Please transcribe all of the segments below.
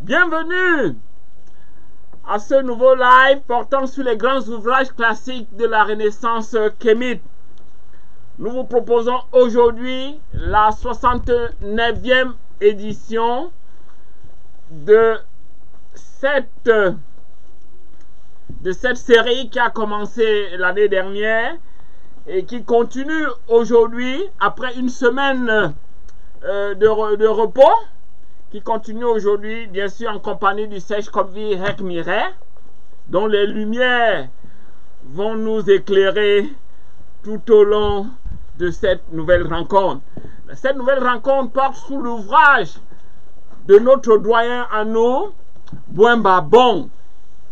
Bienvenue à ce nouveau live portant sur les grands ouvrages classiques de la Renaissance kémite. Nous vous proposons aujourd'hui la 69e édition de cette, série qui a commencé l'année dernière et qui continue aujourd'hui après une semaine euh, de repos qui continue aujourd'hui, bien sûr, en compagnie du Sèche Kovvi Hekmire, dont les lumières vont nous éclairer tout au long de cette nouvelle rencontre. Cette nouvelle rencontre porte sous l'ouvrage de notre doyen à nous, Bon,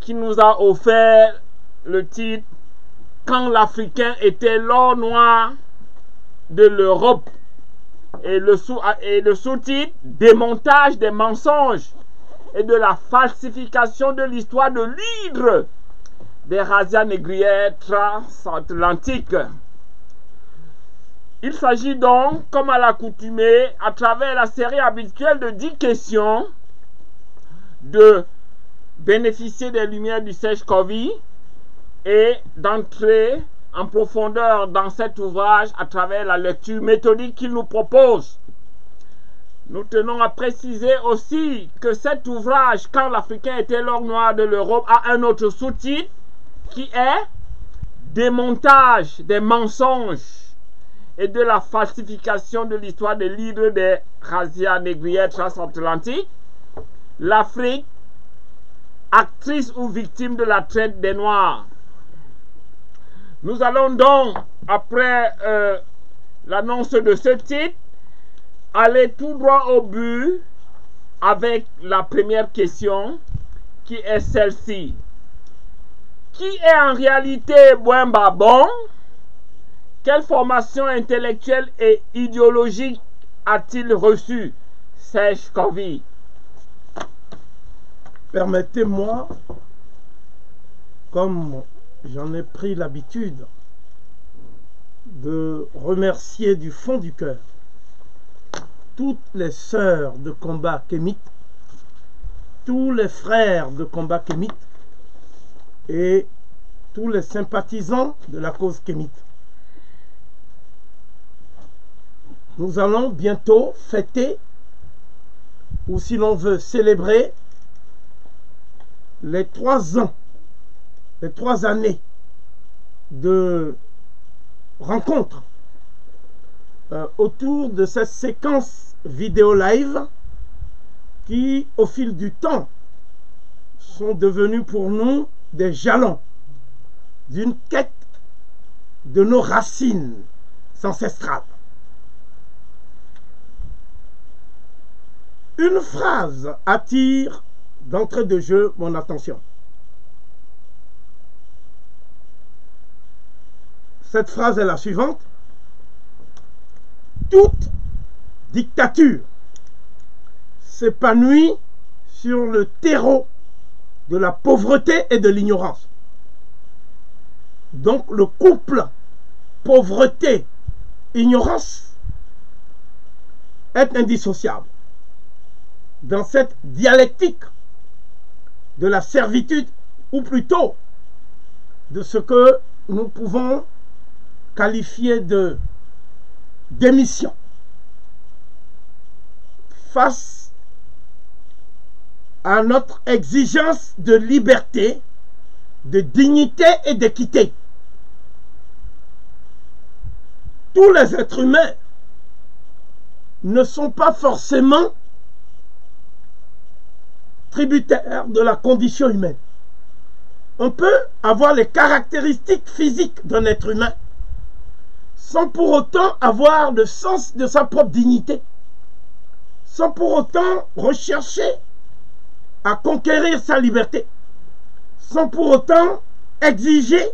qui nous a offert le titre Quand l'Africain était l'or noir de l'Europe et le sous-titre Démontage des mensonges et de la falsification de l'histoire de l'hydre des razzias négrières transatlantiques. Il s'agit donc, comme à l'accoutumée, à travers la série habituelle de 10 questions, de bénéficier des lumières du sèche-covid et d'entrer en profondeur dans cet ouvrage à travers la lecture méthodique qu'il nous propose. Nous tenons à préciser aussi que cet ouvrage, Quand l'Africain était l'or noir de l'Europe, a un autre sous-titre qui est Démontage des mensonges et de la falsification de l'histoire des livres des razzias négrières transatlantiques. L'Afrique, actrice ou victime de la traite des Noirs. Nous allons donc, après euh, l'annonce de ce titre, aller tout droit au but avec la première question qui est celle-ci. Qui est en réalité Bouemba Bon Quelle formation intellectuelle et idéologique a-t-il reçu Serge Kovi Permettez-moi, comme j'en ai pris l'habitude de remercier du fond du cœur toutes les sœurs de combat kémite, tous les frères de combat kémite et tous les sympathisants de la cause kémite. Nous allons bientôt fêter, ou si l'on veut célébrer, les trois ans les trois années de rencontres euh, autour de cette séquence vidéo live qui, au fil du temps, sont devenus pour nous des jalons d'une quête de nos racines ancestrales. Une phrase attire d'entrée de jeu mon attention. Cette phrase est la suivante. Toute dictature s'épanouit sur le terreau de la pauvreté et de l'ignorance. Donc le couple pauvreté-ignorance est indissociable. Dans cette dialectique de la servitude, ou plutôt de ce que nous pouvons qualifié de démission face à notre exigence de liberté, de dignité et d'équité. Tous les êtres humains ne sont pas forcément tributaires de la condition humaine. On peut avoir les caractéristiques physiques d'un être humain, sans pour autant avoir le sens de sa propre dignité, sans pour autant rechercher à conquérir sa liberté, sans pour autant exiger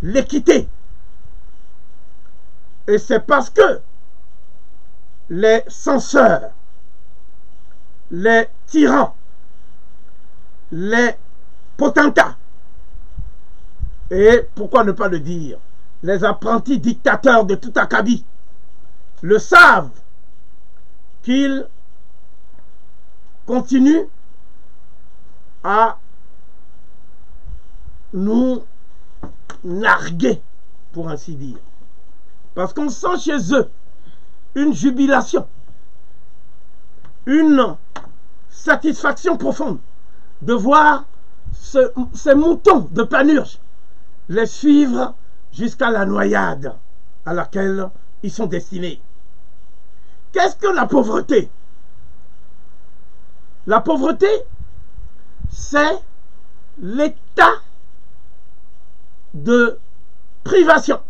l'équité. Et c'est parce que les censeurs, les tyrans, les potentats, et pourquoi ne pas le dire, les apprentis dictateurs de tout Akabi le savent qu'ils continue à nous narguer, pour ainsi dire. Parce qu'on sent chez eux une jubilation, une satisfaction profonde de voir ce- ces moutons de panurge les suivre jusqu'à la noyade à laquelle ils sont destinés. Qu'est-ce que la pauvreté? La pauvreté, c'est l'état de privation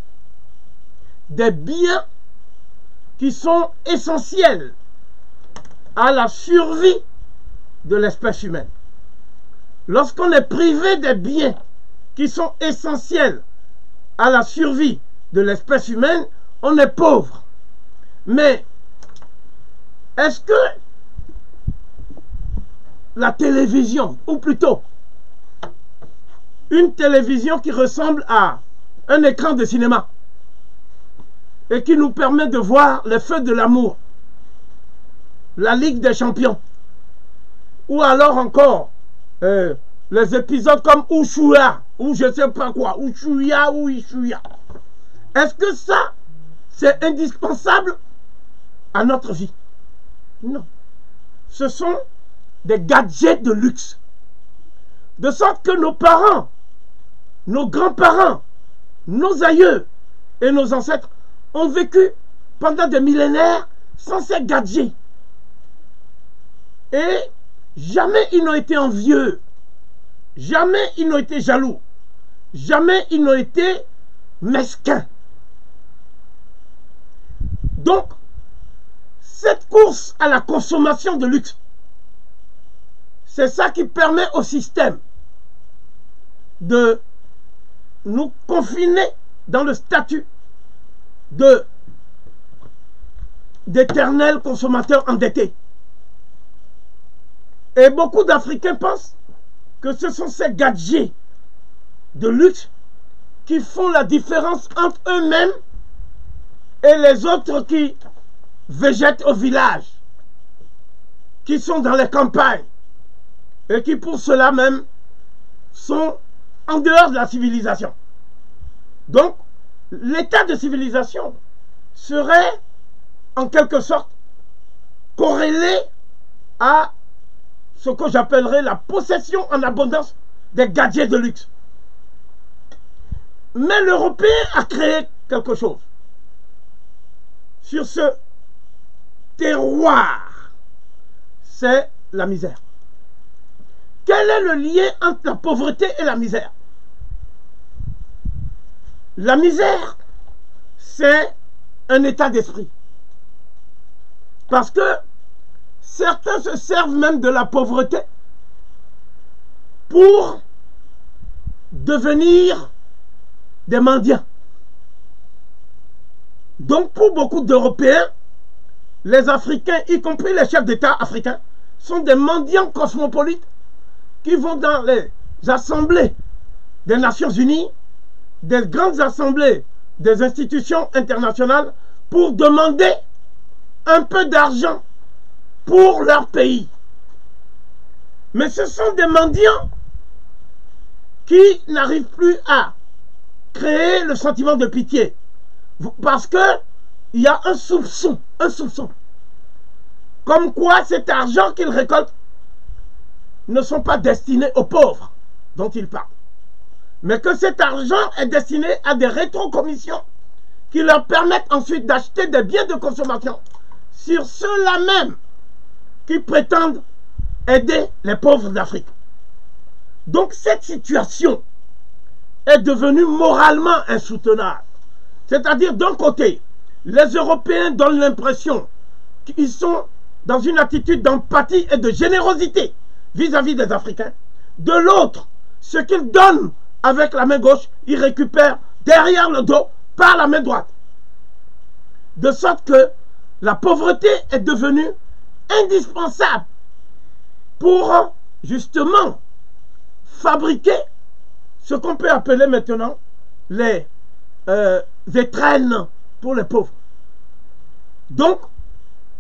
des biens qui sont essentiels à la survie de l'espèce humaine. Lorsqu'on est privé des biens qui sont essentiels à la survie de l'espèce humaine, on est pauvre. Mais est-ce que la télévision, ou plutôt une télévision qui ressemble à un écran de cinéma et qui nous permet de voir les feux de l'amour, la Ligue des champions, ou alors encore euh, les épisodes comme Ushuya, ou je sais pas quoi, Ushuya ou Ishuya. Est-ce que ça, c'est indispensable à notre vie? Non. Ce sont des gadgets de luxe. De sorte que nos parents, nos grands-parents, nos aïeux et nos ancêtres ont vécu pendant des millénaires sans ces gadgets. Et jamais ils n'ont été envieux. Jamais ils n'ont été jaloux. Jamais ils n'ont été mesquins. Donc, cette course à la consommation de luxe, c'est ça qui permet au système de nous confiner dans le statut de d'éternels consommateurs endettés. Et beaucoup d'Africains pensent que ce sont ces gadgets de luxe qui font la différence entre eux-mêmes et les autres qui végètent au village, qui sont dans les campagnes et qui pour cela même sont en dehors de la civilisation. Donc, l'état de civilisation serait en quelque sorte corrélé à ce que j'appellerais la possession en abondance des gadgets de luxe. Mais l'Européen a créé quelque chose sur ce terroir. C'est la misère. Quel est le lien entre la pauvreté et la misère? La misère, c'est un état d'esprit. Parce que certains se servent même de la pauvreté pour devenir des mendiants. Donc pour beaucoup d'Européens, les Africains, y compris les chefs d'État africains, sont des mendiants cosmopolites qui vont dans les assemblées des Nations Unies, des grandes assemblées des institutions internationales pour demander un peu d'argent pour leur pays. Mais ce sont des mendiants qui n'arrivent plus à créer le sentiment de pitié. Parce que il y a un soupçon, un soupçon. Comme quoi cet argent qu'ils récoltent ne sont pas destinés aux pauvres dont ils parlent. Mais que cet argent est destiné à des rétrocommissions qui leur permettent ensuite d'acheter des biens de consommation sur ceux-là même qui prétendent aider les pauvres d'Afrique. Donc cette situation est devenue moralement insoutenable. C'est-à-dire d'un côté, les Européens donnent l'impression qu'ils sont dans une attitude d'empathie et de générosité vis-à-vis des Africains. De l'autre, ce qu'ils donnent avec la main gauche, ils récupèrent derrière le dos par la main droite. De sorte que la pauvreté est devenue indispensable pour justement fabriquer ce qu'on peut appeler maintenant les euh, étrennes pour les pauvres. Donc,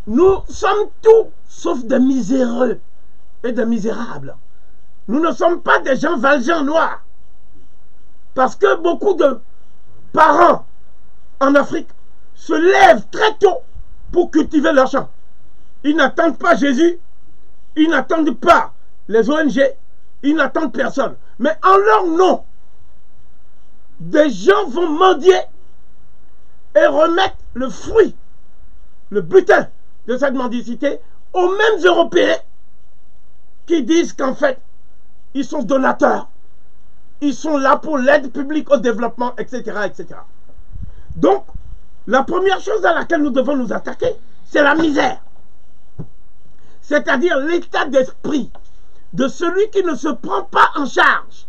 nous sommes tous sauf des miséreux et des misérables. Nous ne sommes pas des gens valjean noirs. Parce que beaucoup de parents en Afrique se lèvent très tôt pour cultiver leur champ. Ils n'attendent pas Jésus, ils n'attendent pas les ONG, ils n'attendent personne. Mais en leur nom, des gens vont mendier et remettre le fruit, le butin de cette mendicité aux mêmes Européens qui disent qu'en fait, ils sont donateurs, ils sont là pour l'aide publique au développement, etc., etc. Donc, la première chose à laquelle nous devons nous attaquer, c'est la misère. C'est-à-dire l'état d'esprit de celui qui ne se prend pas en charge,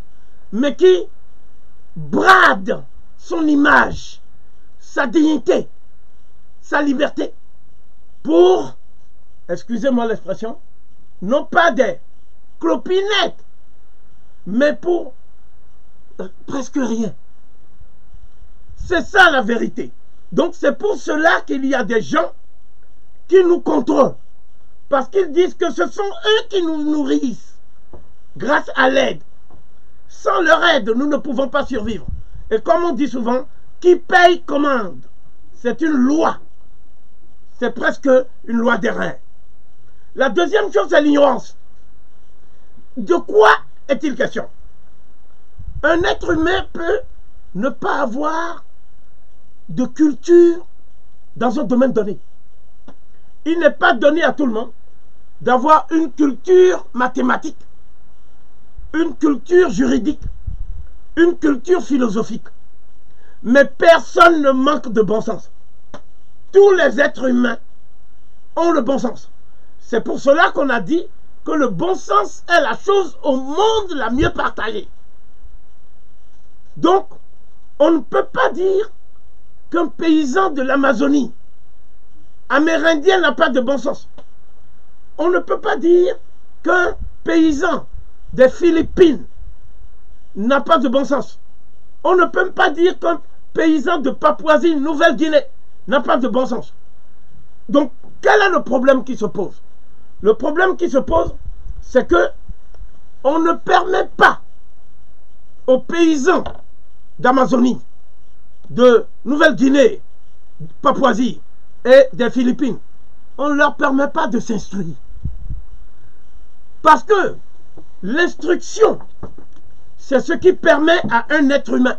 mais qui brade son image, sa dignité, sa liberté, pour, excusez-moi l'expression, non pas des clopinettes, mais pour euh, presque rien. C'est ça la vérité. Donc c'est pour cela qu'il y a des gens qui nous contrôlent. Parce qu'ils disent que ce sont eux qui nous nourrissent grâce à l'aide. Sans leur aide, nous ne pouvons pas survivre. Et comme on dit souvent, qui paye commande? C'est une loi. C'est presque une loi des reins. La deuxième chose, c'est l'ignorance. De quoi est-il question? Un être humain peut ne pas avoir de culture dans un domaine donné. Il n'est pas donné à tout le monde d'avoir une culture mathématique, une culture juridique, une culture philosophique. Mais personne ne manque de bon sens. Tous les êtres humains ont le bon sens. C'est pour cela qu'on a dit que le bon sens est la chose au monde la mieux partagée. Donc, on ne peut pas dire qu'un paysan de l'Amazonie amérindien n'a pas de bon sens. On ne peut pas dire qu'un paysan des Philippines n'a pas de bon sens. On ne peut pas dire qu'un paysan de Papouasie, Nouvelle-Guinée, n'a pas de bon sens. Donc, quel est le problème qui se pose? Le problème qui se pose, c'est que on ne permet pas aux paysans d'Amazonie de Nouvelle-Guinée, Papouasie et des Philippines, on ne leur permet pas de s'instruire. Parce que l'instruction, c'est ce qui permet à un être humain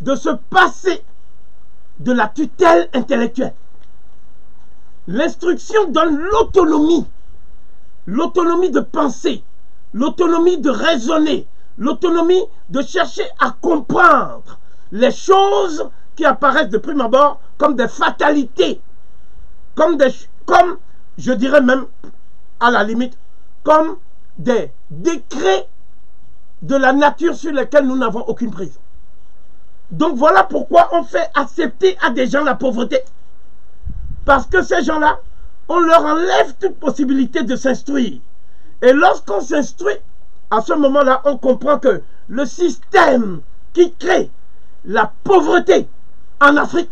de se passer de la tutelle intellectuelle. L'instruction donne l'autonomie, l'autonomie de penser, l'autonomie de raisonner, l'autonomie de chercher à comprendre, les choses qui apparaissent de prime abord comme des fatalités, comme des, comme, je dirais même, à la limite, des décrets de la nature sur lesquels nous n'avons aucune prise. Donc voilà pourquoi on fait accepter à des gens la pauvreté. Parce que ces gens-là, on leur enlève toute possibilité de s'instruire. Et lorsqu'on s'instruit, à ce moment-là, on comprend que le système qui crée la pauvreté en Afrique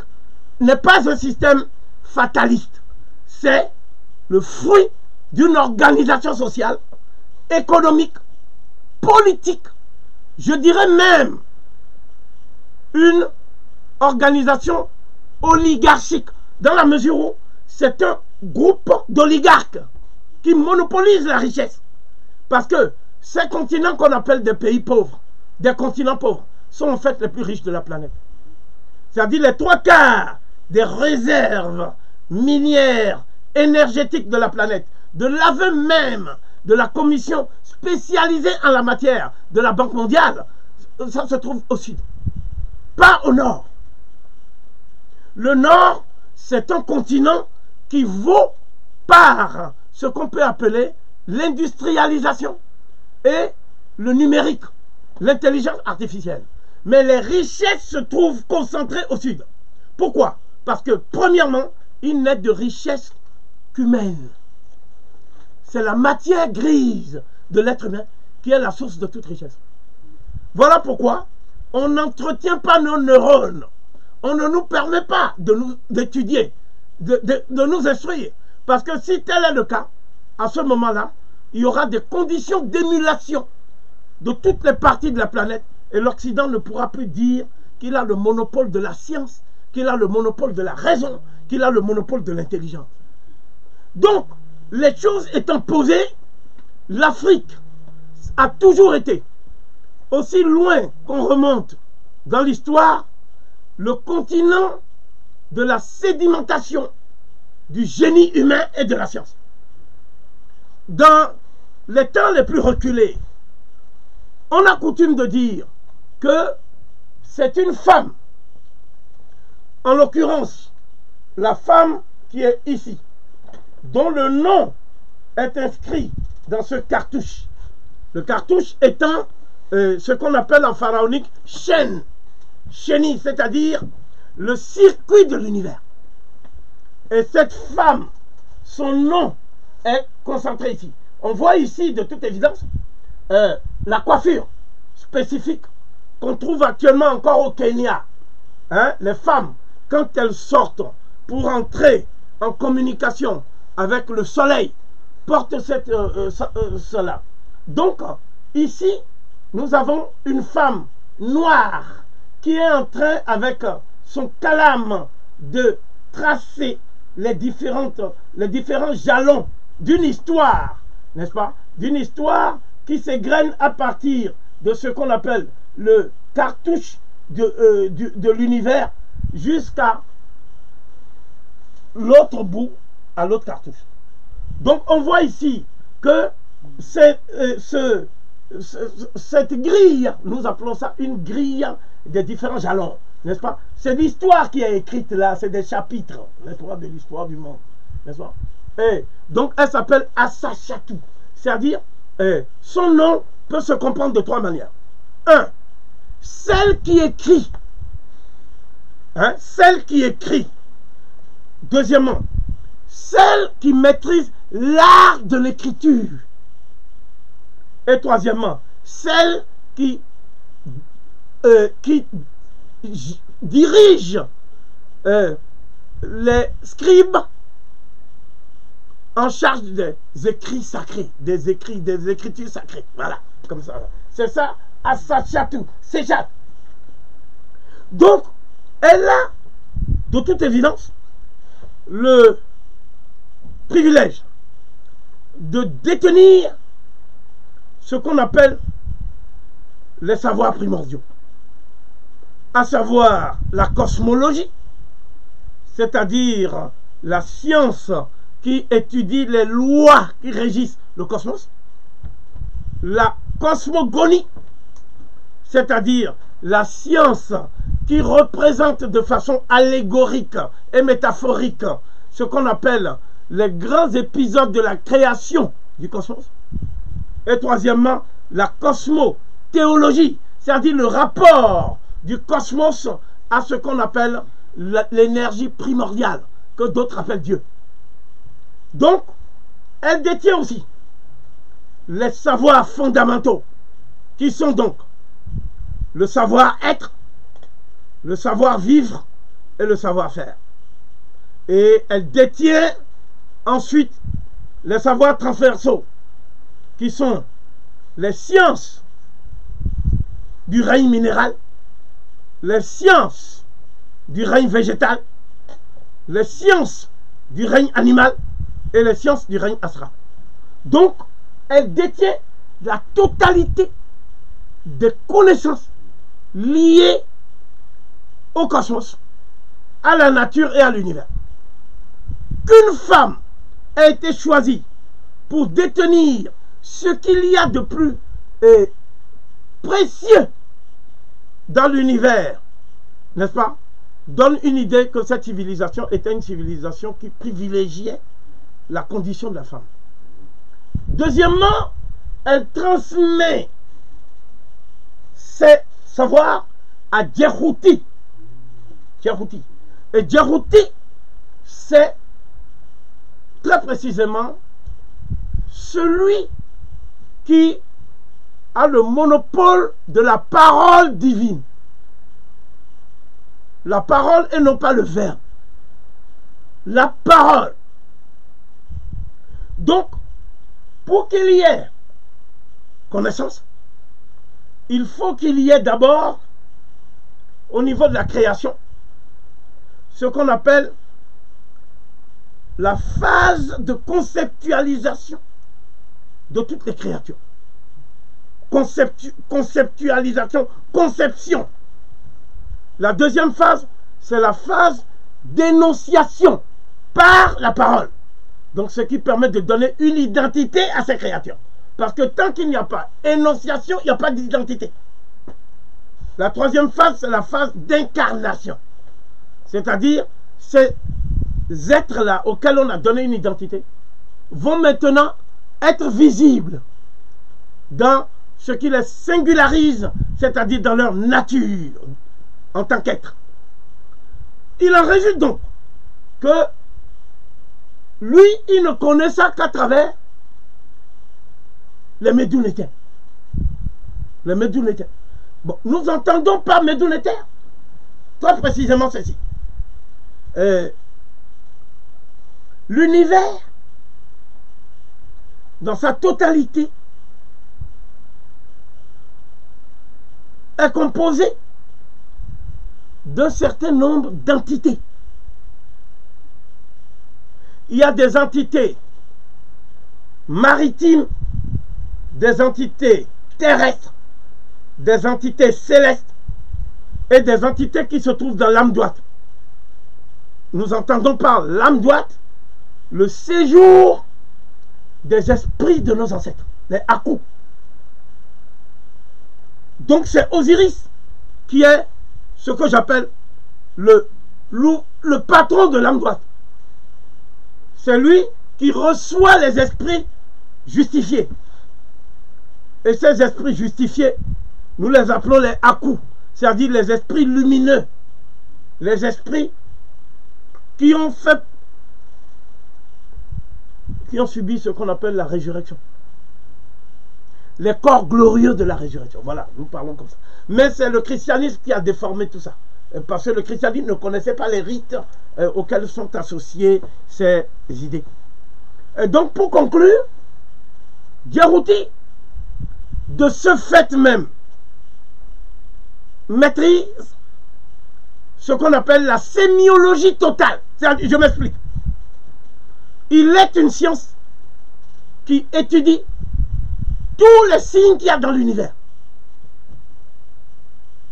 n'est pas un système fataliste. C'est le fruit d'une organisation sociale, économique, politique, je dirais même une organisation oligarchique, dans la mesure où c'est un groupe d'oligarques qui monopolisent la richesse. Parce que ces continents qu'on appelle des pays pauvres, des continents pauvres, sont en fait les plus riches de la planète. C'est-à-dire les trois quarts des réserves minières, énergétiques de la planète, de l'aveu même de la commission spécialisée en la matière de la Banque mondiale, ça se trouve au sud, pas au nord. Le nord, c'est un continent qui vaut par ce qu'on peut appeler l'industrialisation et le numérique, l'intelligence artificielle. Mais les richesses se trouvent concentrées au sud. Pourquoi? Parce que, premièrement, il n'est de richesse qu'humaine. C'est la matière grise de l'être humain qui est la source de toute richesse. Voilà pourquoi on n'entretient pas nos neurones. On ne nous permet pas d'étudier, de, de, nous instruire. Parce que si tel est le cas, à ce moment-là, il y aura des conditions d'émulation de toutes les parties de la planète et l'Occident ne pourra plus dire qu'il a le monopole de la science, qu'il a le monopole de la raison, qu'il a le monopole de l'intelligence. Donc, les choses étant posées, l'Afrique a toujours été, aussi loin qu'on remonte dans l'histoire, le continent de la sédimentation du génie humain et de la science. Dans les temps les plus reculés, on a coutume de dire que c'est une femme, en l'occurrence la femme qui est ici, dont le nom est inscrit dans ce cartouche. Le cartouche étant euh, ce qu'on appelle en pharaonique chaîne, chenille, c'est-à-dire le circuit de l'univers. Et cette femme, son nom est concentré ici. On voit ici, de toute évidence, euh, la coiffure spécifique qu'on trouve actuellement encore au Kenya. Hein, les femmes, quand elles sortent pour entrer en communication avec le soleil, portent cette, euh, euh, cela. Donc, ici, nous avons une femme noire qui est en train, avec son calame, de tracer les, différentes, les différents jalons d'une histoire, n'est-ce pas? D'une histoire qui s'égrène à partir de ce qu'on appelle le cartouche de, euh, de l'univers jusqu'à l'autre bout, l'autre cartouche. Donc on voit ici que c'est, euh, ce, cette grille, nous appelons ça une grille des différents jalons, n'est-ce pas? C'est l'histoire qui est écrite là, c'est des chapitres, pas, de l'histoire du monde, n'est-ce pas? Et donc elle s'appelle Assachatou, c'est-à-dire eh, son nom peut se comprendre de trois manières. Un, celle qui écrit, hein, celle qui écrit. Deuxièmement, celle qui maîtrise l'art de l'écriture. Et troisièmement, celle qui, euh, dirige euh, les scribes en charge des écrits sacrés, des écrits, des écritures sacrées. Voilà, comme ça. C'est ça, Assachatou, c'est Donc, elle a, de toute évidence, le privilège de détenir ce qu'on appelle les savoirs primordiaux, à savoir la cosmologie, c'est-à-dire la science qui étudie les lois qui régissent le cosmos, la cosmogonie, c'est-à-dire la science qui représente de façon allégorique et métaphorique ce qu'on appelle les grands épisodes de la création du cosmos. Et troisièmement, la cosmothéologie, c'est-à-dire le rapport du cosmos à ce qu'on appelle l'énergie primordiale, que d'autres appellent Dieu. Donc, elle détient aussi les savoirs fondamentaux, qui sont donc le savoir-être, le savoir-vivre et le savoir-faire. Et elle détient ensuite les savoirs transversaux, qui sont les sciences du règne minéral, les sciences du règne végétal, les sciences du règne animal et les sciences du règne astral. Donc, elle détient la totalité des connaissances liées au cosmos, à la nature et à l'univers. Qu'une femme a été choisie pour détenir ce qu'il y a de plus euh, précieux dans l'univers, n'est-ce pas? Donne une idée que cette civilisation était une civilisation qui privilégiait la condition de la femme. Deuxièmement, elle transmet ses savoirs à Djerouti. Djerouti. Et Djerouti, c'est très précisément celui qui a le monopole de la parole divine. La parole et non pas le verbe. La parole. Donc, pour qu'il y ait connaissance, il faut qu'il y ait d'abord, au niveau de la création, ce qu'on appelle la phase de conceptualisation de toutes les créatures. conceptualisation, conception. La deuxième phase, c'est la phase d'énonciation par la parole. Donc, ce qui permet de donner une identité à ces créatures. Parce que tant qu'il n'y a pas énonciation, il n'y a pas d'identité. La troisième phase, c'est la phase d'incarnation. C'est-à-dire, ces êtres-là auxquels on a donné une identité vont maintenant être visibles dans ce qui les singularise, c'est-à-dire dans leur nature en tant qu'être. Il en résulte donc que lui, il ne connaît ça qu'à travers les médounétaires. Les médounétaires. Bon, nous entendons par médounétaires très précisément ceci. Euh, l'univers, dans sa totalité, est composé d'un certain nombre d'entités. Il y a des entités maritimes, des entités terrestres, des entités célestes et des entités qui se trouvent dans l'âme droite. Nous entendons par l'âme droite le séjour des esprits de nos ancêtres, les Akou. Donc c'est Osiris qui est ce que j'appelle le, le, patron de l'âme droite. C'est lui qui reçoit les esprits justifiés. Et ces esprits justifiés, nous les appelons les Akou, c'est-à-dire les esprits lumineux, les esprits qui ont fait, qui ont subi ce qu'on appelle la résurrection les corps glorieux de la résurrection. Voilà, nous parlons comme ça. Mais c'est le christianisme qui a déformé tout ça. Euh, parce que le christianisme ne connaissait pas les rites euh, auxquels sont associées ces idées. Et donc, pour conclure, Diarouti, de ce fait même, maîtrise ce qu'on appelle la sémiologie totale. Je m'explique. Il est une science qui étudie tous les signes qu'il y a dans l'univers.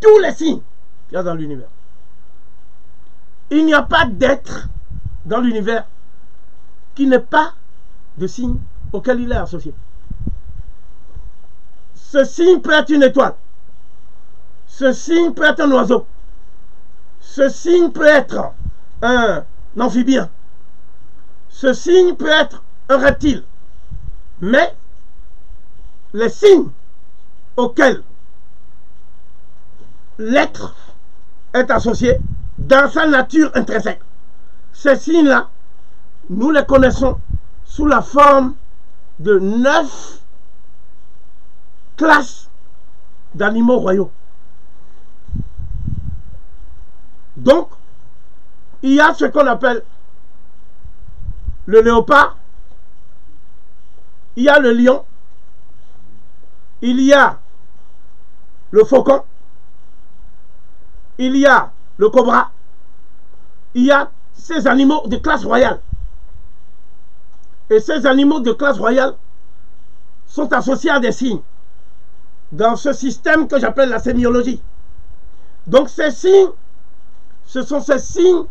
Tous les signes qu'il y a dans l'univers. Il n'y a pas d'être dans l'univers qui n'est pas de signe auquel il est associé. Ce signe peut être une étoile. Ce signe peut être un oiseau. Ce signe peut être un amphibien. Ce signe peut être un reptile. Mais les signes auxquels l'être est associé dans sa nature intrinsèque. Ces signes-là, nous les connaissons sous la forme de neuf classes d'animaux royaux. Donc, il y a ce qu'on appelle le léopard, il y a le lion, il y a le faucon, il y a le cobra, il y a ces animaux de classe royale. Et ces animaux de classe royale sont associés à des signes dans ce système que j'appelle la sémiologie. Donc ces signes, ce sont ces signes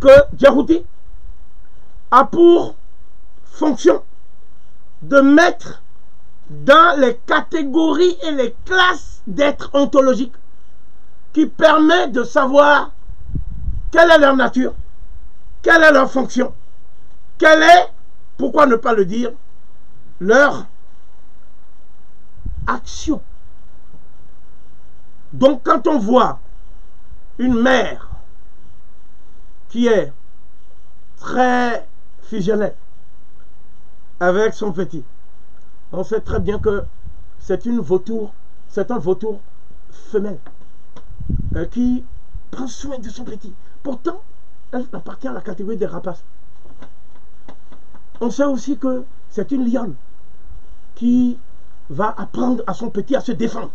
que Djarouti a pour fonction de mettre dans les catégories et les classes d'êtres ontologiques qui permet de savoir quelle est leur nature, quelle est leur fonction, quelle est, pourquoi ne pas le dire, leur action. Donc quand on voit une mère qui est très fusionnelle avec son petit, on sait très bien que c'est une vautour, c'est un vautour femelle euh, qui prend soin de son petit. Pourtant, elle appartient à la catégorie des rapaces. On sait aussi que c'est une lionne qui va apprendre à son petit à se défendre,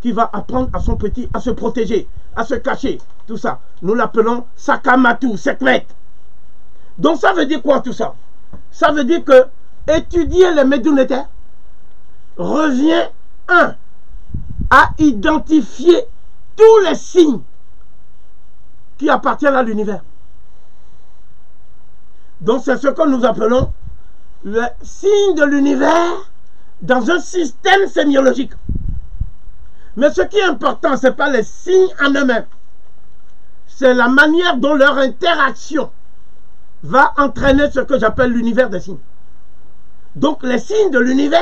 qui va apprendre à son petit à se protéger, à se cacher, tout ça. Nous l'appelons Sakamatu, Sekmet. Donc ça veut dire quoi tout ça? Ça veut dire que étudier les médunitaires revient, un, à identifier tous les signes qui appartiennent à l'univers. Donc c'est ce que nous appelons le signe de l'univers dans un système sémiologique. Mais ce qui est important, ce n'est pas les signes en eux-mêmes. C'est la manière dont leur interaction va entraîner ce que j'appelle l'univers des signes. Donc les signes de l'univers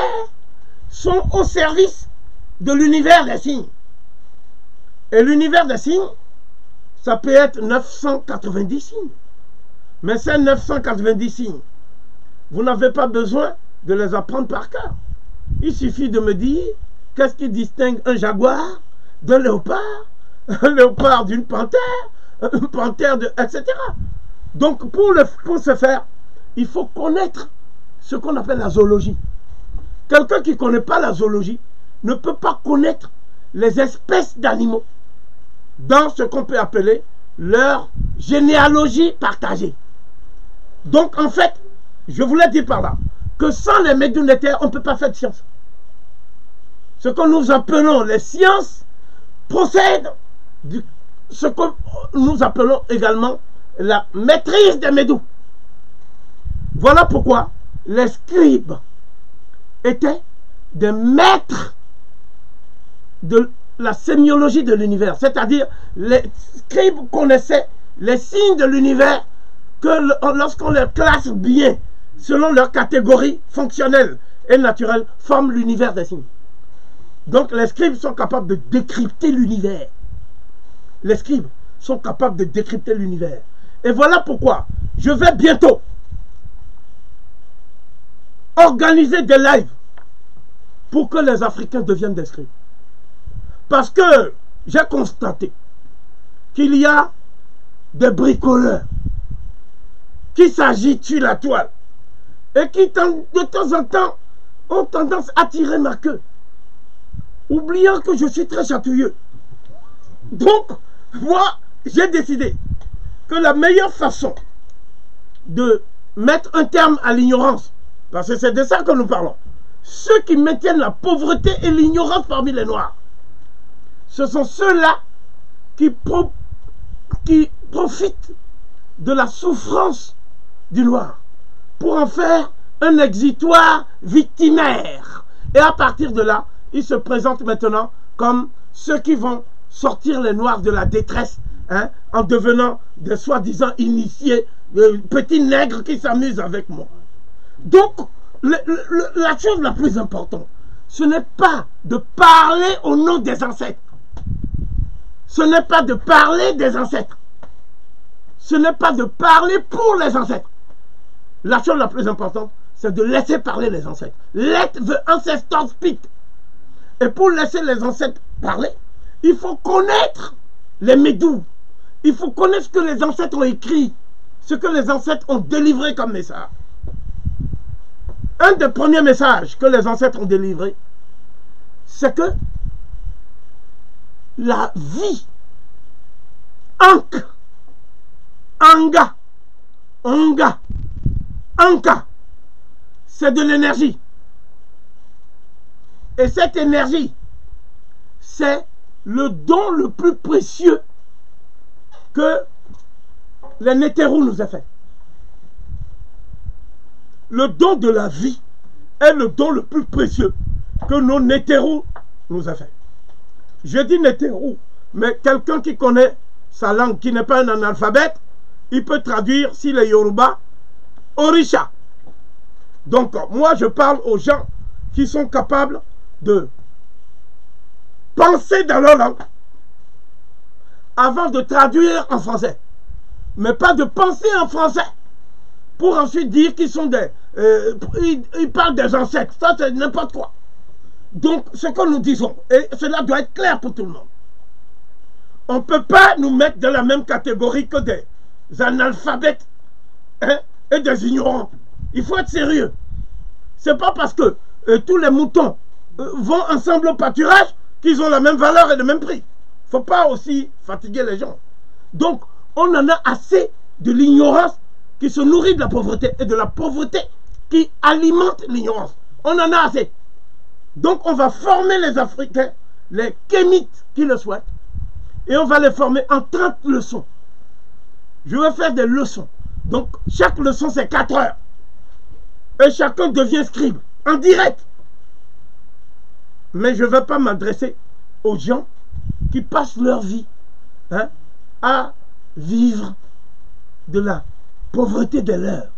sont au service de l'univers des signes. Et l'univers des signes, ça peut être 990 signes. Mais ces 990 signes, vous n'avez pas besoin de les apprendre par cœur. Il suffit de me dire qu'est-ce qui distingue un jaguar d'un léopard, un léopard d'une panthère, une panthère de... etc. Donc pour, ce faire, il faut connaître ce qu'on appelle la zoologie. Quelqu'un qui ne connaît pas la zoologie ne peut pas connaître les espèces d'animaux dans ce qu'on peut appeler leur généalogie partagée. Donc en fait, je voulais dire par là que sans les médiumnitaires, on ne peut pas faire de science. Ce que nous appelons les sciences procèdent de ce que nous appelons également la maîtrise des médous. Voilà pourquoi les scribes étaient des maîtres de la sémiologie de l'univers. C'est-à-dire, les scribes connaissaient les signes de l'univers que lorsqu'on les classe bien, selon leur catégorie fonctionnelle et naturelle, forment l'univers des signes. Donc les scribes sont capables de décrypter l'univers. Les scribes sont capables de décrypter l'univers. Et voilà pourquoi je vais bientôt organiser des lives pour que les Africains deviennent des scribes. Parce que j'ai constaté qu'il y a des bricoleurs qui s'agitent la toile et qui de temps en temps ont tendance à tirer ma queue, oubliant que je suis très chatouilleux. Donc, moi, j'ai décidé la meilleure façon de mettre un terme à l'ignorance, parce que c'est de ça que nous parlons, ceux qui maintiennent la pauvreté et l'ignorance parmi les Noirs, ce sont ceux-là qui, qui profitent de la souffrance du noir pour en faire un exitoire victimaire. Et à partir de là, ils se présentent maintenant comme ceux qui vont sortir les noirs de la détresse hein, en devenant des soi-disant initiés, des petits nègres qui s'amusent avec moi. Donc, la chose la plus importante, ce n'est pas de parler au nom des ancêtres. Ce n'est pas de parler des ancêtres. Ce n'est pas de parler pour les ancêtres. La chose la plus importante, c'est de laisser parler les ancêtres. Let the ancestors speak. Et pour laisser les ancêtres parler, il faut connaître les médous. Il faut connaître ce que les ancêtres ont écrit, ce que les ancêtres ont délivré comme message. Un des premiers messages que les ancêtres ont délivré, c'est que la vie, Ankh, Anga, Anga, Anka, c'est de l'énergie. Et cette énergie, c'est le don le plus précieux que les Nétérous nous a fait. Le don de la vie est le don le plus précieux que nos Nétérous nous a fait. Je dis Nétérou, mais quelqu'un qui connaît sa langue, qui n'est pas un analphabète, il peut traduire, s'il est Yoruba, Orisha. Donc, moi, je parle aux gens qui sont capables de penser dans leur langue avant de traduire en français. Mais pas de penser en français pour ensuite dire qu'ils sont des... Euh, ils, parlent des ancêtres. Ça, c'est n'importe quoi. Donc, ce que nous disons, et cela doit être clair pour tout le monde, on ne peut pas nous mettre dans la même catégorie que des analphabètes hein, et des ignorants. Il faut être sérieux. C'est pas parce que euh, tous les moutons euh, vont ensemble au pâturage, qu'ils ont la même valeur et le même prix. Faut pas aussi fatiguer les gens. Donc, on en a assez de l'ignorance qui se nourrit de la pauvreté et de la pauvreté qui alimente l'ignorance. On en a assez. Donc, on va former les Africains, les Kémites qui le souhaitent, et on va les former en 30 leçons. Je vais faire des leçons. Donc, chaque leçon, c'est 4 heures. Et chacun devient scribe, en direct. Mais je ne vais pas m'adresser aux gens qui passent leur vie hein, à vivre de la pauvreté de leurs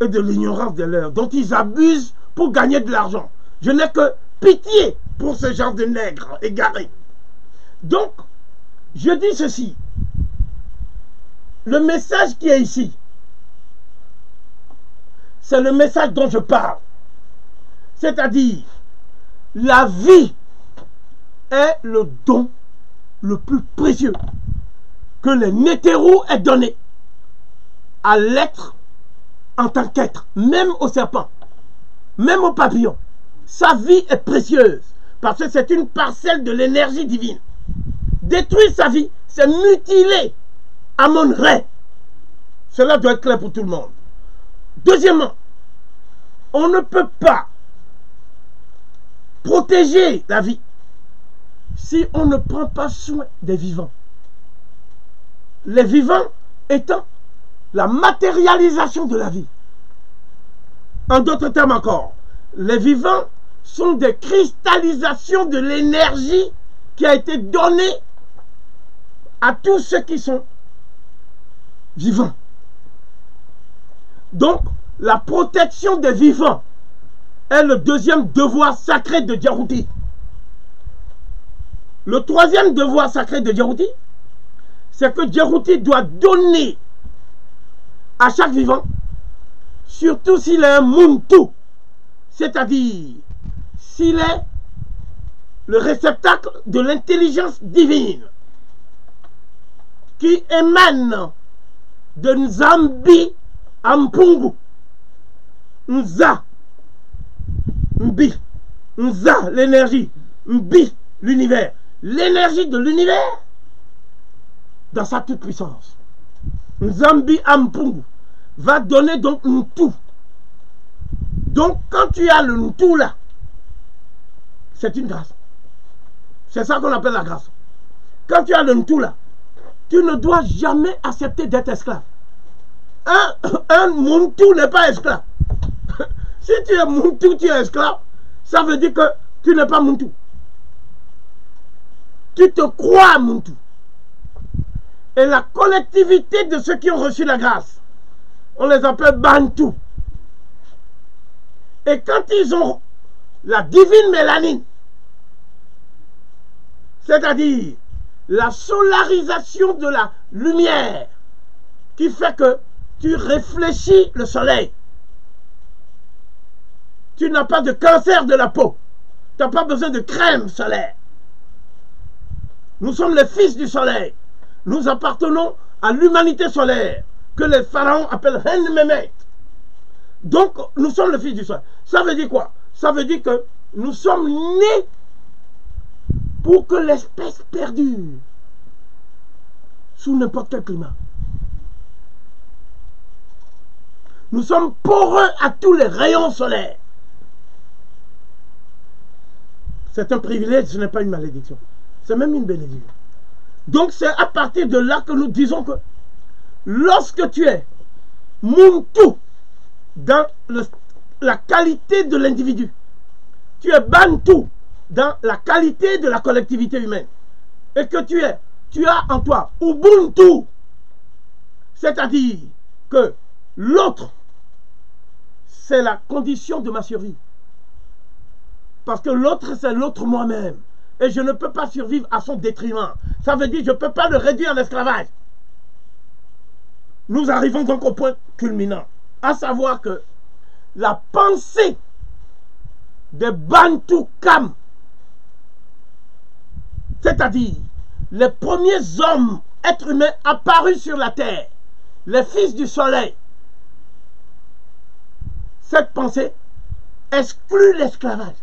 et de l'ignorance de leurs, dont ils abusent pour gagner de l'argent. Je n'ai que pitié pour ce genre de nègres égarés. Donc, je dis ceci. Le message qui est ici, c'est le message dont je parle. C'est-à-dire, la vie est le don le plus précieux que le Nétérou ait donné à l'être en tant qu'être, même au serpent, même au papillon. Sa vie est précieuse parce que c'est une parcelle de l'énergie divine. Détruire sa vie, c'est mutiler Amon Ré. Cela doit être clair pour tout le monde. Deuxièmement, on ne peut pas protéger la vie si on ne prend pas soin des vivants. Les vivants étant la matérialisation de la vie. En d'autres termes encore, les vivants sont des cristallisations de l'énergie qui a été donnée à tous ceux qui sont vivants. Donc, la protection des vivants est le deuxième devoir sacré de Djarouti. Le troisième devoir sacré de Djarouti, c'est que Djarouti doit donner à chaque vivant, surtout s'il est un Muntu, c'est-à-dire s'il est le réceptacle de l'intelligence divine qui émane de Nzambi Ampungu. Nza. Mbi. Nza, l'énergie. Mbi, l'univers. L'énergie de l'univers dans sa toute puissance. Nzambi Ampungu va donner donc tout. Donc quand tu as le tout là, c'est une grâce. C'est ça qu'on appelle la grâce. Quand tu as le tout là, tu ne dois jamais accepter d'être esclave. Un, un Muntu n'est pas esclave. si tu es Muntu, tu es esclave, ça veut dire que tu n'es pas Muntu. Tu te crois Muntu. Et la collectivité de ceux qui ont reçu la grâce, on les appelle Bantu. Et quand ils ont la divine mélanine, c'est-à-dire la solarisation de la lumière qui fait que tu réfléchis le soleil. Tu n'as pas de cancer de la peau. Tu n'as pas besoin de crème solaire. Nous sommes les fils du soleil. Nous appartenons à l'humanité solaire que les pharaons appellent Henmemet. Donc, nous sommes les fils du soleil. Ça veut dire quoi? Ça veut dire que nous sommes nés pour que l'espèce perdure sous n'importe quel climat. Nous sommes poreux à tous les rayons solaires. C'est un privilège, ce n'est pas une malédiction. C'est même une bénédiction. Donc c'est à partir de là que nous disons que lorsque tu es Muntu dans la qualité de l'individu, tu es Bantu dans la qualité de la collectivité humaine. Et que tu es, tu as en toi Ubuntu. C'est-à-dire que l'autre, c'est la condition de ma survie. Parce que l'autre, c'est l'autre moi-même. Et je ne peux pas survivre à son détriment. Ça veut dire que je ne peux pas le réduire en esclavage. Nous arrivons donc au point culminant. À savoir que la pensée des Bantu Kam c'est-à-dire les premiers hommes, êtres humains apparus sur la terre, les fils du soleil. Cette pensée exclut l'esclavage.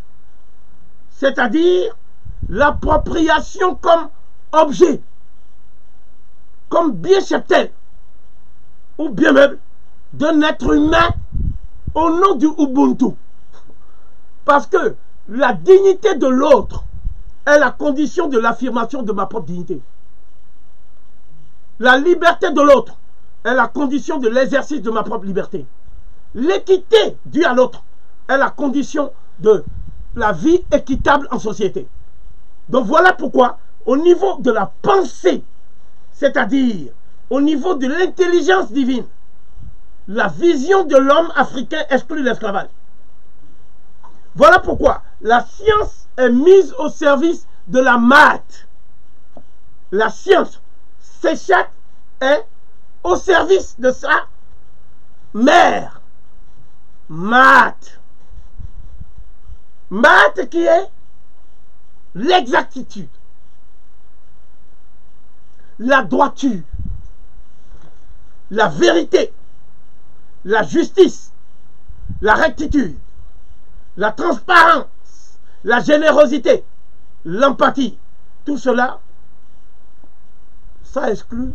C'est-à-dire l'appropriation comme objet, comme bien cheptel ou bien meuble d'un être humain au nom du Ubuntu. Parce que la dignité de l'autre est la condition de l'affirmation de ma propre dignité. La liberté de l'autre est la condition de l'exercice de ma propre liberté. L'équité due à l'autre est la condition de la vie équitable en société. Donc voilà pourquoi, au niveau de la pensée, c'est-à-dire au niveau de l'intelligence divine, la vision de l'homme africain exclut l'esclavage. Voilà pourquoi la science est mise au service de la maths. La science, Séchat, est au service de sa mère. Maths. Maths qui est l'exactitude, la droiture, la vérité, la justice, la rectitude, la transparence, la générosité, l'empathie. Tout cela, ça exclut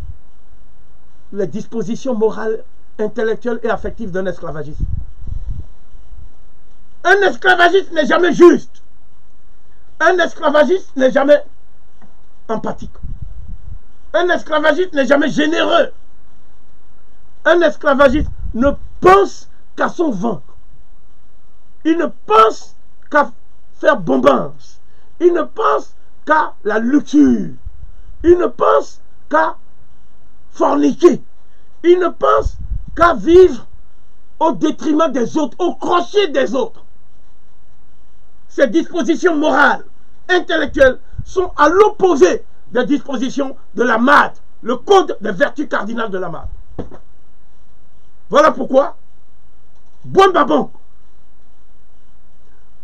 les dispositions morales, intellectuelles et affectives d'un esclavagiste. Un esclavagiste n'est jamais juste. Un esclavagiste n'est jamais empathique. Un esclavagiste n'est jamais généreux. Un esclavagiste ne pense qu'à son ventre. Il ne pense qu'à faire bombance. Il ne pense qu'à la luxure. Il ne pense qu'à forniquer. Il ne pense qu'à vivre au détriment des autres, au crochet des autres. Ces dispositions morales, intellectuelles, sont à l'opposé des dispositions de la MAD, le code des vertus cardinales de la MAD. Voilà pourquoi Babon,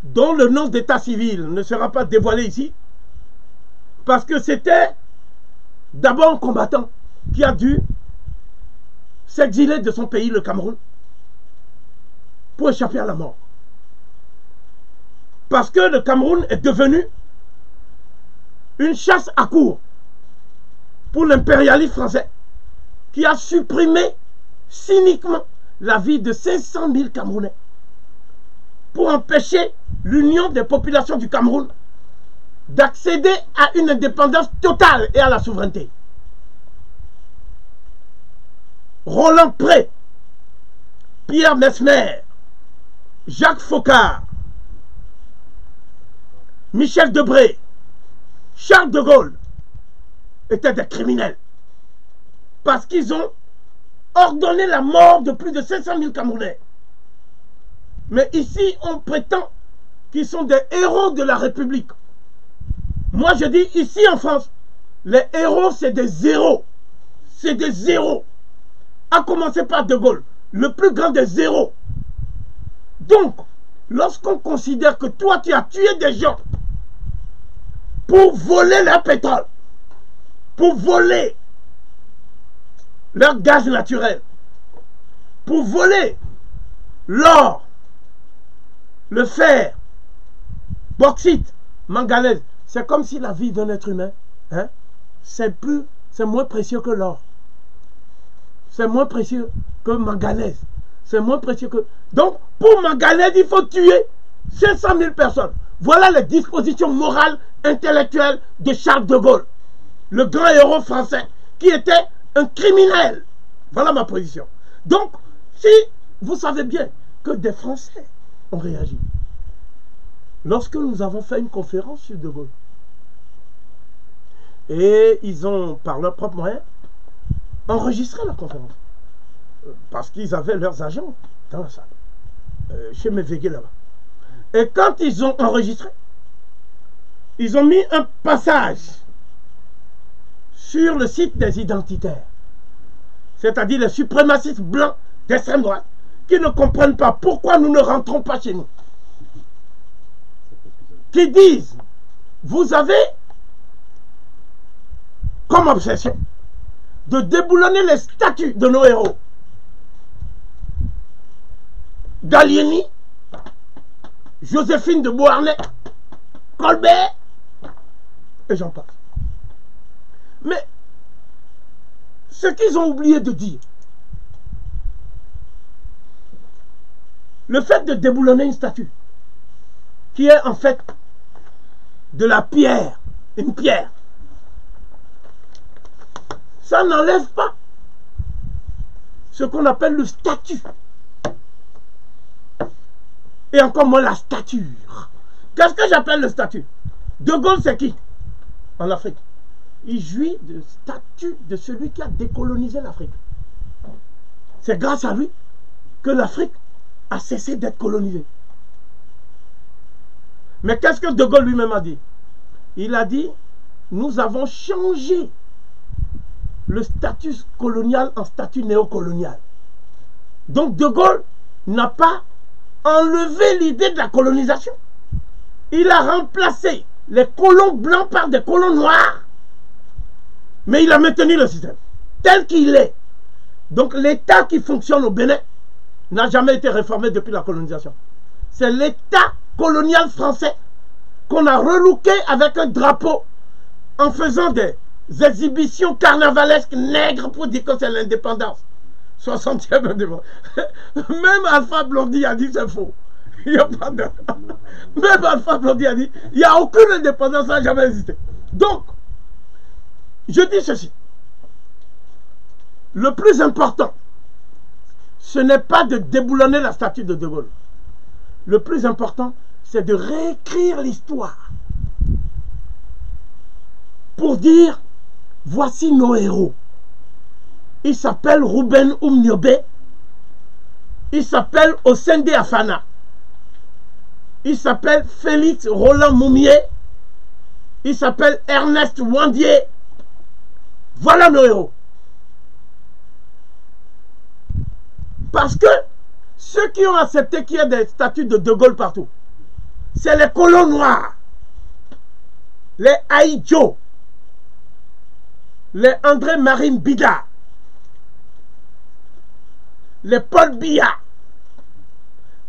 dont le nom d'état civil ne sera pas dévoilé ici, parce que c'était d'abord un combattant qui a dû s'exiler de son pays, le Cameroun, pour échapper à la mort. Parce que le Cameroun est devenu une chasse à court pour l'impérialisme français qui a supprimé cyniquement la vie de 500 000 Camerounais pour empêcher l'union des populations du Cameroun d'accéder à une indépendance totale et à la souveraineté. Roland Pré, Pierre Mesmer, Jacques Faucard, Michel Debré, Charles de Gaulle étaient des criminels. Parce qu'ils ont ordonné la mort de plus de 500 000 Camerounais. Mais ici, on prétend qu'ils sont des héros de la République. Moi, je dis ici en France, les héros, c'est des zéros. C'est des zéros. À commencer par De Gaulle, le plus grand des zéros. Donc, lorsqu'on considère que toi, tu as tué des gens pour voler leur pétrole, pour voler leur gaz naturel, pour voler l'or, le fer, bauxite, manganèse. C'est comme si la vie d'un être humain, hein, c'est plus, c'est moins précieux que l'or. C'est moins précieux que manganèse. C'est moins précieux que... Donc, pour manganèse, il faut tuer 500 000 personnes. Voilà les dispositions morales, intellectuelles de Charles de Gaulle, le grand héros français, qui était un criminel. Voilà ma position. Donc, si vous savez bien que des Français ont réagi, lorsque nous avons fait une conférence sur De Gaulle, et ils ont, par leurs propres moyens, enregistré la conférence. Parce qu'ils avaient leurs agents dans la salle. Euh, chez Mévégué là-bas. Et quand ils ont enregistré, ils ont mis un passage sur le site des identitaires, c'est-à-dire les suprémacistes blancs d'extrême droite, qui ne comprennent pas pourquoi nous ne rentrons pas chez nous. Qui disent, vous avez comme obsession de déboulonner les statues de nos héros. Gallieni, Joséphine de Beauharnais, Colbert, et j'en passe. Mais ce qu'ils ont oublié de dire, le fait de déboulonner une statue, qui est en fait de la pierre, une pierre, ça n'enlève pas ce qu'on appelle le statut. Et encore moins la stature. Qu'est-ce que j'appelle le statut? De Gaulle, c'est qui? En Afrique. Il jouit de statut de celui qui a décolonisé l'Afrique. C'est grâce à lui que l'Afrique a cessé d'être colonisée. Mais qu'est-ce que De Gaulle lui-même a dit? Il a dit, nous avons changé le statut colonial en statut néocolonial. Donc De Gaulle n'a pas enlevé l'idée de la colonisation. Il a remplacé les colons blancs par des colons noirs. Mais il a maintenu le système tel qu'il est. Donc l'État qui fonctionne au Bénin n'a jamais été réformé depuis la colonisation. C'est l'État colonial français qu'on a relooké avec un drapeau en faisant des exhibitions carnavalesques nègres pour dire que c'est l'indépendance. 60e indépendance. Même Alpha Blondie a dit c'est faux. Il y a pas de... Même Alpha Blondie a dit il n'y a aucune indépendance, ça n'a jamais existé. Donc, je dis ceci. Le plus important, ce n'est pas de déboulonner la statue de De Gaulle. Le plus important, c'est de réécrire l'histoire. Pour dire, voici nos héros. Il s'appelle Ruben Umniobe. Il s'appelle Osende Afana. Il s'appelle Félix Roland Moumier. Il s'appelle Ernest Wandier. Voilà nos héros. Parce que ceux qui ont accepté qu'il y ait des statues de De Gaulle partout, c'est les colons noirs, les Aïdjo, les André-Marie Bida, les Paul Biya,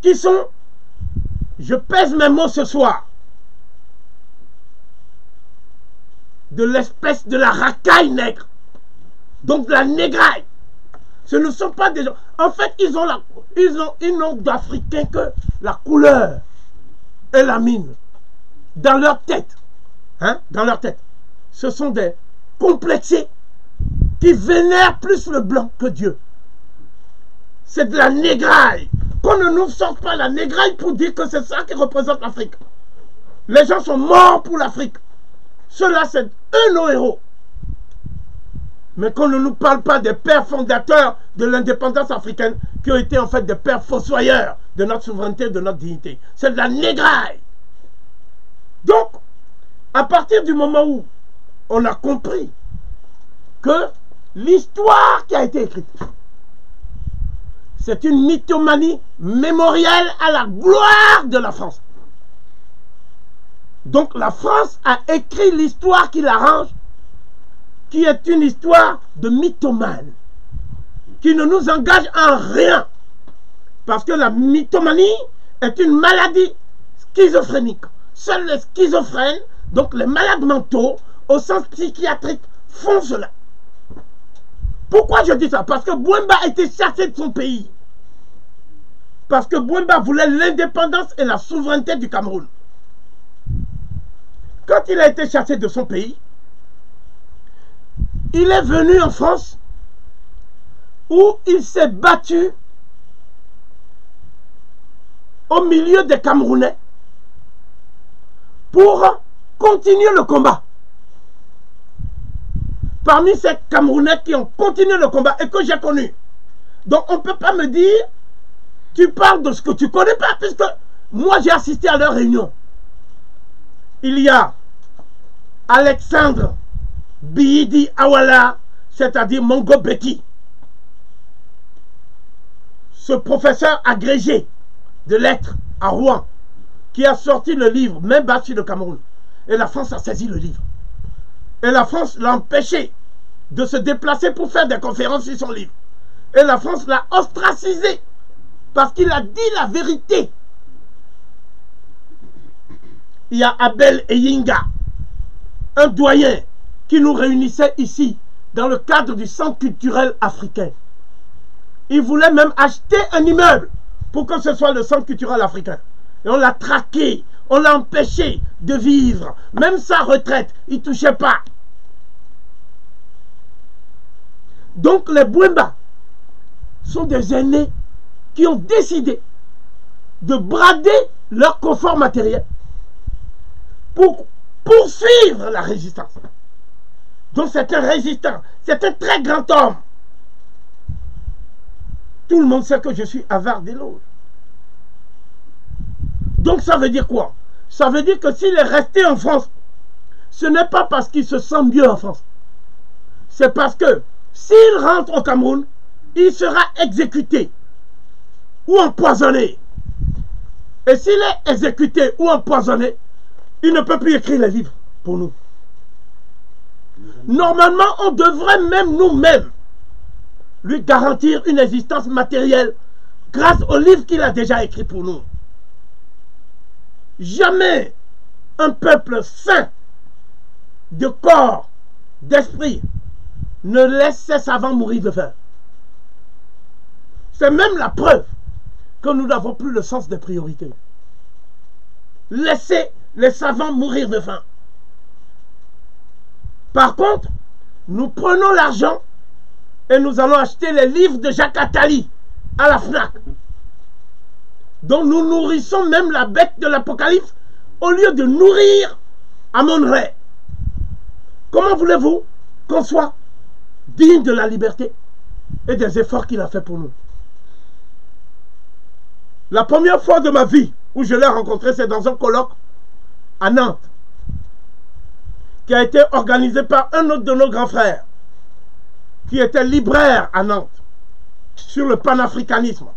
qui sont, je pèse mes mots ce soir, de l'espèce de la racaille nègre, donc de la négraille. Ce ne sont pas des gens. En fait, ils ont, la, ils ont, ils n'ont d'Africains que la couleur et la mine. Dans leur tête. Hein? Dans leur tête. Ce sont des complexés qui vénèrent plus le blanc que Dieu. C'est de la négraille. Qu'on ne nous sorte pas la négraille pour dire que c'est ça qui représente l'Afrique. Les gens sont morts pour l'Afrique. Ceux-là, c'est eux nos héros. Mais qu'on ne nous parle pas des pères fondateurs de l'indépendance africaine qui ont été en fait des pères fossoyeurs de notre souveraineté, de notre dignité. C'est de la négraille. Donc, à partir du moment où on a compris que l'histoire qui a été écrite, c'est une mythomanie mémorielle à la gloire de la France. Donc la France a écrit l'histoire qui l'arrange, qui est une histoire de mythomane, qui ne nous engage en rien. Parce que la mythomanie est une maladie schizophrénique. Seuls les schizophrènes, donc les malades mentaux, au sens psychiatrique, font cela. Pourquoi je dis ça? Parce que Bouemba a été chassé de son pays. Parce que Bouemba voulait l'indépendance et la souveraineté du Cameroun. Quand il a été chassé de son pays, il est venu en France où il s'est battu au milieu des Camerounais pour continuer le combat. Parmi ces Camerounais qui ont continué le combat et que j'ai connu. Donc on ne peut pas me dire, tu parles de ce que tu ne connais pas, puisque moi j'ai assisté à leur réunion. Il y a Alexandre Bidi Awala, c'est-à-dire Mongo Beki. Ce professeur agrégé de lettres à Rouen, qui a sorti le livre, même battu le Cameroun. Et la France a saisi le livre. Et la France l'a empêché de se déplacer pour faire des conférences sur son livre. Et la France l'a ostracisé parce qu'il a dit la vérité. il y a Abel et un doyen qui nous réunissait ici dans le cadre du centre culturel africain. Il voulait même acheter un immeuble pour que ce soit le centre culturel africain. Et on l'a traqué, on l'a empêché de vivre. Même sa retraite, il ne touchait pas. Donc les Bouemba sont des aînés qui ont décidé de brader leur confort matériel pour poursuivre la résistance. Donc c'est un résistant, c'est un très grand homme. Tout le monde sait que je suis avare d'éloges. Donc ça veut dire quoi? Ça veut dire que s'il est resté en France, ce n'est pas parce qu'il se sent mieux en France. C'est parce que s'il rentre au Cameroun, il sera exécuté ou empoisonné. Et s'il est exécuté ou empoisonné, il ne peut plus écrire les livres pour nous. Normalement, on devrait même nous-mêmes lui garantir une existence matérielle grâce au livre qu'il a déjà écrit pour nous. Jamais un peuple saint de corps, d'esprit, ne laisse ses savants mourir de faim. C'est même la preuve que nous n'avons plus le sens des priorités. Laissez les savants mourir de faim. Par contre, nous prenons l'argent et nous allons acheter les livres de Jacques Attali à la FNAC. Donc nous nourrissons même la bête de l'Apocalypse au lieu de nourrir Amon Ré. Comment voulez-vous qu'on soit digne de la liberté et des efforts qu'il a fait pour nous? La première fois de ma vie où je l'ai rencontré, c'est dans un colloque à Nantes qui a été organisé par un autre de nos grands frères qui était libraire à Nantes sur le panafricanisme.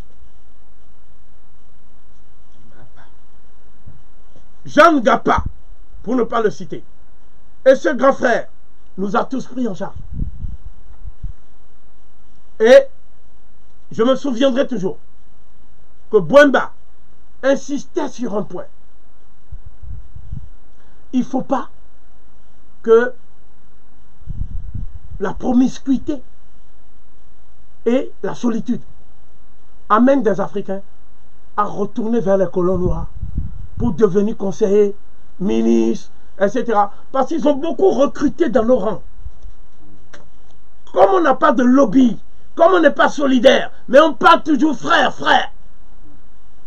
Jean Gappa, pour ne pas le citer. Et ce grand frère nous a tous pris en charge. Et je me souviendrai toujours que Bouemba insistait sur un point. Il ne faut pas que la promiscuité et la solitude amènent des Africains à retourner vers les colons noirs pour devenir conseillers, ministres, etc. Parce qu'ils ont beaucoup recruté dans nos rangs. Comme on n'a pas de lobby, comme on n'est pas solidaire, mais on parle toujours frère, frère.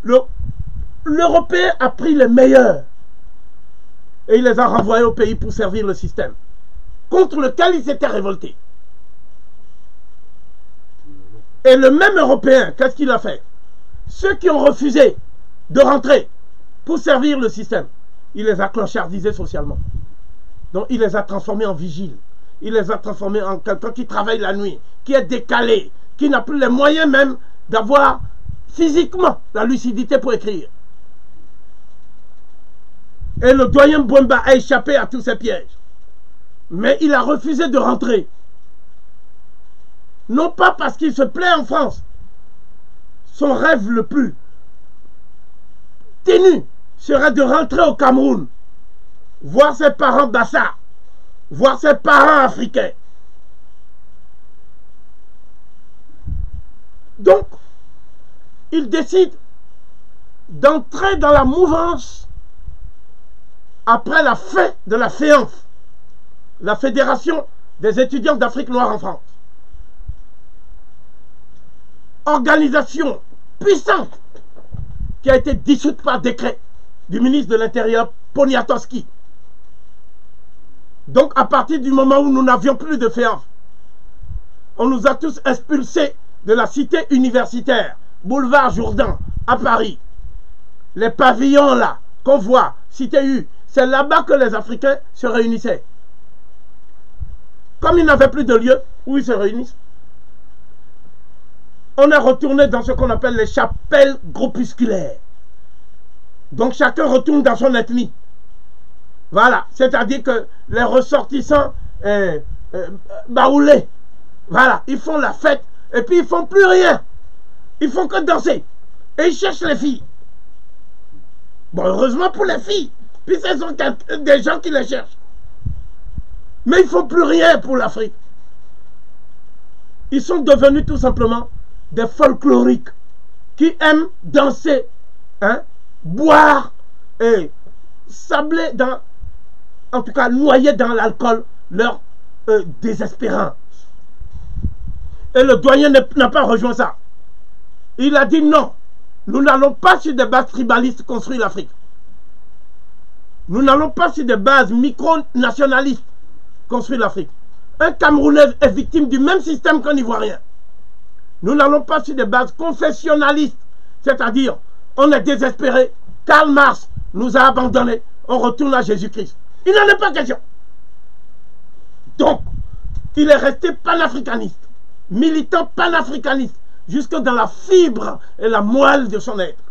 L'Européen a pris les meilleurs et il les a renvoyés au pays pour servir le système contre lequel il s'était révolté. Et le même Européen, qu'est-ce qu'il a fait? Ceux qui ont refusé de rentrer pour servir le système, il les a clochardisés socialement. Donc il les a transformés en vigiles. Il les a transformés en quelqu'un qui travaille la nuit, qui est décalé, qui n'a plus les moyens même d'avoir physiquement la lucidité pour écrire. Et le doyen Bwemba a échappé à tous ces pièges. Mais il a refusé de rentrer. Non pas parce qu'il se plaît en France. Son rêve le plus tenu serait de rentrer au Cameroun, voir ses parents Bassa, voir ses parents africains. Donc, il décide d'entrer dans la mouvance après la fin de la FEANF, la Fédération des étudiants d'Afrique noire en France. Organisation puissante qui a été dissoute par décret du ministre de l'Intérieur Poniatowski. Donc à partir du moment où nous n'avions plus de FEANF, on nous a tous expulsés de la cité universitaire, boulevard Jourdain, à Paris. Les pavillons là, qu'on voit, cité U, c'est là-bas que les Africains se réunissaient. Comme ils n'avaient plus de lieu où ils se réunissent, on est retourné dans ce qu'on appelle les chapelles groupusculaires. Donc chacun retourne dans son ethnie. Voilà, c'est-à-dire que les ressortissants euh, euh, baoulés, voilà, ils font la fête et puis ils font plus rien. Ils font que danser. Et ils cherchent les filles. Bon, heureusement pour les filles, Puis ce sont des gens qui les cherchent. Mais ils ne font plus rien pour l'Afrique. Ils sont devenus tout simplement des folkloriques qui aiment danser, hein, boire et sabler dans, en tout cas noyer dans l'alcool leur euh, désespérance. Et le doyen n'a pas rejoint ça. Il a dit non, nous n'allons pas sur des bases tribalistes construire l'Afrique. Nous n'allons pas sur des bases micro-nationalistes construire l'Afrique. Un Camerounais est victime du même système qu'un Ivoirien. Nous n'allons pas sur des bases confessionnalistes, c'est-à-dire on est désespéré, Karl Marx nous a abandonnés, on retourne à Jésus-Christ. Il n'en est pas question. Donc, il est resté panafricaniste, militant panafricaniste, jusque dans la fibre et la moelle de son être.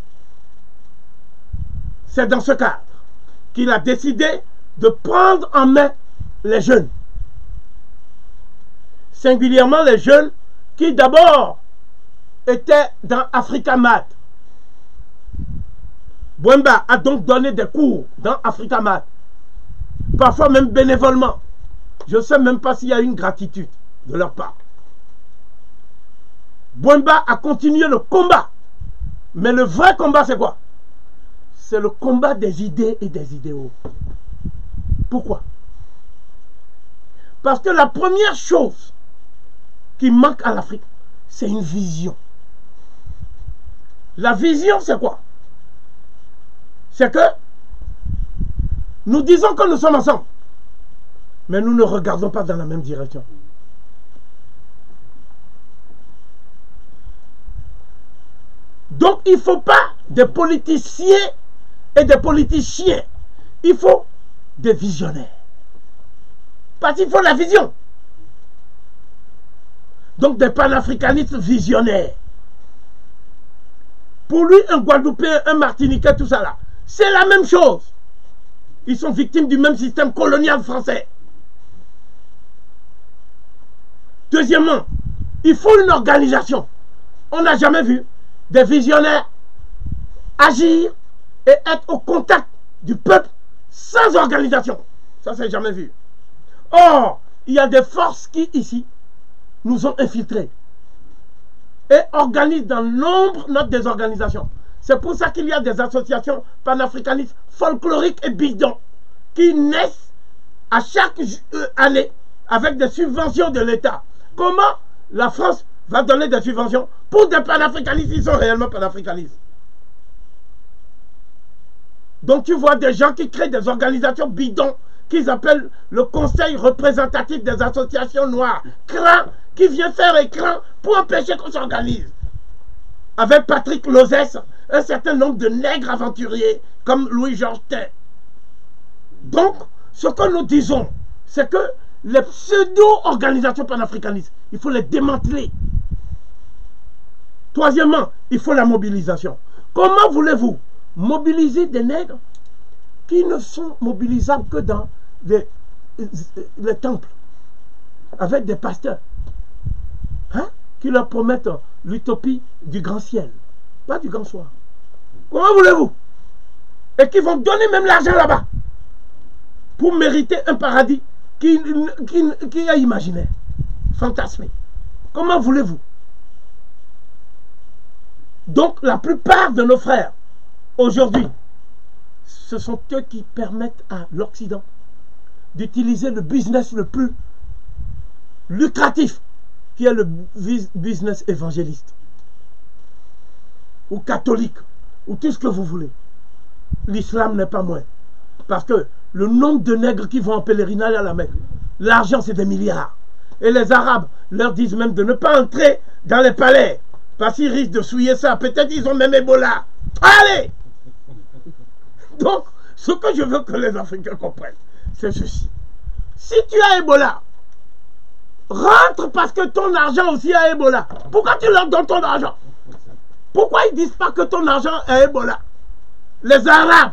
C'est dans ce cadre qu'il a décidé de prendre en main les jeunes. Singulièrement les jeunes qui d'abord étaient dans Africa Mat. Bwemba a donc donné des cours dans Africa Mat. Parfois même bénévolement. Je ne sais même pas s'il y a une gratitude de leur part. Bwemba a continué le combat. Mais le vrai combat, c'est quoi? C'est le combat des idées et des idéaux. Pourquoi? Parce que la première chose qui manque à l'Afrique, c'est une vision. La vision, c'est quoi? C'est que nous disons que nous sommes ensemble, mais nous ne regardons pas dans la même direction. Donc, il ne faut pas des politiciens et des politiciens. Il faut des visionnaires. Parce qu'il faut la vision. Donc, des panafricanistes visionnaires. Pour lui, un Guadeloupéen, un Martiniquais, tout ça là, c'est la même chose. Ils sont victimes du même système colonial français. Deuxièmement, il faut une organisation. On n'a jamais vu des visionnaires agir et être au contact du peuple sans organisation. Ça, c'est jamais vu. Or, il y a des forces qui, ici, nous ont infiltrés et organisent dans l'ombre notre désorganisation. C'est pour ça qu'il y a des associations panafricanistes folkloriques et bidons qui naissent à chaque euh, année avec des subventions de l'État. Comment la France va donner des subventions pour des panafricanistes, ils sont réellement panafricanistes. Donc tu vois des gens qui créent des organisations bidons qu'ils appellent le Conseil représentatif des associations noires, CRA, qui vient faire écran pour empêcher qu'on s'organise. Avec Patrick Lozès, un certain nombre de nègres aventuriers comme Louis-Georges. Donc, ce que nous disons, c'est que les pseudo-organisations panafricanistes, il faut les démanteler. Troisièmement, il faut la mobilisation. Comment voulez-vous mobiliser des nègres qui ne sont mobilisables que dans les, temples, avec des pasteurs, hein, qui leur promettent l'utopie du grand ciel, pas du grand soir? Comment voulez-vous? Et qui vont donner même l'argent là-bas pour mériter un paradis qui, qui, qui a imaginé, fantasmé. Comment voulez-vous? Donc la plupart de nos frères, aujourd'hui, ce sont eux qui permettent à l'Occident d'utiliser le business le plus lucratif, qui est le business évangéliste, ou catholique, ou tout ce que vous voulez. L'islam n'est pas moins. Parce que le nombre de nègres qui vont en pèlerinage à la Mecque, l'argent c'est des milliards. Et les Arabes leur disent même de ne pas entrer dans les palais parce qu'ils risquent de souiller ça. Peut-être ils ont même Ebola. Allez Donc, ce que je veux que les Africains comprennent, c'est ceci. Si tu as Ebola, rentre parce que ton argent aussi a Ebola. Pourquoi tu leur donnes ton argent? Pourquoi ils disent pas que ton argent a Ebola? Les Arabes.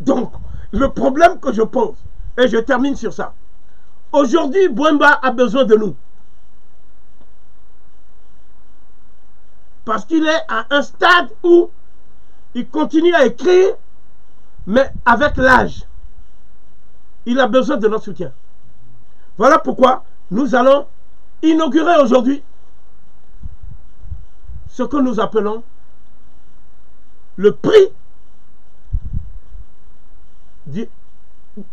Donc, le problème que je pose, et je termine sur ça. Aujourd'hui, Bwemba a besoin de nous. Parce qu'il est à un stade où il continue à écrire Mais avec l'âge, il a besoin de notre soutien. Voilà pourquoi nous allons inaugurer aujourd'hui ce que nous appelons le prix de,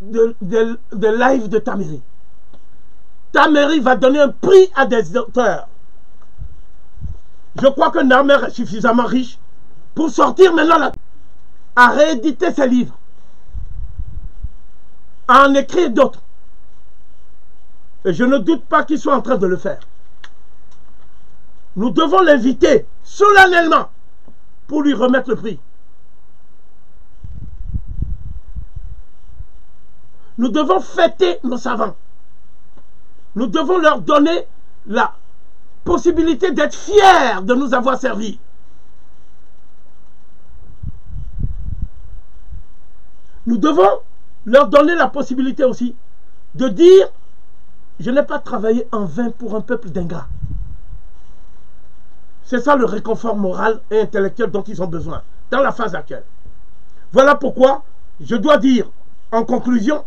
de, de live de ta mairie. Ta mairie va donner un prix à des auteurs. Je crois que Namer est suffisamment riche pour sortir maintenant à rééditer ses livres, à en écrire d'autres. Et je ne doute pas qu'il soit en train de le faire. Nous devons l'inviter solennellement pour lui remettre le prix. Nous devons fêter nos savants. Nous devons leur donner la possibilité d'être fiers de nous avoir servi. Nous devons leur donner la possibilité aussi de dire je n'ai pas travaillé en vain pour un peuple d'ingrats. C'est ça le réconfort moral et intellectuel dont ils ont besoin dans la phase actuelle. Voilà pourquoi je dois dire en conclusion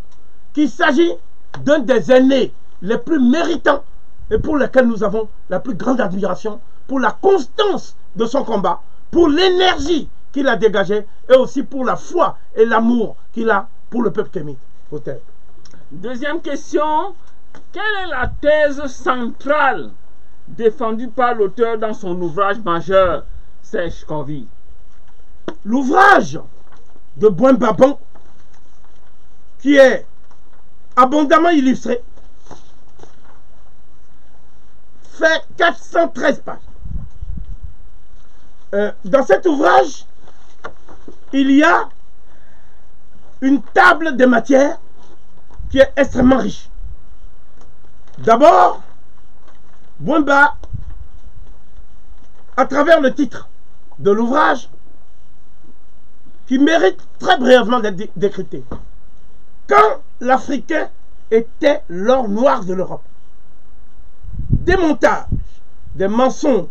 qu'il s'agit d'un des aînés les plus méritants et pour lesquels nous avons la plus grande admiration pour la constance de son combat, pour l'énergie qu'il a dégagée et aussi pour la foi et l'amour qu'il a pour le peuple kémite. Deuxième question, quelle est la thèse centrale défendue par l'auteur dans son ouvrage majeur, Sèche Kovi L'ouvrage de Boin Babon, qui est abondamment illustré, fait 413 pages. Euh, dans cet ouvrage, il y a une table de matière qui est extrêmement riche. D'abord, Bouemba, à travers le titre de l'ouvrage, qui mérite très brièvement d'être décrypté. Quand l'Africain était l'or noir de l'Europe, démontage des mensonges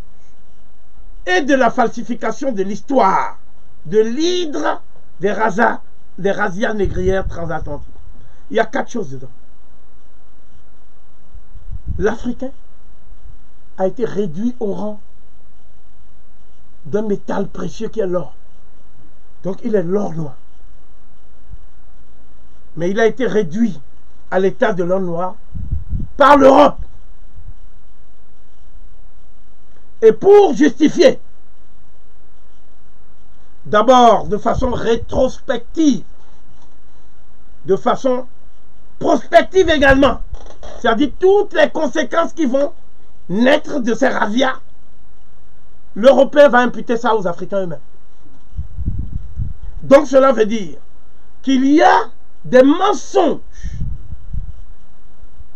et de la falsification de l'histoire de l'hydre des, des razzias négrières transatlantiques. Il y a quatre choses dedans. L'Africain a été réduit au rang d'un métal précieux qui est l'or. Donc il est l'or noir. Mais il a été réduit à l'état de l'or noir par l'Europe. Et pour justifier, d'abord de façon rétrospective, de façon prospective également, c'est-à-dire toutes les conséquences qui vont naître de ces razzias, l'Européen va imputer ça aux Africains eux-mêmes. Donc cela veut dire qu'il y a des mensonges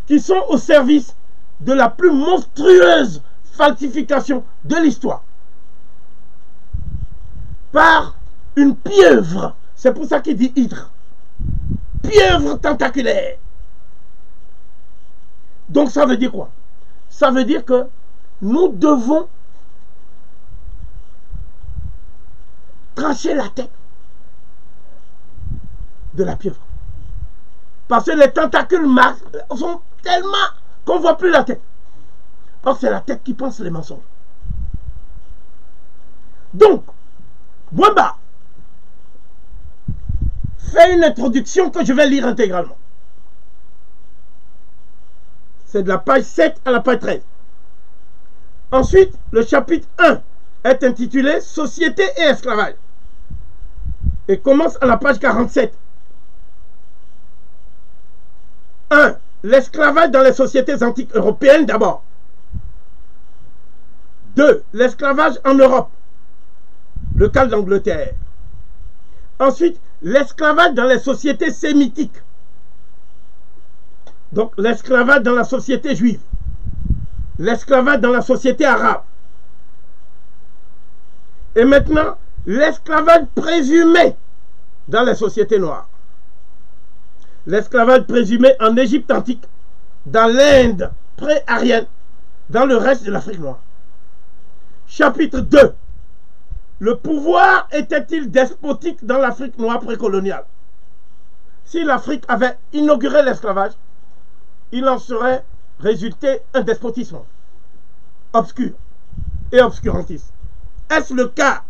qui sont au service de la plus monstrueuse falsification de l'histoire par une pieuvre. C'est pour ça qu'il dit hydre. Pieuvre tentaculaire. Donc ça veut dire quoi? Ça veut dire que nous devons trancher la tête de la pieuvre. Parce que les tentacules sont tellement qu'on ne voit plus la tête. Or, c'est la tête qui pense les mensonges. Donc, Bouamba fait une introduction que je vais lire intégralement. C'est de la page 7 à la page 13. Ensuite, le chapitre 1 est intitulé Société et esclavage. Et commence à la page 47. 1. L'esclavage dans les sociétés antiques européennes d'abord. 2. L'esclavage en Europe. Le cas de l'Angleterre. Ensuite, l'esclavage dans les sociétés sémitiques. Donc l'esclavage dans la société juive. L'esclavage dans la société arabe. Et maintenant, l'esclavage présumé dans les sociétés noires. L'esclavage présumé en Égypte antique, dans l'Inde pré-arienne, dans le reste de l'Afrique noire. Chapitre 2. Le pouvoir était-il despotique dans l'Afrique noire précoloniale? Si l'Afrique avait inauguré l'esclavage, il en serait résulté un despotisme obscur et obscurantiste. Est-ce le cas?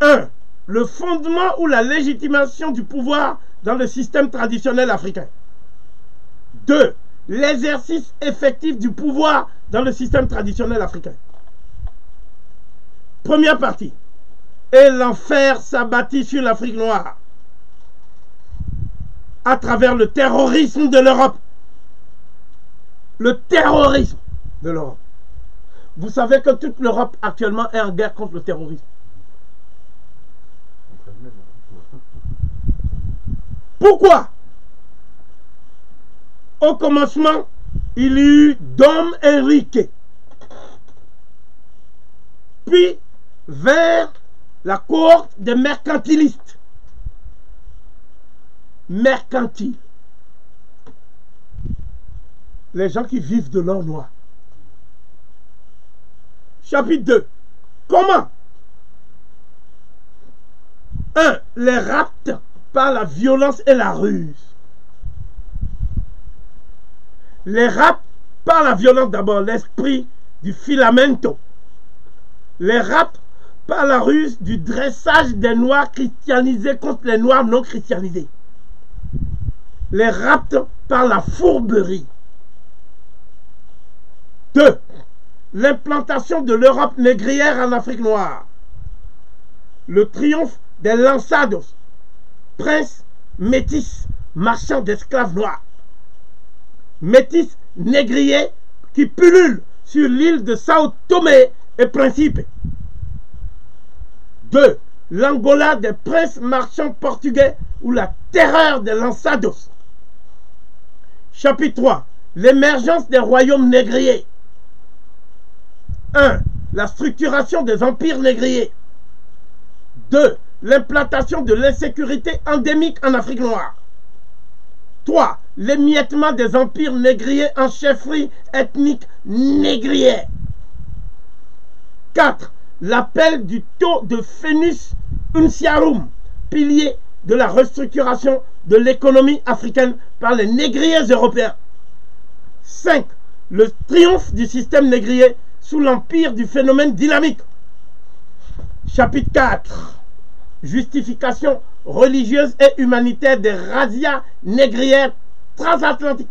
1. Le fondement ou la légitimation du pouvoir dans le système traditionnel africain. 2. L'exercice effectif du pouvoir dans le système traditionnel africain. Première partie. Et l'enfer s'abattit sur l'Afrique noire à travers le terrorisme de l'Europe. Le terrorisme de l'Europe. Vous savez que toute l'Europe actuellement est en guerre contre le terrorisme. Pourquoi? Au commencement, il y eut Dom Enrique. Puis, vers la cohorte des mercantilistes. Mercantiles. Les gens qui vivent de l'or noir. Chapitre 2. Comment? 1. Les raptes par la violence et la ruse. Les raptes par la violence d'abord, l'esprit du filamento. Les raptes par la ruse du dressage des noirs christianisés contre les noirs non christianisés. Les raptes par la fourberie. 2 l'implantation de l'Europe négrière en Afrique noire, le triomphe des lançados, princes, métis, marchands d'esclaves noirs, métis négriers qui pullulent sur l'île de Sao Tomé et Principe. 2. L'Angola des princes marchands portugais ou la terreur des lançados. Chapitre 3. L'émergence des royaumes négriers. 1. La structuration des empires négriers. 2. L'implantation de l'insécurité endémique en Afrique noire. 3. L'émiettement des empires négriers en chefferie ethnique négrière. 4. L'appel du taux de Phénus Unciarum, pilier de la restructuration de l'économie africaine par les négriers européens. 5. Le triomphe du système négrier sous l'empire du phénomène dynamique. Chapitre 4. Justification religieuse et humanitaire des razzias négrières transatlantiques.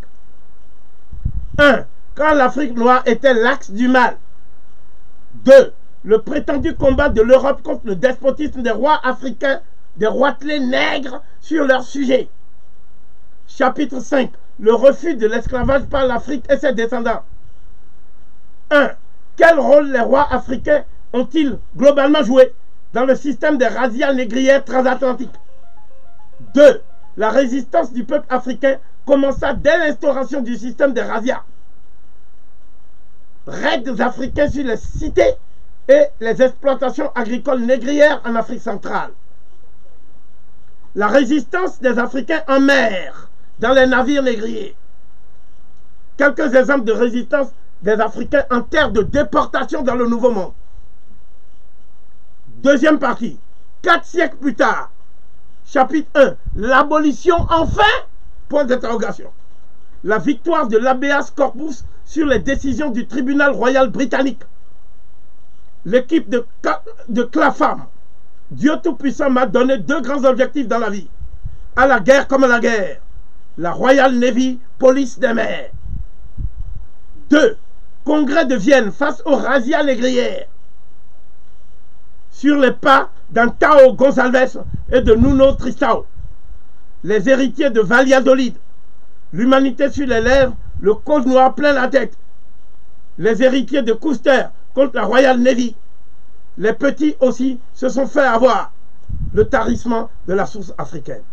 1. Quand l'Afrique noire était l'axe du mal. 2. Le prétendu combat de l'Europe contre le despotisme des rois africains, des roitelets nègres sur leur sujet. Chapitre 5. Le refus de l'esclavage par l'Afrique et ses descendants. 1. Quel rôle les rois africains ont-ils globalement joué dans le système des razzias négrières transatlantiques? 2. La résistance du peuple africain commença dès l'instauration du système des razzias. Raids africains sur les cités et les exploitations agricoles négrières en Afrique centrale. La résistance des Africains en mer, dans les navires négriers. Quelques exemples de résistance des Africains en terre de déportation dans le Nouveau Monde. Deuxième partie, quatre siècles plus tard, chapitre 1, l'abolition enfin Point d'interrogation. La victoire de l'ABS corpus sur les décisions du tribunal royal britannique. L'équipe de, de Clafam, Dieu Tout-Puissant m'a donné deux grands objectifs dans la vie. À la guerre comme à la guerre. La Royal Navy, police des mers. Deux, congrès de Vienne face aux razzias négrières. Sur les pas d'Antao Gonzalves et de Nuno Tristao, les héritiers de Valladolid, l'humanité sur les lèvres, le col noir plein la tête, les héritiers de Custer contre la Royal Navy, les petits aussi se sont fait avoir le tarissement de la source africaine.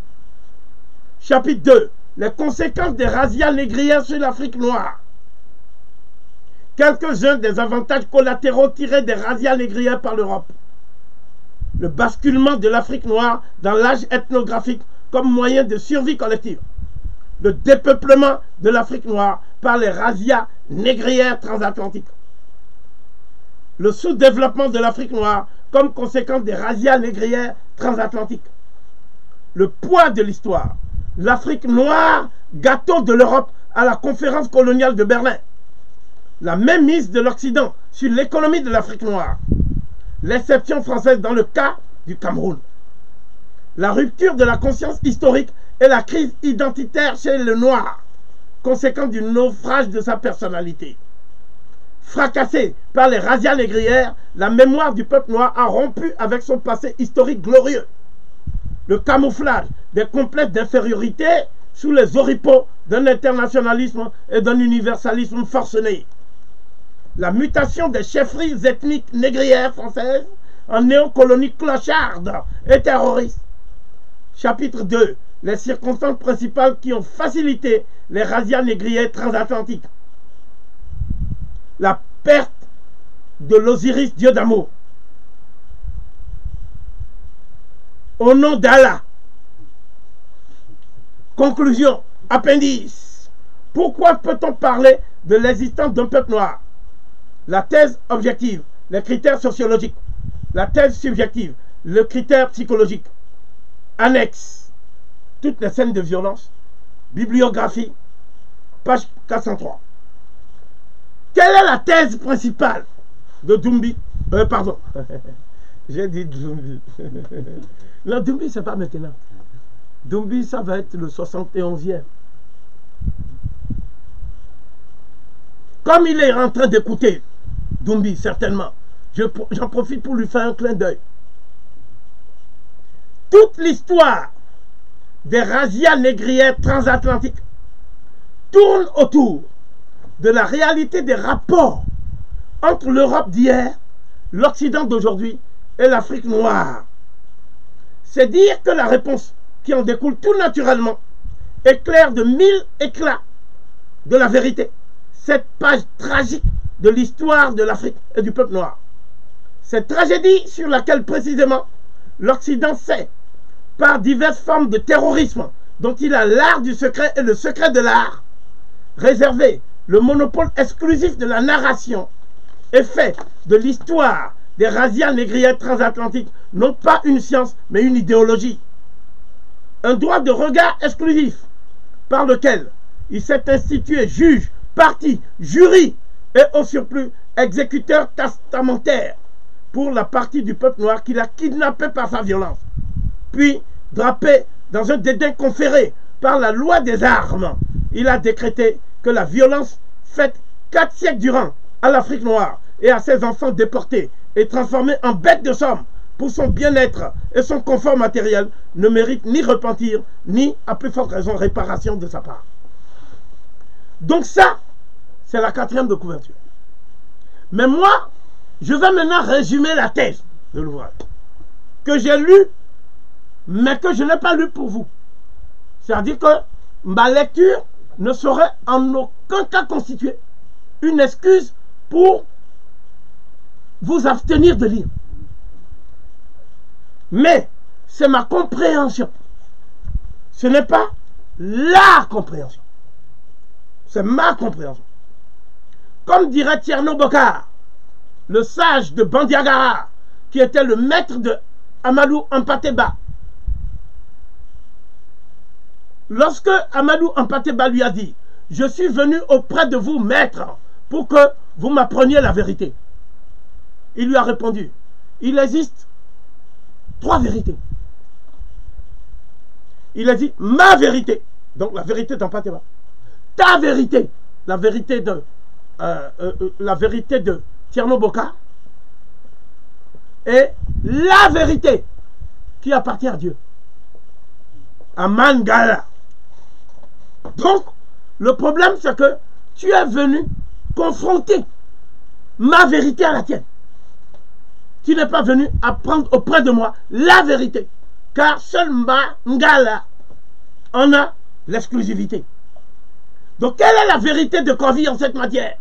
Chapitre 2. Les conséquences des razzias négrières sur l'Afrique noire quelques-uns des avantages collatéraux tirés des razzias négrières par l'Europe. Le basculement de l'Afrique noire dans l'âge ethnographique comme moyen de survie collective. Le dépeuplement de l'Afrique noire par les razzias négrières transatlantiques. Le sous-développement de l'Afrique noire comme conséquence des razzias négrières transatlantiques. Le poids de l'histoire. L'Afrique noire, gâteau de l'Europe à la conférence coloniale de Berlin. La même mise de l'Occident sur l'économie de l'Afrique noire. L'exception française dans le cas du Cameroun. La rupture de la conscience historique et la crise identitaire chez le noir, conséquence du naufrage de sa personnalité. Fracassé par les razzias négrières, la mémoire du peuple noir a rompu avec son passé historique glorieux. Le camouflage des complexes d'infériorité sous les oripeaux d'un internationalisme et d'un universalisme forcené. La mutation des chefferies ethniques négrières françaises en néocolonies clochardes et terroristes. Chapitre 2. Les circonstances principales qui ont facilité les razzias négrières transatlantiques. La perte de l'Osiris, Dieu d'amour. Au nom d'Allah. Conclusion. Appendice. Pourquoi peut-on parler de l'existence d'un peuple noir? La thèse objective, les critères sociologiques. La thèse subjective, le critère psychologique. Annexe. Toutes les scènes de violence. Bibliographie. Page 403. Quelle est la thèse principale de Dumbi? Euh, Pardon. J'ai dit Dumbi. non, Dumbi, c'est pas maintenant. Dumbi, ça va être le 71e. Comme il est en train d'écouter Dumbi, certainement, j'en profite pour lui faire un clin d'œil. Toute l'histoire des razzias négrières transatlantiques tourne autour de la réalité des rapports entre l'Europe d'hier, l'Occident d'aujourd'hui et l'Afrique noire. C'est dire que la réponse qui en découle tout naturellement éclaire de mille éclats de la vérité cette page tragique de l'histoire de l'Afrique et du peuple noir. Cette tragédie sur laquelle précisément l'Occident sait, par diverses formes de terrorisme dont il a l'art du secret et le secret de l'art, réservé le monopole exclusif de la narration est fait de l'histoire des razzias négrières transatlantiques, non pas une science, mais une idéologie. Un droit de regard exclusif par lequel il s'est institué juge, parti, jury et au surplus exécuteur testamentaire pour la partie du peuple noir qu'il a kidnappé par sa violence, puis drapé dans un dédain conféré par la loi des armes, il a décrété que la violence faite quatre siècles durant à l'Afrique noire et à ses enfants déportés et transformés en bêtes de somme pour son bien-être et son confort matériel ne mérite ni repentir, ni, à plus forte raison, réparation de sa part. Donc ça, c'est la quatrième de couverture. Mais moi, je vais maintenant résumer la thèse de l'ouvrage que j'ai lu, mais que je n'ai pas lu pour vous. C'est-à-dire que ma lecture ne saurait en aucun cas constituer une excuse pour vous abstenir de lire. Mais c'est ma compréhension. Ce n'est pas la compréhension. C'est ma compréhension. Comme dirait Tierno Bokar, le sage de Bandiagara, qui était le maître de Amadou Ampateba, Lorsque Amadou Ampateba lui a dit Je suis venu auprès de vous, maître, pour que vous m'appreniez la vérité. Il lui a répondu Il existe trois vérités. Il a dit Ma vérité, donc la vérité d'Ampateba. Ta vérité, la vérité de, euh, euh, euh, la vérité de Tierno Boka. Et la vérité qui appartient à Dieu. À Mangala. Donc, le problème, c'est que tu es venu confronter ma vérité à la tienne. Tu n'es pas venu apprendre auprès de moi la vérité. Car seul Ngala en a l'exclusivité. Donc, quelle est la vérité de Kovi en cette matière?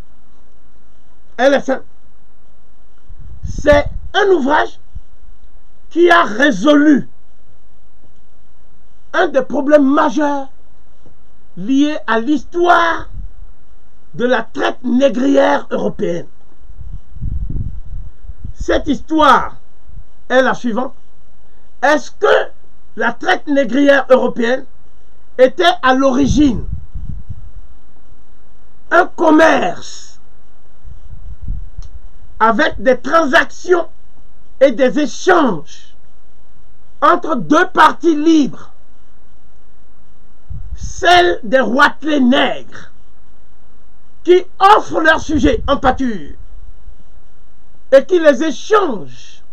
Elle est simple. C'est un ouvrage qui a résolu un des problèmes majeurs lié à l'histoire de la traite négrière européenne. Cette histoire est la suivante. Est-ce que la traite négrière européenne était à l'origine un commerce avec des transactions et des échanges entre deux parties libres, celle des roitelets nègres, qui offrent leurs sujets en pâture et qui les échangent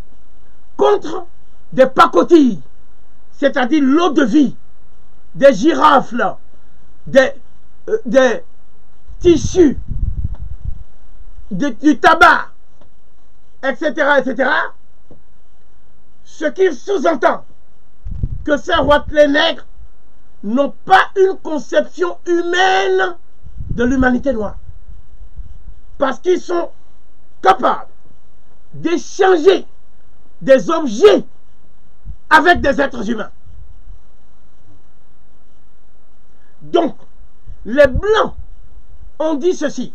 contre des pacotilles, c'est-à-dire l'eau de vie, des des, euh, des tissus, du tabac, etc., etc., ce qui sous-entend que ces roitelets nègres n'ont pas une conception humaine de l'humanité noire. Parce qu'ils sont capables d'échanger des objets avec des êtres humains. Donc, les Blancs ont dit ceci.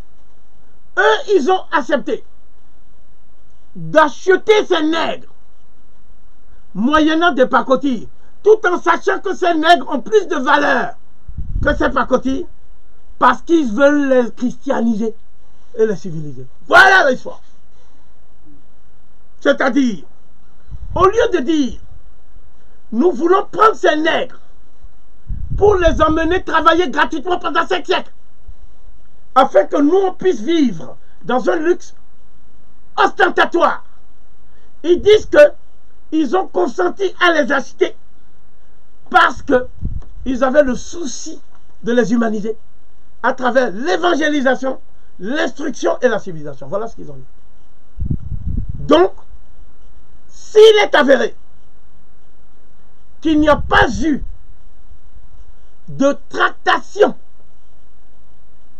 Eux, ils ont accepté d'acheter ces nègres moyennant des pacotilles, tout en sachant que ces nègres ont plus de valeur que ces pacotilles, parce qu'ils veulent les christianiser et les civiliser. Voilà l'histoire. C'est-à-dire, au lieu de dire, nous voulons prendre ces nègres pour les emmener travailler gratuitement pendant cinq siècles, afin que nous, on puisse vivre dans un luxe ostentatoire. Ils disent que ils ont consenti à les acheter parce qu'ils avaient le souci de les humaniser à travers l'évangélisation, l'instruction et la civilisation. Voilà ce qu'ils ont dit. Donc, s'il est avéré qu'il n'y a pas eu de tractation,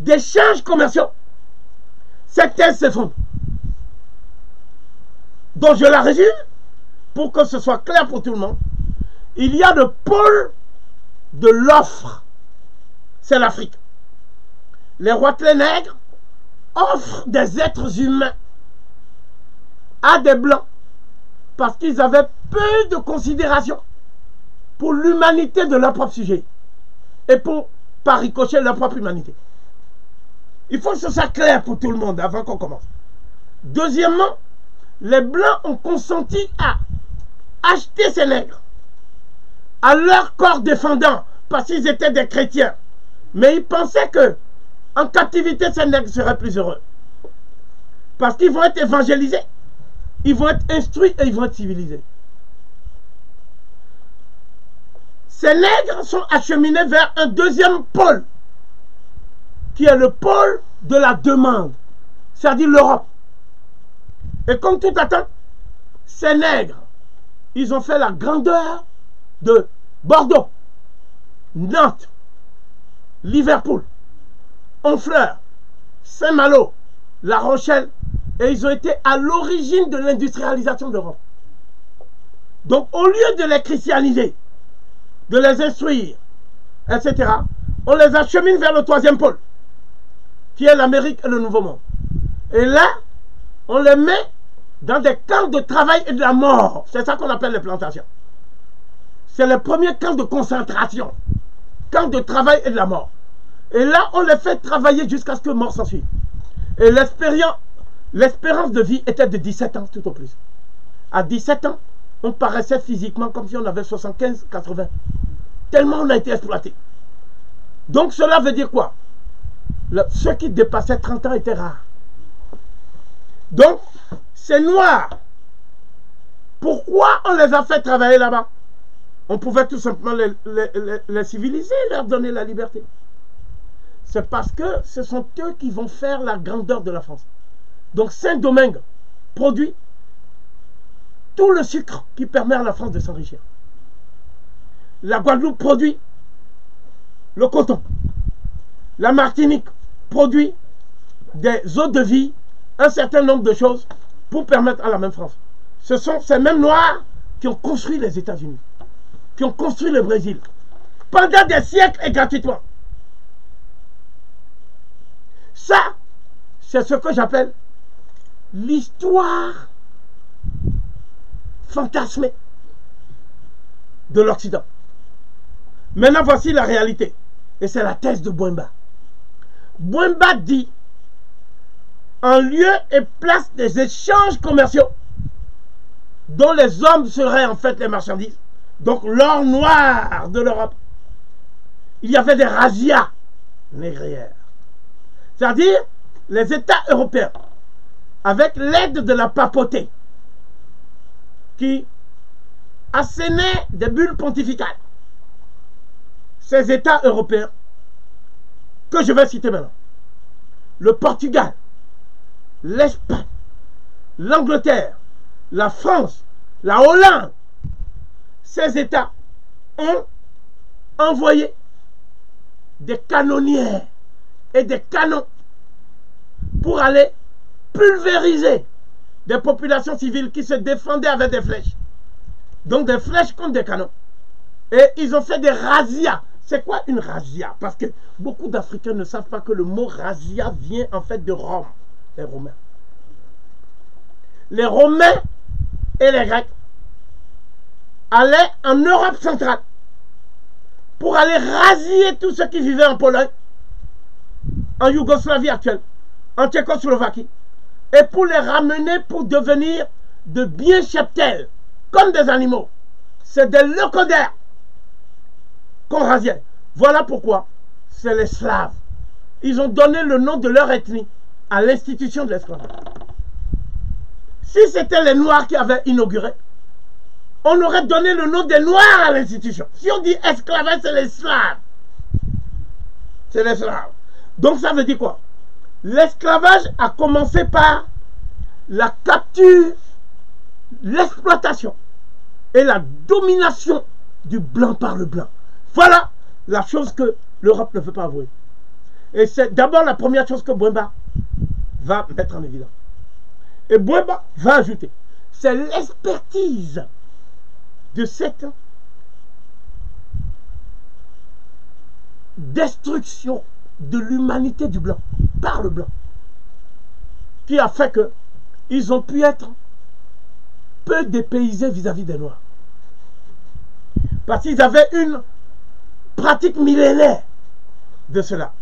d'échanges commerciaux, cette thèse s'effondre. Donc je la résume pour que ce soit clair pour tout le monde. Il y a le pôle de l'offre, c'est l'Afrique. Les roitelets nègres offrent des êtres humains à des blancs parce qu'ils avaient peu de considération pour l'humanité de leur propre sujet et pour, par ricochet, leur propre humanité. Il faut que ce soit clair pour tout le monde avant qu'on commence. Deuxièmement, les Blancs ont consenti à acheter ces nègres à leur corps défendant parce qu'ils étaient des chrétiens. Mais ils pensaient que en captivité, ces nègres seraient plus heureux. Parce qu'ils vont être évangélisés, ils vont être instruits et ils vont être civilisés. Ces nègres sont acheminés vers un deuxième pôle, qui est le pôle de la demande, c'est-à-dire l'Europe. Et comme tout attend, ces nègres, ils ont fait la grandeur de Bordeaux, Nantes, Liverpool, Honfleur, Saint-Malo, La Rochelle, et ils ont été à l'origine de l'industrialisation de l'Europe. Donc au lieu de les christianiser, de les instruire, etc., on les achemine vers le troisième pôle, qui est l'Amérique et le Nouveau Monde. Et là, on les met dans des camps de travail et de la mort. C'est ça qu'on appelle les plantations. C'est le premier camp de concentration. Camp de travail et de la mort. Et là, on les fait travailler jusqu'à ce que mort s'ensuit. Et l'espérance de vie était de 17 ans tout au plus. À 17 ans, on paraissait physiquement comme si on avait 75, 80. Tellement on a été exploité. Donc cela veut dire quoi? Ceux qui dépassaient 30 ans étaient rares. Donc, c'est noir. Pourquoi on les a fait travailler là-bas? On pouvait tout simplement les, civiliser, leur donner la liberté. C'est parce que ce sont eux qui vont faire la grandeur de la France. Donc Saint-Domingue produit tout le sucre qui permet à la France de s'enrichir. La Guadeloupe produit le coton. La Martinique produit des eaux de vie, un certain nombre de choses pour permettre à la même France. Ce sont ces mêmes Noirs qui ont construit les États-Unis, qui ont construit le Brésil, pendant des siècles et gratuitement. Ça, c'est ce que j'appelle l'histoire fantasmée de l'Occident. Maintenant, voici la réalité. Et c'est la thèse de Bouemba. Bouemba dit, en lieu et place des échanges commerciaux, dont les hommes seraient en fait les marchandises, donc l'or noir de l'Europe, il y avait des razzias négrières. C'est-à-dire les États européens, avec l'aide de la papauté, qui assénaient des bulles pontificales, ces États européens, que je vais citer maintenant, le Portugal, l'Espagne, l'Angleterre, la France, la Hollande, ces États ont envoyé des canonnières et des canons pour aller pulvériser des populations civiles qui se défendaient avec des flèches. Donc des flèches contre des canons. Et ils ont fait des razzias. C'est quoi une razzia? Parce que beaucoup d'Africains ne savent pas que le mot razzia vient en fait de Rome, les Romains. Les Romains et les Grecs allaient en Europe centrale pour aller rasier tous ceux qui vivaient en Pologne, en Yougoslavie actuelle, en Tchécoslovaquie, et pour les ramener pour devenir de bien cheptels, comme des animaux. C'est des locodères qu'on rasiait. Voilà pourquoi c'est les Slaves. Ils ont donné le nom de leur ethnie à l'institution de l'esclavage. Si c'était les Noirs qui avaient inauguré, on aurait donné le nom des Noirs à l'institution. Si on dit esclavage, c'est les. C'est les. Donc ça veut dire quoi? L'esclavage a commencé par la capture, l'exploitation et la domination du blanc par le blanc. Voilà la chose que l'Europe ne veut pas avouer. Et c'est d'abord la première chose que Bouemba va mettre en évidence. Et Bouemba va ajouter, c'est l'expertise de cette destruction de l'humanité du blanc, par le blanc, qui a fait que ils ont pu être peu dépaysés vis-à-vis des Noirs. Parce qu'ils avaient une pratique millénaire de cela.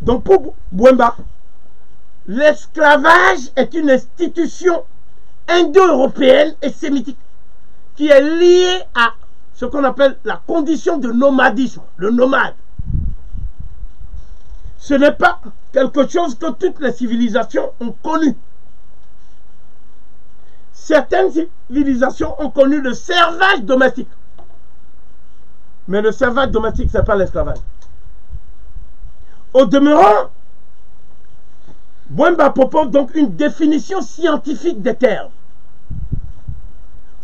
Donc pour Bouemba, l'esclavage est une institution indo-européenne et sémitique qui est liée à ce qu'on appelle la condition de nomadisme, le nomade. Ce n'est pas quelque chose que toutes les civilisations ont connu. Certaines civilisations ont connu le servage domestique. Mais le servage domestique, ce n'est pas l'esclavage. Au demeurant, Bouemba propose donc une définition scientifique des termes.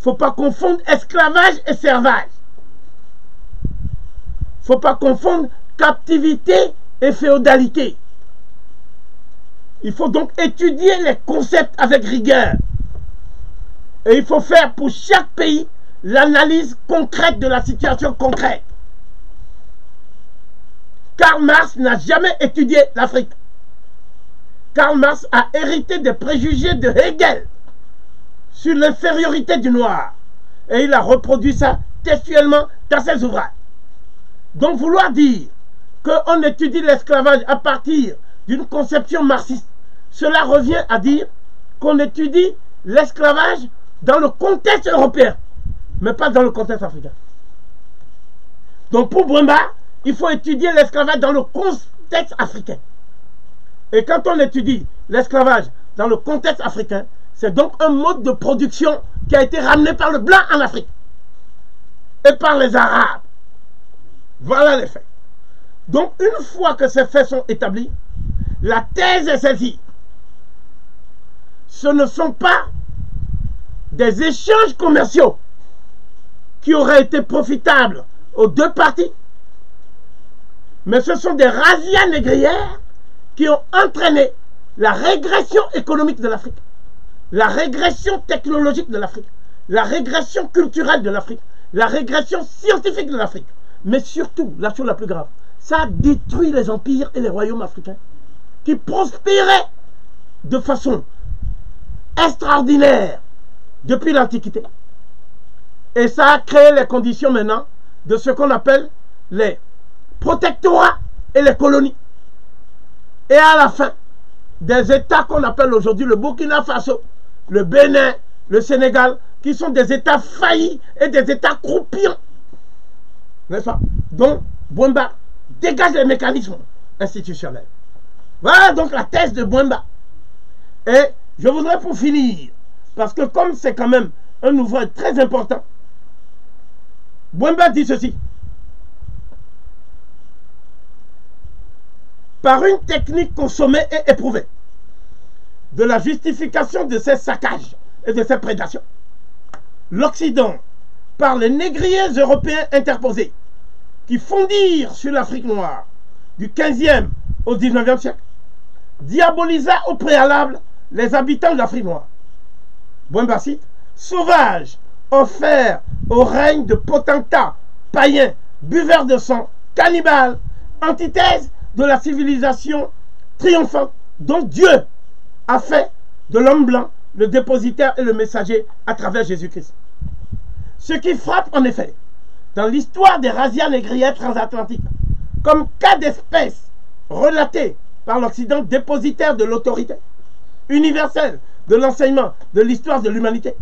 Faut pas confondre esclavage et servage. Faut pas confondre captivité et féodalité. Il faut donc étudier les concepts avec rigueur. Et il faut faire pour chaque pays l'analyse concrète de la situation concrète. Karl Marx n'a jamais étudié l'Afrique. Karl Marx a hérité des préjugés de Hegel sur l'infériorité du noir. Et il a reproduit ça textuellement dans ses ouvrages. Donc vouloir dire qu'on étudie l'esclavage à partir d'une conception marxiste, cela revient à dire qu'on étudie l'esclavage dans le contexte européen mais pas dans le contexte africain. Donc pour Brumba, il faut étudier l'esclavage dans le contexte africain. Et quand on étudie l'esclavage dans le contexte africain, c'est donc un mode de production qui a été ramené par le blanc en Afrique et par les Arabes. Voilà les faits. Donc une fois que ces faits sont établis, la thèse est celle-ci. Ce ne sont pas des échanges commerciaux qui aurait été profitable aux deux parties. Mais ce sont des razzias négrières qui ont entraîné la régression économique de l'Afrique, la régression technologique de l'Afrique, la régression culturelle de l'Afrique, la régression scientifique de l'Afrique. Mais surtout, la chose la plus grave, ça a détruit les empires et les royaumes africains qui prospéraient de façon extraordinaire depuis l'Antiquité. Et ça a créé les conditions maintenant de ce qu'on appelle les protectorats et les colonies. Et à la fin, des États qu'on appelle aujourd'hui le Burkina Faso, le Bénin, le Sénégal, qui sont des États faillis et des États croupions. N'est-ce pas? Donc, Bouemba dégage les mécanismes institutionnels. Voilà donc la thèse de Bouemba. Et je voudrais pour finir, parce que comme c'est quand même un ouvrage très important, Bouemba dit ceci. Par une technique consommée et éprouvée, de la justification de ces saccages et de ces prédations, l'Occident, par les négriers européens interposés, qui fondirent sur l'Afrique noire du 15e au 19e siècle, diabolisa au préalable les habitants de l'Afrique noire. Bouembassi, sauvage, offert au règne de potentats, païens, buveurs de sang, cannibales, antithèse de la civilisation triomphante dont Dieu a fait de l'homme blanc le dépositaire et le messager à travers Jésus-Christ. Ce qui frappe en effet dans l'histoire des razzias négrières transatlantiques comme cas d'espèce relaté par l'Occident dépositaire de l'autorité universelle de l'enseignement de l'histoire de l'humanité,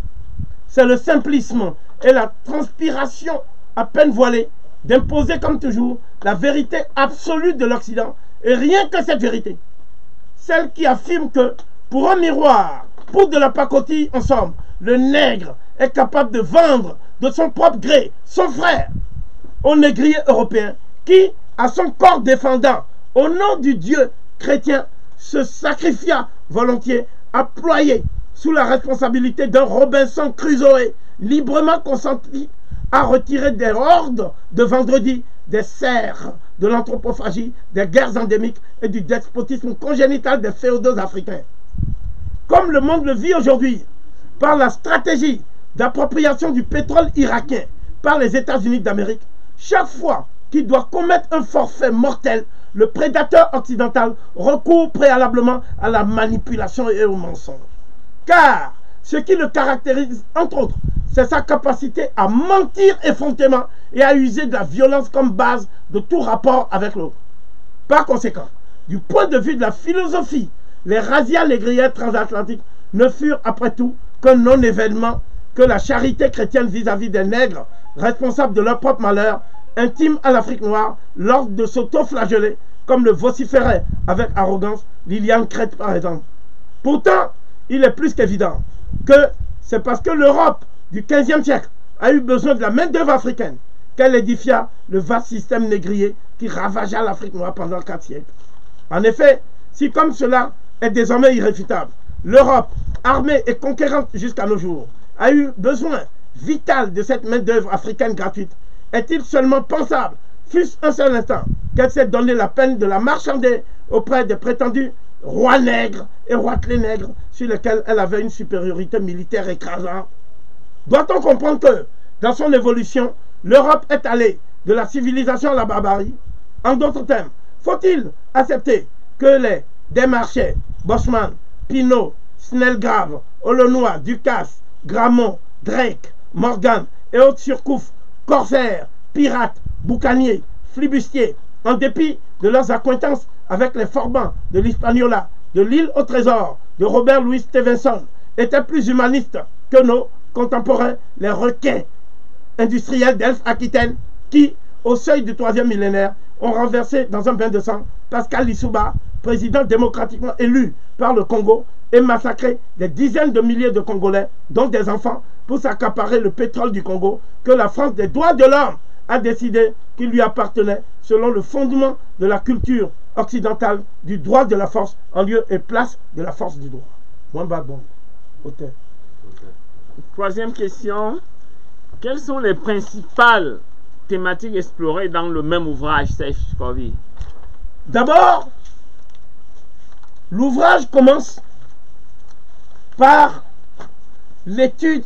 c'est le simplisme et la transpiration à peine voilée d'imposer comme toujours la vérité absolue de l'Occident et rien que cette vérité. Celle qui affirme que pour un miroir, pour de la pacotille en somme, le nègre est capable de vendre de son propre gré son frère au négrier européen qui, à son corps défendant, au nom du Dieu chrétien, se sacrifia volontiers à ployer sous la responsabilité d'un Robinson Crusoe librement consenti à retirer des hordes de vendredi des serres de l'anthropophagie, des guerres endémiques et du despotisme congénital des féodaux africains. Comme le monde le vit aujourd'hui, par la stratégie d'appropriation du pétrole irakien par les États-Unis d'Amérique, chaque fois qu'il doit commettre un forfait mortel, le prédateur occidental recourt préalablement à la manipulation et au mensonge. Car ce qui le caractérise, entre autres, c'est sa capacité à mentir effrontément et à user de la violence comme base de tout rapport avec l'autre. Par conséquent, du point de vue de la philosophie, les razzias négrières transatlantiques ne furent après tout qu'un non-événement que la charité chrétienne vis-à-vis des nègres, responsables de leur propre malheur, intime à l'Afrique noire, lors de s'auto-flageller, comme le vociférait avec arrogance Liliane Crête par exemple. Pourtant, il est plus qu'évident que c'est parce que l'Europe du 15e siècle a eu besoin de la main-d'œuvre africaine qu'elle édifia le vaste système négrier qui ravagea l'Afrique noire pendant quatre siècles. En effet, si comme cela est désormais irréfutable, l'Europe, armée et conquérante jusqu'à nos jours, a eu besoin vital de cette main-d'œuvre africaine gratuite, est-il seulement pensable, fût-ce un seul instant, qu'elle s'est donné la peine de la marchander auprès des prétendus rois nègres et roitelets nègres sur lesquels elle avait une supériorité militaire écrasante? Doit-on comprendre que, dans son évolution, l'Europe est allée de la civilisation à la barbarie? En d'autres termes, faut-il accepter que les Desmarchais, Bosman, Pinot, Snellgrave, Olonois, Ducasse, Gramont, Drake, Morgan et autres surcouf, corsaires, pirates, boucaniers, flibustiers, en dépit de leurs acquaintances avec les forbans de l'Hispaniola, de l'île au trésor, de Robert Louis Stevenson, étaient plus humanistes que nos contemporains, les requins industriels d'Elf-Aquitaine, qui, au seuil du troisième millénaire, ont renversé dans un bain de sang Pascal Lissouba, président démocratiquement élu par le Congo, et massacré des dizaines de milliers de Congolais, dont des enfants, pour s'accaparer le pétrole du Congo, que la France des droits de l'homme a décidé qu'il lui appartenait selon le fondement de la culture occidentale du droit de la force en lieu et place de la force du droit. Mwamba bon. Auteur. Troisième question. Quelles sont les principales thématiques explorées dans le même ouvrage, Safe D'abord, l'ouvrage commence par l'étude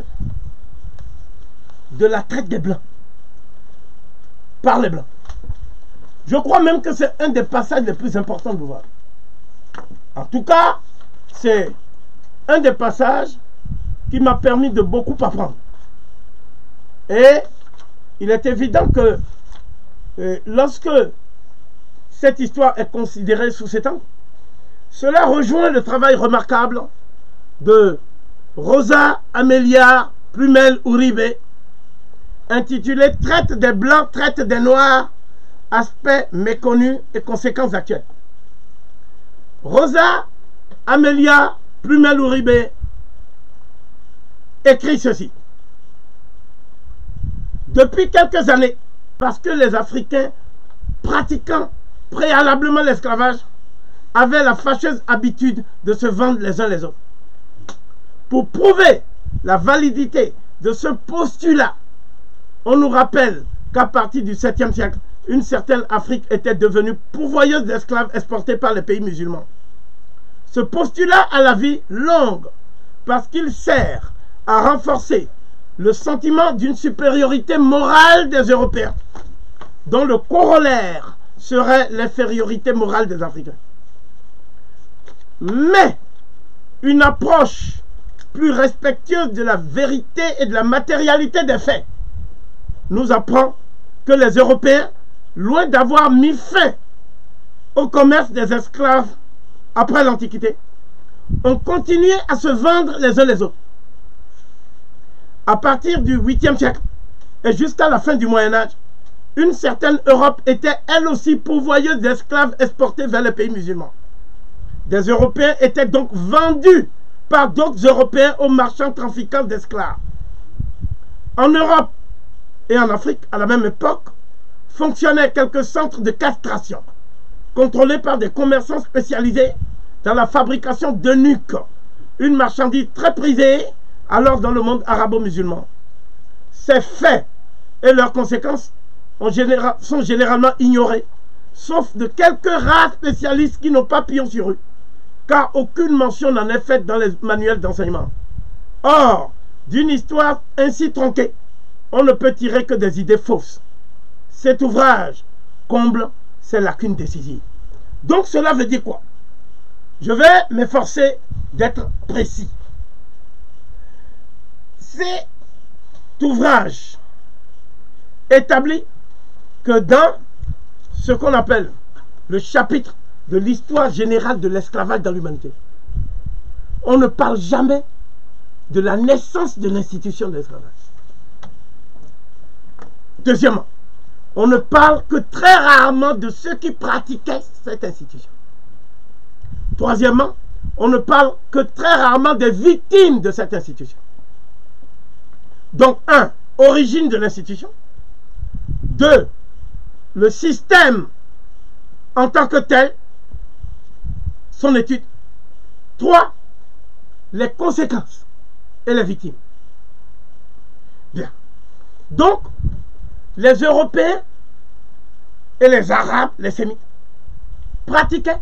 de la traite des Blancs par les Blancs. Je crois même que c'est un des passages les plus importants de l'ouvrage. En tout cas, c'est un des passages qui m'a permis de beaucoup apprendre. Et il est évident que euh, lorsque cette histoire est considérée sous cet angle, cela rejoint le travail remarquable de Rosa Amelia Plumel Uribe, intitulé Traite des Blancs, traite des Noirs, aspects méconnus et conséquences actuelles. Rosa Amelia Plumel Uribe écrit ceci. Depuis quelques années, parce que les Africains pratiquant préalablement l'esclavage avaient la fâcheuse habitude de se vendre les uns les autres. Pour prouver la validité de ce postulat, on nous rappelle qu'à partir du 7e siècle, une certaine Afrique était devenue pourvoyeuse d'esclaves exportés par les pays musulmans. Ce postulat a la vie longue parce qu'il sert à renforcer le sentiment d'une supériorité morale des Européens, dont le corollaire serait l'infériorité morale des Africains. Mais une approche plus respectueuse de la vérité et de la matérialité des faits nous apprend que les Européens, loin d'avoir mis fin au commerce des esclaves après l'Antiquité, ont continué à se vendre les uns les autres. À partir du 8e siècle et jusqu'à la fin du Moyen Âge, une certaine Europe était elle aussi pourvoyeuse d'esclaves exportés vers les pays musulmans. Des Européens étaient donc vendus par d'autres Européens aux marchands trafiquants d'esclaves. En Europe et en Afrique, à la même époque, fonctionnaient quelques centres de castration, contrôlés par des commerçants spécialisés dans la fabrication de nuques, une marchandise très prisée alors dans le monde arabo-musulman. Ces faits et leurs conséquences sont généralement ignorés, sauf de quelques rares spécialistes qui n'ont pas pion sur eux, car aucune mention n'en est faite dans les manuels d'enseignement. Or, d'une histoire ainsi tronquée, on ne peut tirer que des idées fausses. Cet ouvrage comble ces lacunes décisives. Donc cela veut dire quoi? Je vais m'efforcer d'être précis. Cet ouvrage établit que dans ce qu'on appelle le chapitre de l'histoire générale de l'esclavage dans l'humanité, on ne parle jamais de la naissance de l'institution de l'esclavage. Deuxièmement, on ne parle que très rarement de ceux qui pratiquaient cette institution. Troisièmement, on ne parle que très rarement des victimes de cette institution. Donc, un, origine de l'institution. Deux, le système en tant que tel, son étude. Trois, les conséquences et les victimes. Bien. Donc, les Européens et les Arabes, les Sémites, pratiquaient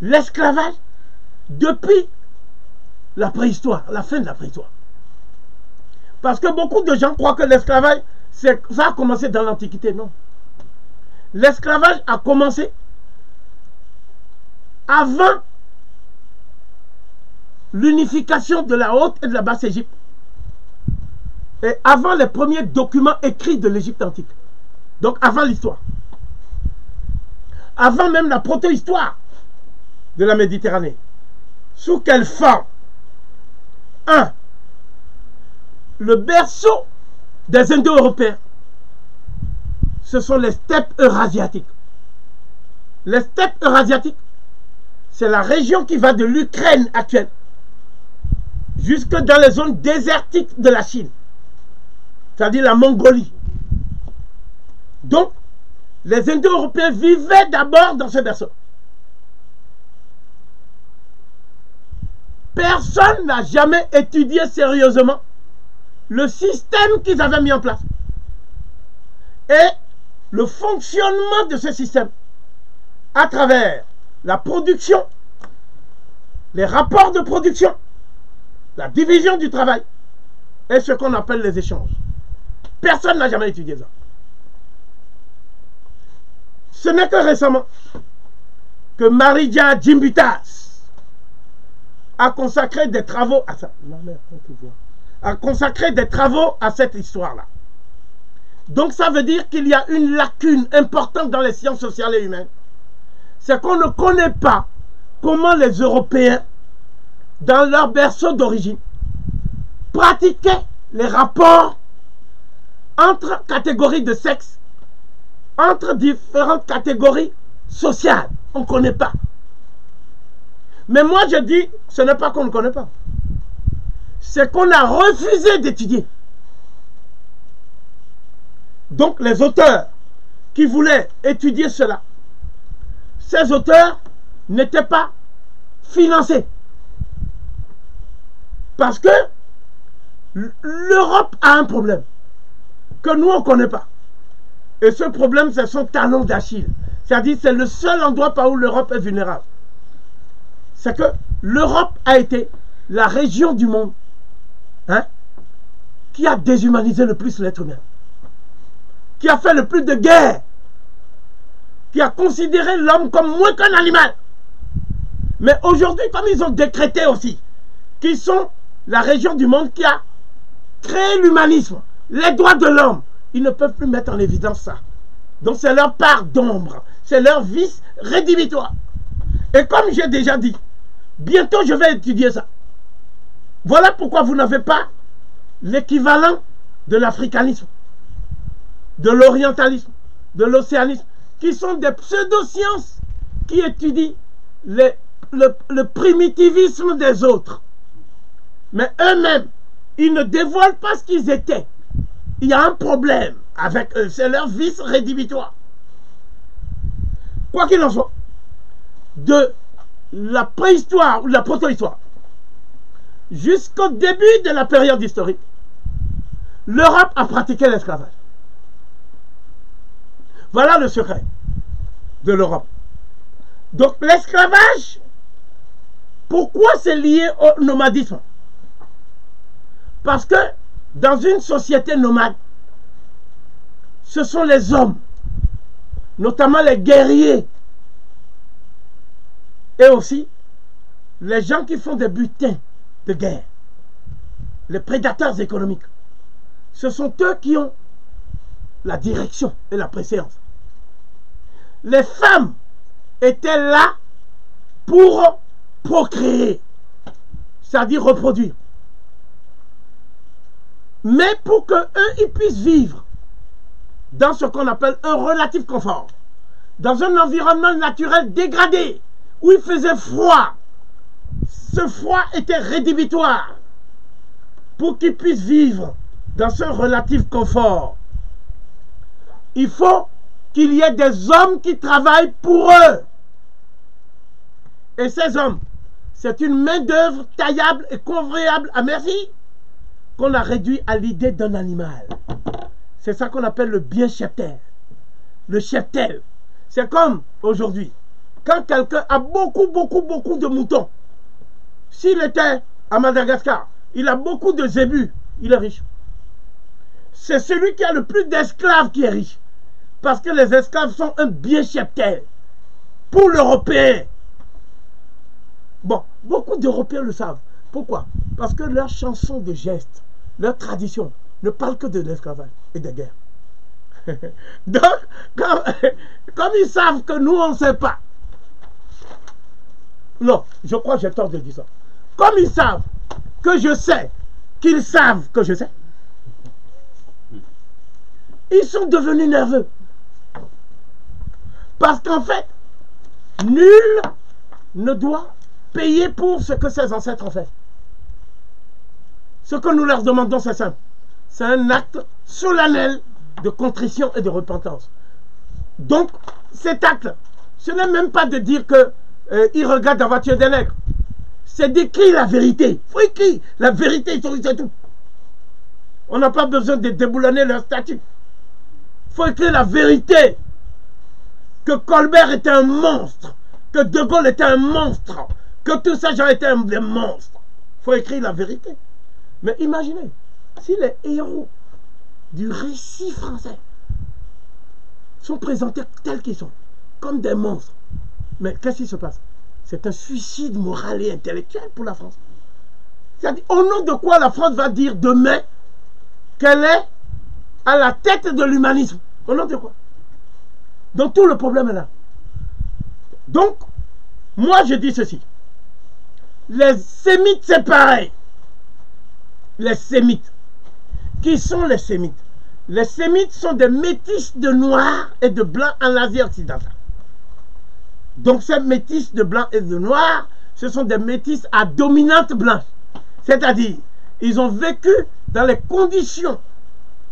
l'esclavage depuis la préhistoire, la fin de la préhistoire. Parce que beaucoup de gens croient que l'esclavage, ça a commencé dans l'Antiquité. Non. L'esclavage a commencé avant l'unification de la Haute et de la Basse Égypte. Et avant les premiers documents écrits de l'Égypte antique. Donc avant l'histoire. Avant même la proto-histoire de la Méditerranée. Sous quelle forme? 1. Le berceau des Indo-Européens, ce sont les steppes eurasiatiques. Les steppes eurasiatiques, c'est la région qui va de l'Ukraine actuelle jusque dans les zones désertiques de la Chine, c'est-à-dire la Mongolie. Donc, les Indo-Européens vivaient d'abord dans ce berceau. Personne n'a jamais étudié sérieusement le système qu'ils avaient mis en place et le fonctionnement de ce système à travers la production, les rapports de production, la division du travail et ce qu'on appelle les échanges. Personne n'a jamais étudié ça. Ce n'est que récemment que Maridia Jimbitas a consacré des travaux à ça. A consacré des travaux à cette histoire-là. Donc ça veut dire qu'il y a une lacune importante dans les sciences sociales et humaines. C'est qu'on ne connaît pas comment les Européens, dans leur berceau d'origine, pratiquaient les rapports entre catégories de sexe, entre différentes catégories sociales. On ne connaît pas. Mais moi, je dis, ce n'est pas qu'on ne connaît pas. C'est qu'on a refusé d'étudier. Donc, les auteurs qui voulaient étudier cela, ces auteurs n'étaient pas financés. Parce que l'Europe a un problème que nous, on ne connaît pas. Et ce problème, c'est son talon d'Achille. C'est-à-dire, c'est le seul endroit par où l'Europe est vulnérable. C'est que l'Europe a été la région du monde hein, qui a déshumanisé le plus l'être humain. Qui a fait le plus de guerres. Qui a considéré l'homme comme moins qu'un animal. Mais aujourd'hui, comme ils ont décrété aussi qu'ils sont la région du monde qui a créé l'humanisme, les droits de l'homme, ils ne peuvent plus mettre en évidence ça. Donc c'est leur part d'ombre, c'est leur vice rédhibitoire. Et comme j'ai déjà dit, bientôt je vais étudier ça. Voilà pourquoi vous n'avez pas l'équivalent de l'africanisme, de l'orientalisme, de l'océanisme, qui sont des pseudosciences qui étudient le, primitivisme des autres. Mais eux-mêmes, ils ne dévoilent pas ce qu'ils étaient il y a un problème avec eux. C'est leur vice rédhibitoire. Quoi qu'il en soit, de la préhistoire ou de la proto-histoire jusqu'au début de la période historique, l'Europe a pratiqué l'esclavage. Voilà le secret de l'Europe. Donc l'esclavage, pourquoi c'est lié au nomadisme? Parce que dans une société nomade, ce sont les hommes, notamment les guerriers, et aussi les gens qui font des butins de guerre, les prédateurs économiques. Ce sont eux qui ont la direction et la préséance. Les femmes étaient là pour procréer, c'est-à-dire reproduire mais pour qu'eux, ils puissent vivre dans ce qu'on appelle un relatif confort, dans un environnement naturel dégradé, où il faisait froid. Ce froid était rédhibitoire pour qu'ils puissent vivre dans ce relatif confort. Il faut qu'il y ait des hommes qui travaillent pour eux. Et ces hommes, c'est une main-d'œuvre taillable et convoyable à merci qu'on a réduit à l'idée d'un animal. C'est ça qu'on appelle le bien cheptel. Le cheptel. C'est comme aujourd'hui, quand quelqu'un a beaucoup, beaucoup, beaucoup de moutons, s'il était à Madagascar, il a beaucoup de zébus, il est riche. C'est celui qui a le plus d'esclaves qui est riche. Parce que les esclaves sont un bien cheptel. Pour l'Européen. Bon, beaucoup d'Européens le savent. Pourquoi? Parce que leurs chansons de gestes leur tradition ne parle que de l'esclavage et des guerres. Donc, comme, ils savent que nous, on ne sait pas. Non, je crois que j'ai tort de dire ça. Comme ils savent que je sais, qu'ils savent que je sais, ils sont devenus nerveux. Parce qu'en fait, nul ne doit payer pour ce que ses ancêtres ont fait. Ce que nous leur demandons, c'est simple. C'est un acte solennel de contrition et de repentance. Donc, cet acte, ce n'est même pas de dire que euh, il regarde la voiture des nègres. C'est d'écrire la vérité. Il faut écrire la vérité c'est tout. On n'a pas besoin de déboulonner leur statut. Il faut écrire la vérité. Que Colbert était un monstre. Que De Gaulle était un monstre. Que tous ces gens étaient des monstres. Il faut écrire la vérité. Mais imaginez, si les héros du récit français sont présentés tels qu'ils sont, comme des monstres, mais qu'est-ce qui se passe? C'est un suicide moral et intellectuel pour la France. C'est-à-dire, au nom de quoi la France va dire demain qu'elle est à la tête de l'humanisme? Au nom de quoi? Donc tout le problème est là. Donc, moi je dis ceci. Les sémites, c'est pareil. Les sémites. Qui sont les sémites? Les sémites sont des métis de noirs et de blancs en Asie occidentale. Donc ces métis de blanc et de noir, ce sont des métis à dominante blanche. C'est-à-dire, ils ont vécu dans les conditions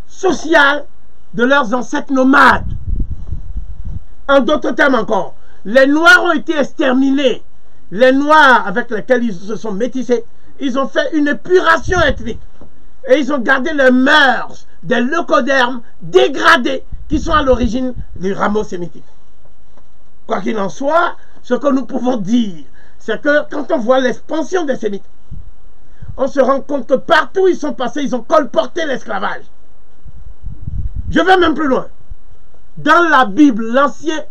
sociales de leurs ancêtres nomades. En d'autres termes encore, les Noirs ont été exterminés. Les Noirs avec lesquels ils se sont métissés, ils ont fait une épuration ethnique. Et ils ont gardé les mœurs des leucodermes dégradés qui sont à l'origine du rameau sémitique. Quoi qu'il en soit, ce que nous pouvons dire, c'est que quand on voit l'expansion des sémites, on se rend compte que partout où ils sont passés, ils ont colporté l'esclavage. Je vais même plus loin. Dans la Bible, l'Ancien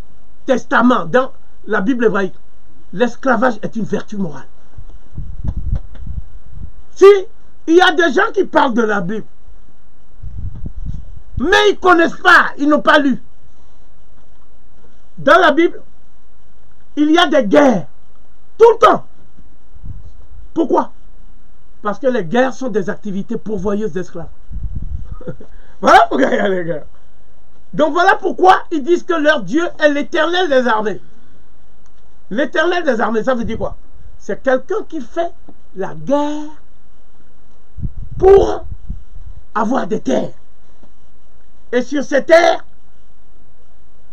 Testament, dans la Bible hébraïque, l'esclavage est une vertu morale. Si il y a des gens qui parlent de la Bible, mais ils ne connaissent pas, ils n'ont pas lu. Dans la Bible, il y a des guerres. Tout le temps. Pourquoi? Parce que les guerres sont des activités pourvoyeuses d'esclaves. voilà pourquoi il y a les guerres. Donc voilà pourquoi ils disent que leur Dieu est l'éternel des armées. L'éternel des armées, ça veut dire quoi? C'est quelqu'un qui fait la guerre pour avoir des terres. Et sur ces terres,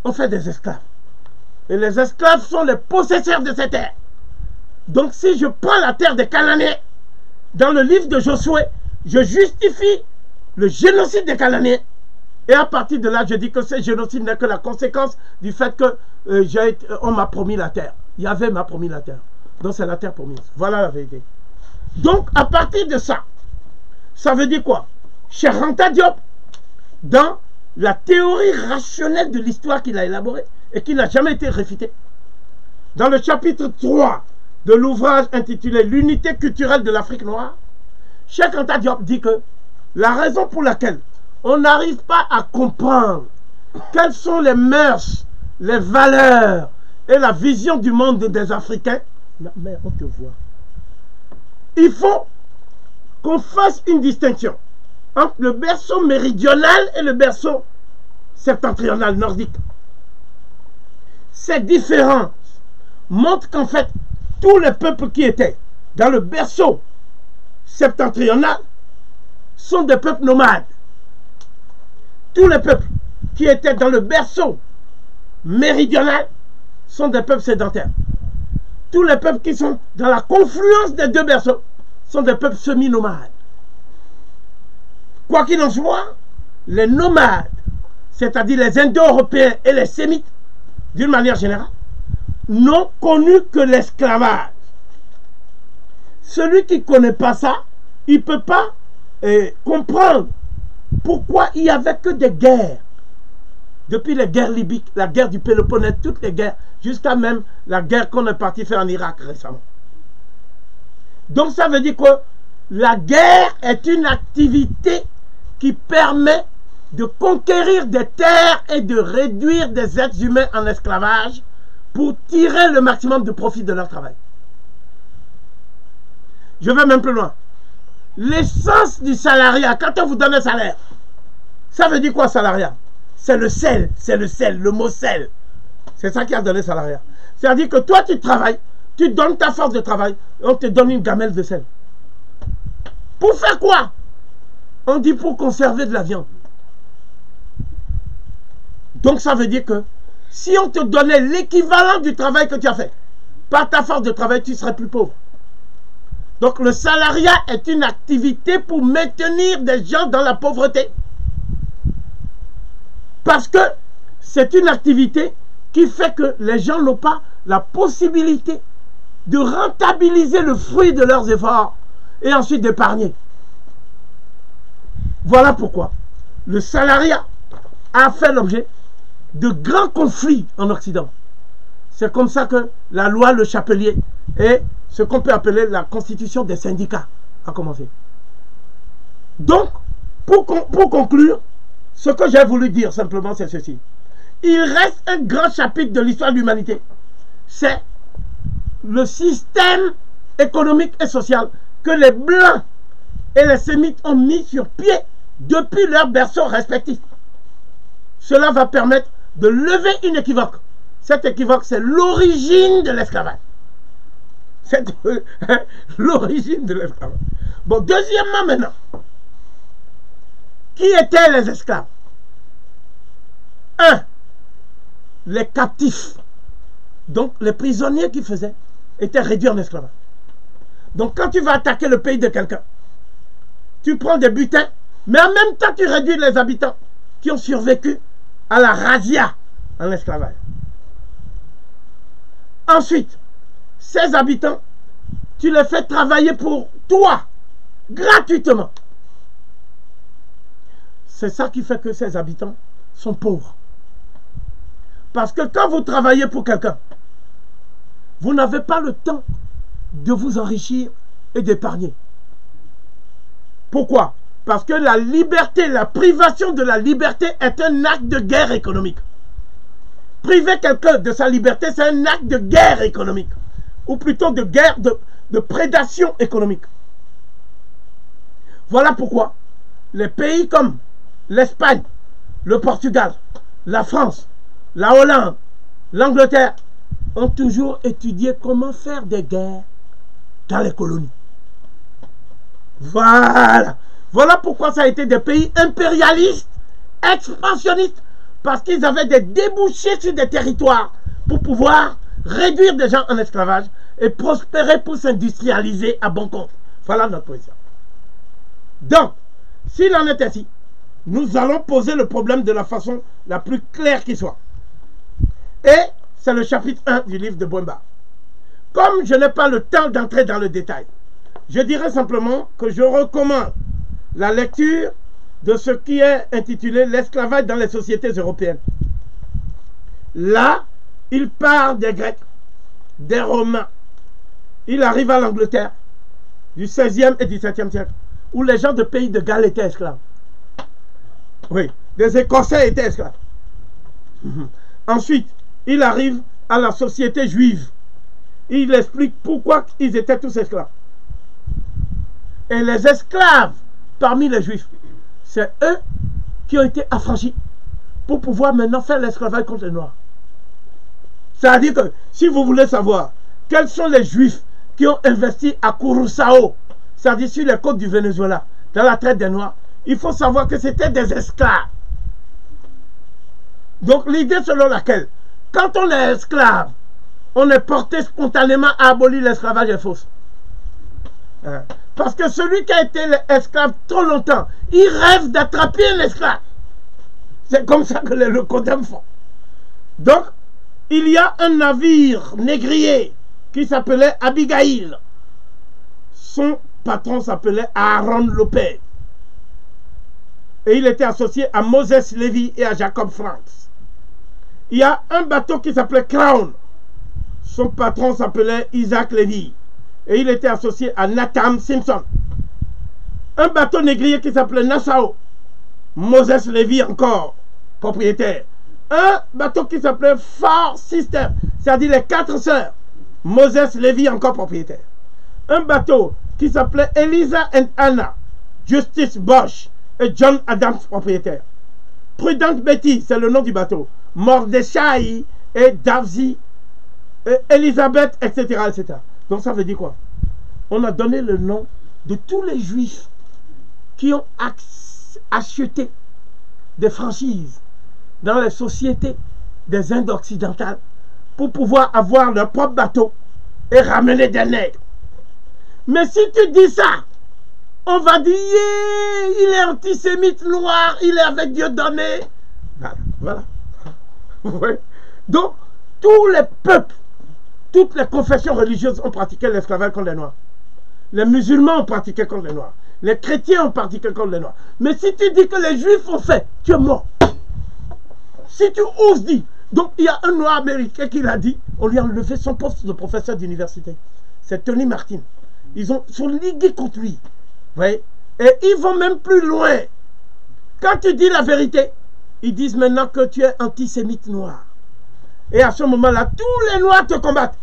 on fait des esclaves. Et les esclaves sont les possesseurs de ces terres. Donc si je prends la terre des Cananéens, dans le livre de Josué, je justifie le génocide des Cananéens. Et à partir de là, je dis que ce génocide n'est que la conséquence du fait qu'on euh, m'a promis la terre. Yahvé m'a promis la terre. Donc c'est la terre promise. Voilà la vérité. Donc à partir de ça, ça veut dire quoi? Cher Ranta Diop, dans la théorie rationnelle de l'histoire qu'il a élaborée et qui n'a jamais été réfutée, dans le chapitre 3 de l'ouvrage intitulé L'unité culturelle de l'Afrique noire, Cheikh Anta Diop dit que la raison pour laquelle on n'arrive pas à comprendre quelles sont les mœurs, les valeurs et la vision du monde des Africains, mais on te voit. Il faut qu'on fasse une distinction entre le berceau méridional et le berceau septentrional nordique. Ces différences montrent qu'en fait, tous les peuples qui étaient dans le berceau septentrional sont des peuples nomades. Tous les peuples qui étaient dans le berceau méridional sont des peuples sédentaires. Tous les peuples qui sont dans la confluence des deux berceaux sont des peuples semi-nomades. Quoi qu'il en soit, les nomades, c'est-à-dire les Indo-Européens et les Sémites, d'une manière générale, n'ont connu que l'esclavage. Celui qui ne connaît pas ça, il ne peut pas eh, comprendre pourquoi il n'y avait que des guerres? Depuis les guerres libyques, la guerre du Péloponnèse, toutes les guerres, jusqu'à même la guerre qu'on est parti faire en Irak récemment. Donc ça veut dire que la guerre est une activité qui permet de conquérir des terres et de réduire des êtres humains en esclavage pour tirer le maximum de profit de leur travail. Je vais même plus loin. L'essence du salariat, quand on vous donne un salaire, ça veut dire quoi salariat? C'est le sel, c'est le sel, le mot sel. C'est ça qui a donné salariat. C'est-à-dire que toi tu travailles, tu donnes ta force de travail, on te donne une gamelle de sel. Pour faire quoi? On dit pour conserver de la viande. Donc ça veut dire que si on te donnait l'équivalent du travail que tu as fait, par ta force de travail, tu serais plus pauvre. Donc le salariat est une activité pour maintenir des gens dans la pauvreté. Parce que c'est une activité qui fait que les gens n'ont pas la possibilité de rentabiliser le fruit de leurs efforts et ensuite d'épargner. Voilà pourquoi le salariat a fait l'objet de grands conflits en Occident. C'est comme ça que la loi Le Chapelier et ce qu'on peut appeler la constitution des syndicats a commencé. Donc, pour, pour conclure, ce que j'ai voulu dire simplement, c'est ceci. Il reste un grand chapitre de l'histoire de l'humanité. C'est le système économique et social que les Blancs et les Sémites ont mis sur pied depuis leurs berceaux respectifs. Cela va permettre de lever une équivoque. Cette équivoque, c'est l'origine de l'esclavage. C'est l'origine de l'esclavage. Bon, deuxièmement maintenant, qui étaient les esclaves? Un, les captifs. Donc, les prisonniers qui faisaient étaient réduits en esclavage. Donc, quand tu vas attaquer le pays de quelqu'un, tu prends des butins, mais en même temps, tu réduis les habitants qui ont survécu à la razzia en esclavage. Ensuite, ces habitants, tu les fais travailler pour toi, gratuitement. C'est ça qui fait que ces habitants sont pauvres. Parce que quand vous travaillez pour quelqu'un, vous n'avez pas le temps de vous enrichir et d'épargner. Pourquoi? Parce que la liberté, la privation de la liberté est un acte de guerre économique. Priver quelqu'un de sa liberté, c'est un acte de guerre économique. Ou plutôt de guerre, de, de prédation économique. Voilà pourquoi les pays comme l'Espagne, le Portugal, la France, la Hollande, l'Angleterre ont toujours étudié comment faire des guerres dans les colonies. Voilà. Voilà pourquoi ça a été des pays impérialistes, expansionnistes, parce qu'ils avaient des débouchés sur des territoires pour pouvoir réduire des gens en esclavage et prospérer pour s'industrialiser à bon compte. Voilà notre position. Donc, s'il en est ainsi, nous allons poser le problème de la façon la plus claire qui soit. Et c'est le chapitre 1 du livre de Boimba. Comme je n'ai pas le temps d'entrer dans le détail, je dirais simplement que je recommande la lecture de ce qui est intitulé L'esclavage dans les sociétés européennes. Là, il parle des Grecs, des Romains. Il arrive à l'Angleterre du 16e et 17e siècle, où les gens de pays de Galles étaient esclaves. Oui, les Écossais étaient esclaves. Ensuite, il arrive à la société juive. Il explique pourquoi ils étaient tous esclaves. Et les esclaves parmi les juifs, c'est eux qui ont été affranchis pour pouvoir maintenant faire l'esclavage contre les noirs. C'est-à-dire que si vous voulez savoir quels sont les juifs qui ont investi à Curaçao, c'est-à-dire sur les côtes du Venezuela, dans la traite des noirs, il faut savoir que c'était des esclaves. Donc l'idée selon laquelle, quand on est esclave, on est porté spontanément à abolir l'esclavage est fausse. Hein? Parce que celui qui a été esclave trop longtemps, il rêve d'attraper un esclave. C'est comme ça que les locodèmes font. Donc, il y a un navire négrier qui s'appelait Abigail. Son patron s'appelait Aaron Lopez. Et il était associé à Moses Levy et à Jacob Franks. Il y a un bateau qui s'appelait Crown. Son patron s'appelait Isaac Levy. Et il était associé à Nathan Simpson. Un bateau négrier qui s'appelait Nassau. Moses Levy encore, propriétaire. Un bateau qui s'appelait Far Sister, c'est-à-dire les quatre sœurs. Moses Levy encore propriétaire. Un bateau qui s'appelait Elisa and Anna. Justice Bosch et John Adams propriétaire. Prudent Betty, c'est le nom du bateau. Mordechai et Davzi, et Elisabeth, etc., etc. Donc ça veut dire quoi? On a donné le nom de tous les juifs qui ont acheté des franchises dans les sociétés des Indes occidentales pour pouvoir avoir leur propre bateau et ramener des nègres. Mais si tu dis ça, on va dire, il est antisémite noir, il est avec Dieu donné. Voilà. voilà. Donc, tous les peuples toutes les confessions religieuses ont pratiqué l'esclavage contre les Noirs. Les musulmans ont pratiqué contre les Noirs. Les chrétiens ont pratiqué contre les Noirs. Mais si tu dis que les Juifs ont fait, tu es mort. Si tu oses dire Donc il y a un noir américain qui l'a dit, on lui a enlevé son poste de professeur d'université. C'est Tony Martin. Ils ont, sont ligués contre lui. Et ils vont même plus loin. Quand tu dis la vérité, ils disent maintenant que tu es antisémite noir. Et à ce moment-là, tous les noirs te combattent.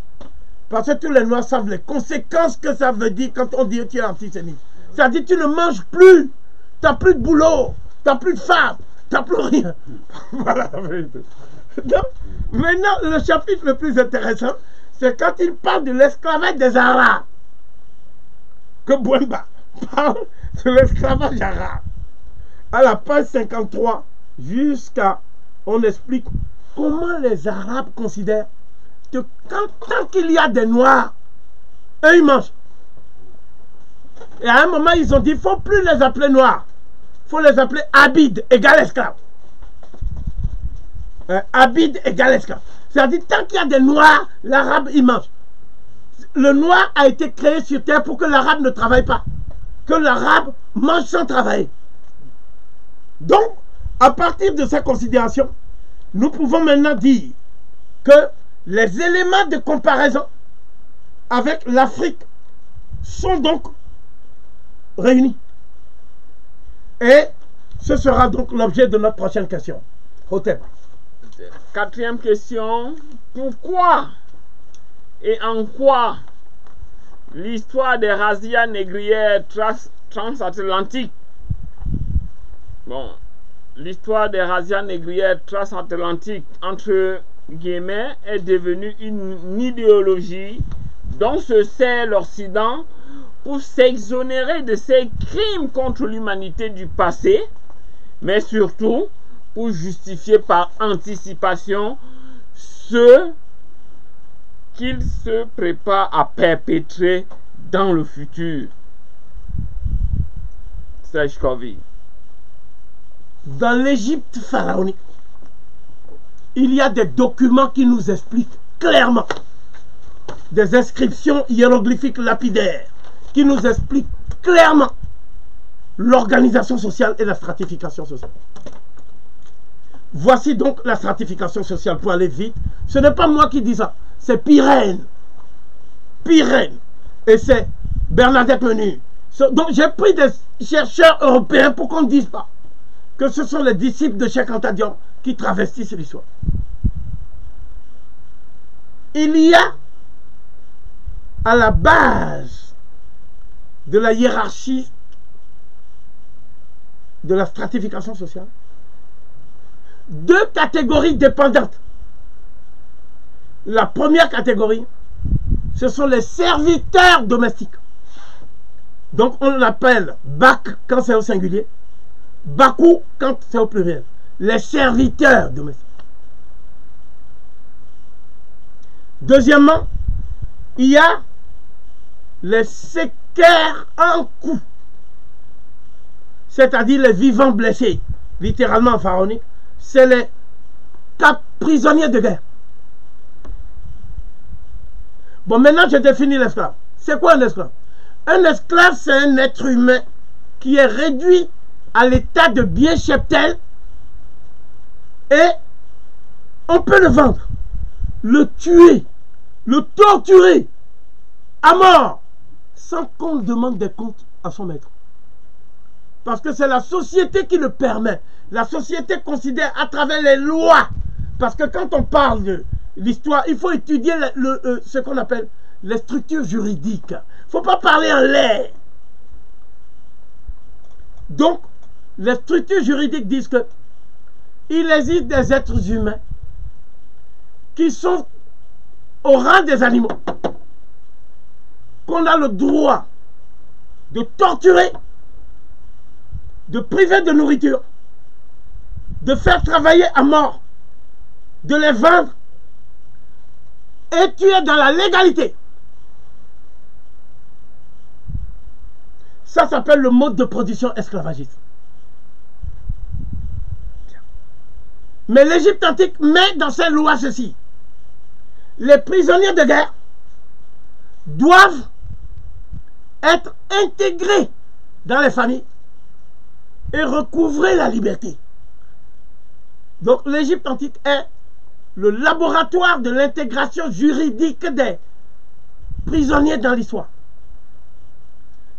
Parce que tous les noirs savent les conséquences que ça veut dire quand on dit que tu es antisémite. C'est-à-dire que tu ne manges plus. Tu n'as plus de boulot. Tu n'as plus de femme. Tu n'as plus rien. voilà la vérité. Donc, maintenant, le chapitre le plus intéressant, c'est quand il parle de l'esclavage des Arabes. Que Bouemba parle de l'esclavage arabe. À la page 53, jusqu'à, on explique comment les Arabes considèrent que tant qu'il y a des Noirs, eux ils mangent. Et à un moment, ils ont dit, il ne faut plus les appeler Noirs. Faut les appeler Abid, égal esclave. Euh, Abid égale esclave. C'est-à-dire, tant qu'il y a des noirs, l'arabe, il mange. Le noir a été créé sur terre pour que l'arabe ne travaille pas. Que l'arabe mange sans travailler. Donc, à partir de ces considérations, nous pouvons maintenant dire que les éléments de comparaison avec l'Afrique sont donc réunis. Et ce sera donc l'objet de notre prochaine question. Quatrième question. Pourquoi et en quoi l'histoire des razzias négrières transatlantiques? Bon, l'histoire des razzias négrières transatlantiques entre guillemets est devenue une idéologie dont se sert l'Occident pour s'exonérer de ses crimes contre l'humanité du passé, mais surtout pour justifier par anticipation ce qu'il se prépare à perpétrer dans le futur. Serge Dans l'Égypte pharaonique, il y a des documents qui nous expliquent clairement. Des inscriptions hiéroglyphiques lapidaires qui nous expliquent clairement l'organisation sociale et la stratification sociale. Voici donc la stratification sociale pour aller vite. Ce n'est pas moi qui dis ça, c'est Pyrène. Pyrène. Et c'est Bernadette Menu. Donc j'ai pris des chercheurs européens pour qu'on ne dise pas que ce sont les disciples de Cheikh Antadion qui travestissent l'histoire. Il y a à la base de la hiérarchie de la stratification sociale deux catégories dépendantes. La première catégorie, ce sont les serviteurs domestiques. Donc on l'appelle bac quand c'est au singulier, bakou quand c'est au pluriel. Les serviteurs domestiques. Deuxièmement, il y a les séquères en coup, c'est-à-dire les vivants blessés, littéralement pharaoniques, c'est les quatre prisonniers de guerre. Bon, maintenant, je définis l'esclave. C'est quoi un esclave? Un esclave, c'est un être humain qui est réduit à l'état de bien cheptel et on peut le vendre, le tuer, le torturer à mort sans qu'on demande des comptes à son maître. Parce que c'est la société qui le permet. La société considère à travers les lois. Parce que quand on parle de l'histoire, il faut étudier euh, ce qu'on appelle les structures juridiques. Il ne faut pas parler en l'air. Donc, les structures juridiques disent que il existe des êtres humains qui sont au rang des animaux, qu'on a le droit de torturer, de priver de nourriture, de faire travailler à mort, de les vendre, et tu es dans la légalité. Ça s'appelle le mode de production esclavagiste. Mais l'Égypte antique met dans ses lois ceci. Les prisonniers de guerre doivent être intégrés dans les familles et recouvrer la liberté. Donc l'Égypte antique est le laboratoire de l'intégration juridique des prisonniers dans l'histoire.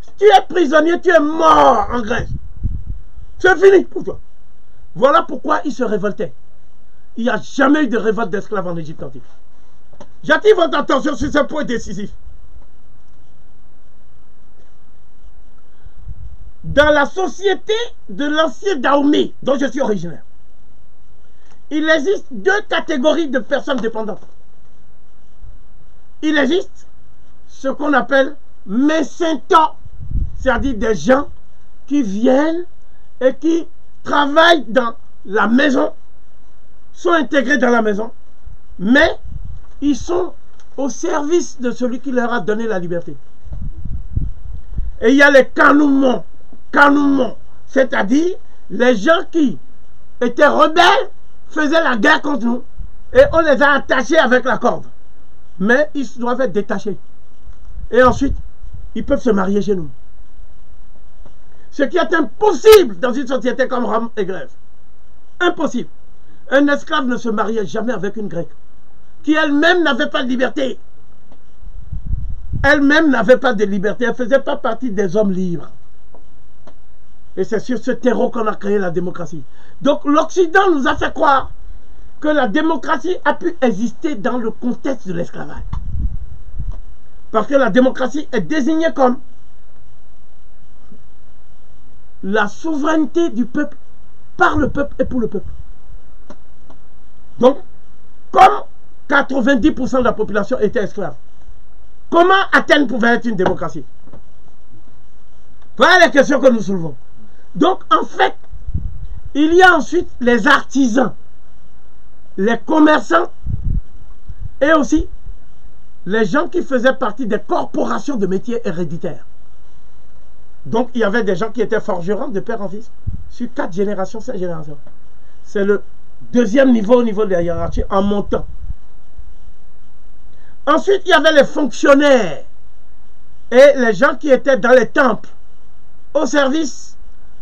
Si tu es prisonnier, tu es mort en Grèce. C'est fini pour toi. Voilà pourquoi ils se révoltaient. Il n'y a jamais eu de révolte d'esclaves en Égypte antique. J'attire votre attention sur ce point décisif. Dans la société de l'ancien Dahomey, dont je suis originaire, il existe deux catégories de personnes dépendantes. Il existe ce qu'on appelle mécentants, c'est-à-dire des gens qui viennent et qui travaillent dans la maison, sont intégrés dans la maison, mais ils sont au service de celui qui leur a donné la liberté. Et il y a les canoumons, c'est-à-dire les gens qui étaient rebelles, faisaient la guerre contre nous, et on les a attachés avec la corde. Mais ils doivent être détachés. Et ensuite, ils peuvent se marier chez nous. Ce qui est impossible dans une société comme Rome et Grèce. Impossible. Un esclave ne se mariait jamais avec une grecque, qui elle-même n'avait pas de liberté. Elle-même n'avait pas de liberté, elle ne faisait pas partie des hommes libres. Et c'est sur ce terreau qu'on a créé la démocratie. Donc l'Occident nous a fait croire que la démocratie a pu exister dans le contexte de l'esclavage. Parce que la démocratie est désignée comme la souveraineté du peuple par le peuple et pour le peuple. Donc, comme 90% de la population était esclave, comment Athènes pouvait être une démocratie? Voilà les questions que nous soulevons. Donc, en fait, il y a ensuite les artisans, les commerçants et aussi les gens qui faisaient partie des corporations de métiers héréditaires. Donc, il y avait des gens qui étaient forgerons de père en fils, sur quatre générations, cinq générations. C'est le deuxième niveau au niveau de la hiérarchie en montant. Ensuite, il y avait les fonctionnaires et les gens qui étaient dans les temples au service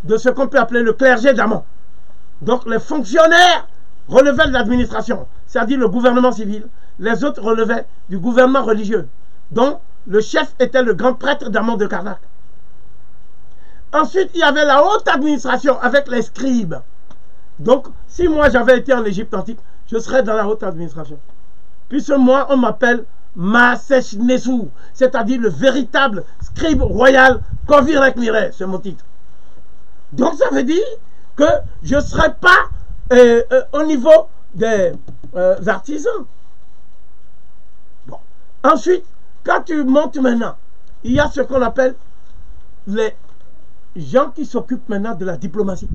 de ce qu'on peut appeler le clergé d'Amon. Donc, les fonctionnaires relevaient de l'administration, c'est-à-dire le gouvernement civil. Les autres relevaient du gouvernement religieux, dont le chef était le grand prêtre d'Amon de Karnak. Ensuite, il y avait la haute administration avec les scribes. Donc, si moi j'avais été en Égypte antique, je serais dans la haute administration. Puisque moi, on m'appelle Masech Nesou, c'est-à-dire le véritable scribe royal Kovirek c'est mon titre. Donc, ça veut dire que je ne serais pas euh, euh, au niveau des euh, artisans. Bon. Ensuite, quand tu montes maintenant, il y a ce qu'on appelle les gens qui s'occupent maintenant de la diplomatie,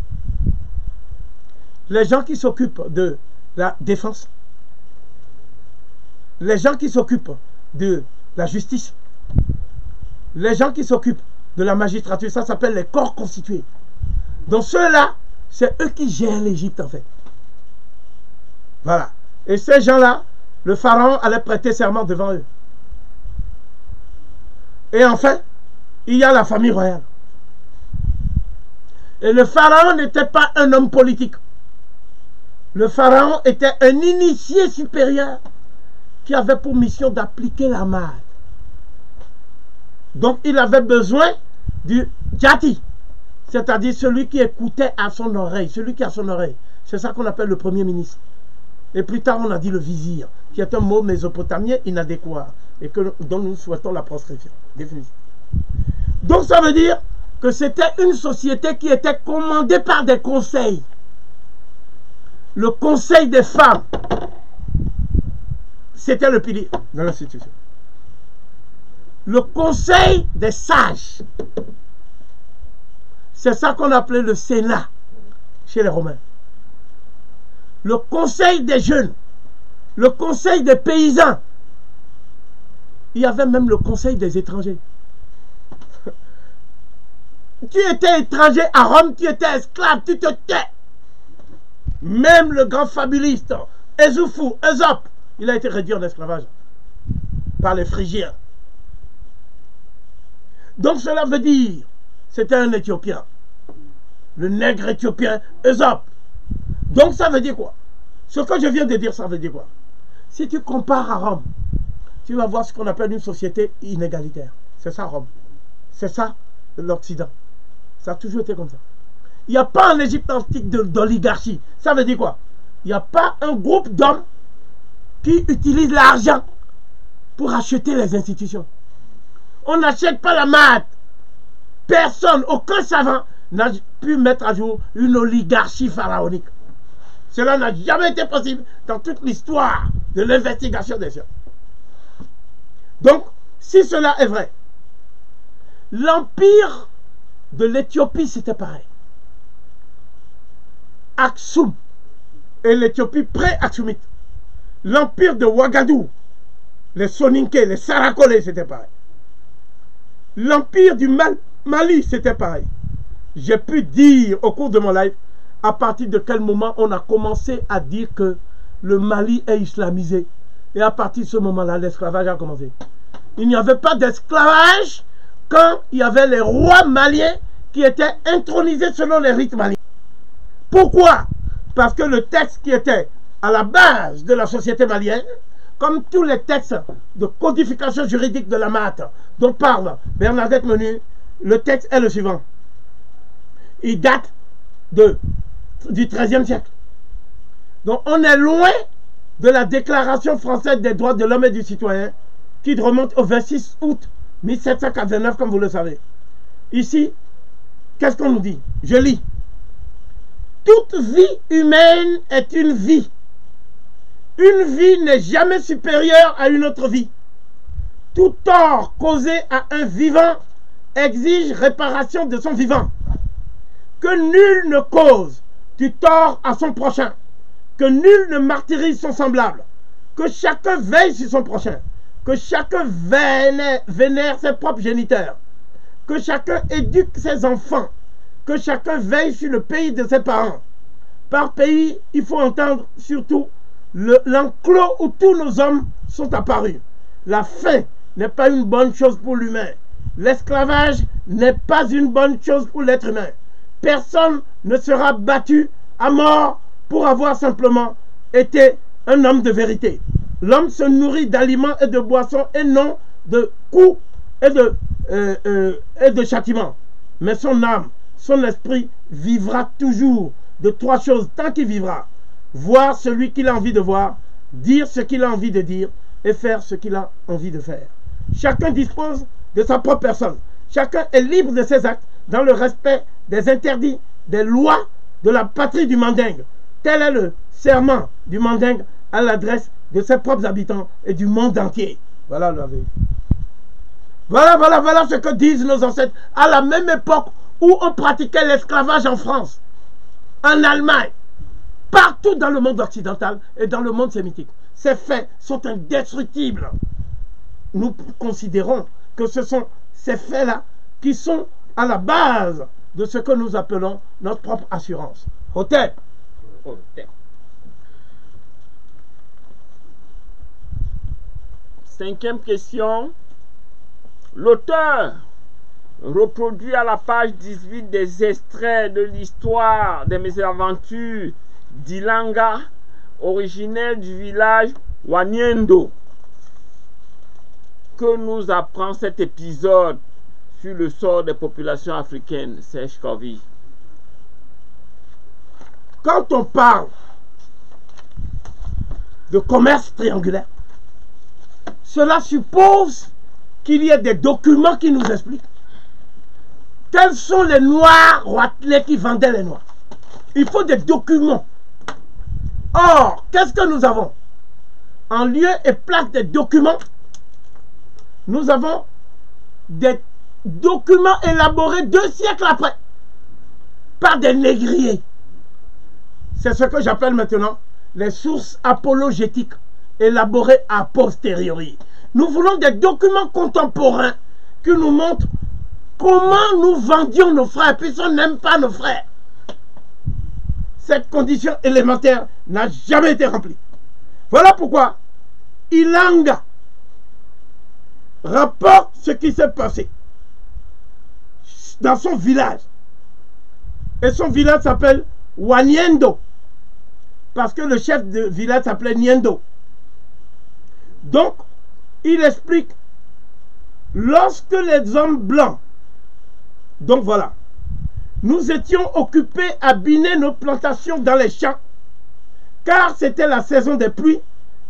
les gens qui s'occupent de la défense, les gens qui s'occupent de la justice, les gens qui s'occupent de la magistrature, ça s'appelle les corps constitués. Donc ceux-là, c'est eux qui gèrent l'Égypte en fait. Voilà. Et ces gens-là, le pharaon allait prêter serment devant eux. Et enfin, il y a la famille royale. Et le pharaon n'était pas un homme politique. Le pharaon était un initié supérieur qui avait pour mission d'appliquer la main. Donc il avait besoin du jati, c'est-à-dire celui qui écoutait à son oreille, celui qui a son oreille. C'est ça qu'on appelle le premier ministre. Et plus tard, on a dit le vizir, qui est un mot mésopotamien inadéquat et que, dont nous souhaitons la proscription. Donc ça veut dire que c'était une société qui était commandée par des conseils. Le conseil des femmes, c'était le pilier de l'institution. Le conseil des sages, c'est ça qu'on appelait le Sénat chez les Romains. Le conseil des jeunes, le conseil des paysans. Il y avait même le conseil des étrangers. Tu étais étranger à Rome, tu étais esclave, tu te tais. Même le grand fabuliste, Ezoufou, Ezop, il a été réduit en esclavage par les Phrygiens. Donc cela veut dire, c'était un Éthiopien. Le nègre éthiopien Ezop. Donc ça veut dire quoi? Ce que je viens de dire, ça veut dire quoi? Si tu compares à Rome, tu vas voir ce qu'on appelle une société inégalitaire. C'est ça Rome. C'est ça l'Occident. Ça a toujours été comme ça. Il n'y a pas en Égypte antique d'oligarchie. Ça veut dire quoi? Il n'y a pas un groupe d'hommes qui utilisent l'argent pour acheter les institutions. On n'achète pas la maths. Personne, aucun savant n'a pu mettre à jour une oligarchie pharaonique. Cela n'a jamais été possible dans toute l'histoire de l'investigation des sciences. Donc, si cela est vrai, l'empire de l'Éthiopie, c'était pareil. Aksum et l'Éthiopie pré-Aksumite. L'empire de Ouagadou, les Soninké, les Sarakolé, c'était pareil. L'empire du Mali, c'était pareil. J'ai pu dire au cours de mon live à partir de quel moment on a commencé à dire que le Mali est islamisé. Et à partir de ce moment-là, l'esclavage a commencé. Il n'y avait pas d'esclavage quand il y avait les rois maliens qui étaient intronisés selon les rites maliens. Pourquoi? Parce que le texte qui était à la base de la société malienne, comme tous les textes de codification juridique de la MAT dont parle Bernadette Menu, le texte est le suivant. Il date du XIIIe siècle. Donc on est loin de la Déclaration française des droits de l'homme et du citoyen qui remonte au 26 août 1789, comme vous le savez. Ici, qu'est-ce qu'on nous dit? Je lis. Toute vie humaine est une vie. Une vie n'est jamais supérieure à une autre vie. Tout tort causé à un vivant exige réparation de son vivant. Que nul ne cause du tort à son prochain. Que nul ne martyrise son semblable. Que chacun veille sur son prochain que chacun vénère, ses propres géniteurs, que chacun éduque ses enfants, que chacun veille sur le pays de ses parents. Par pays, il faut entendre surtout l'enclos où tous nos hommes sont apparus. La faim n'est pas une bonne chose pour l'humain. L'esclavage n'est pas une bonne chose pour l'être humain. Personne ne sera battu à mort pour avoir simplement été un homme de vérité. L'homme se nourrit d'aliments et de boissons et non de coups et de, euh, euh, et de châtiments. Mais son âme, son esprit vivra toujours de trois choses tant qu'il vivra. Voir celui qu'il a envie de voir, dire ce qu'il a envie de dire et faire ce qu'il a envie de faire. Chacun dispose de sa propre personne. Chacun est libre de ses actes dans le respect des interdits, des lois de la patrie du mandingue. Tel est le serment du mandingue à l'adresse de ses propres habitants et du monde entier. Voilà la Voilà, voilà, voilà ce que disent nos ancêtres à la même époque où on pratiquait l'esclavage en France, en Allemagne, partout dans le monde occidental et dans le monde sémitique. Ces faits sont indestructibles. Nous considérons que ce sont ces faits-là qui sont à la base de ce que nous appelons notre propre assurance. Hôtel. Cinquième question. L'auteur reproduit à la page 18 des extraits de l'histoire des mésaventures d'Ilanga, originaire du village Wanyendo. Que nous apprend cet épisode sur le sort des populations africaines, Serge Kovi Quand on parle de commerce triangulaire, cela suppose qu'il y ait des documents qui nous expliquent quels sont les noirs roitelets qui vendaient les noirs. Il faut des documents. Or, qu'est-ce que nous avons? En lieu et place des documents, nous avons des documents élaborés deux siècles après par des négriers. C'est ce que j'appelle maintenant les sources apologétiques élaboré a posteriori. Nous voulons des documents contemporains qui nous montrent comment nous vendions nos frères, puisqu'on n'aime pas nos frères. Cette condition élémentaire n'a jamais été remplie. Voilà pourquoi Ilanga rapporte ce qui s'est passé dans son village. Et son village s'appelle Wanyendo. parce que le chef de village s'appelait Niendo. Donc, il explique, lorsque les hommes blancs, donc voilà, nous étions occupés à biner nos plantations dans les champs, car c'était la saison des pluies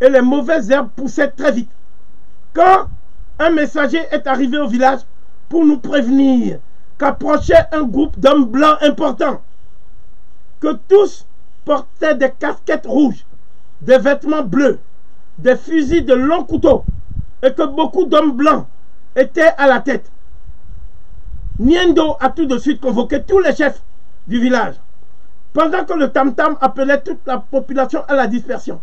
et les mauvaises herbes poussaient très vite. Quand un messager est arrivé au village pour nous prévenir qu'approchait un groupe d'hommes blancs importants, que tous portaient des casquettes rouges, des vêtements bleus, des fusils de longs couteaux, et que beaucoup d'hommes blancs étaient à la tête. Niendo a tout de suite convoqué tous les chefs du village, pendant que le tam-tam appelait toute la population à la dispersion.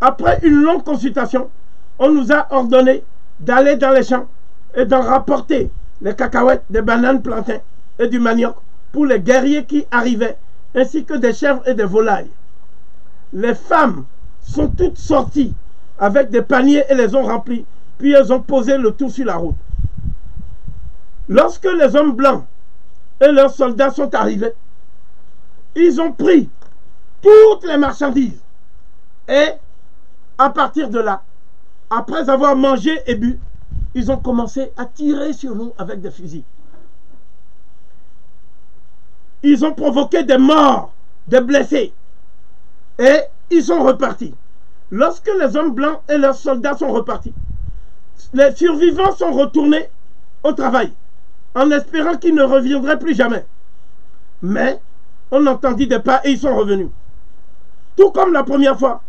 Après une longue consultation, on nous a ordonné d'aller dans les champs et d'en rapporter les cacahuètes, des bananes, plantains et du manioc pour les guerriers qui arrivaient, ainsi que des chèvres et des volailles. Les femmes sont toutes sorties avec des paniers et les ont remplis, puis elles ont posé le tout sur la route. Lorsque les hommes blancs et leurs soldats sont arrivés, ils ont pris toutes les marchandises et à partir de là, après avoir mangé et bu, ils ont commencé à tirer sur nous avec des fusils. Ils ont provoqué des morts, des blessés. Et ils sont repartis. Lorsque les hommes blancs et leurs soldats sont repartis, les survivants sont retournés au travail en espérant qu'ils ne reviendraient plus jamais. Mais on entendit des pas et ils sont revenus. Tout comme la première fois,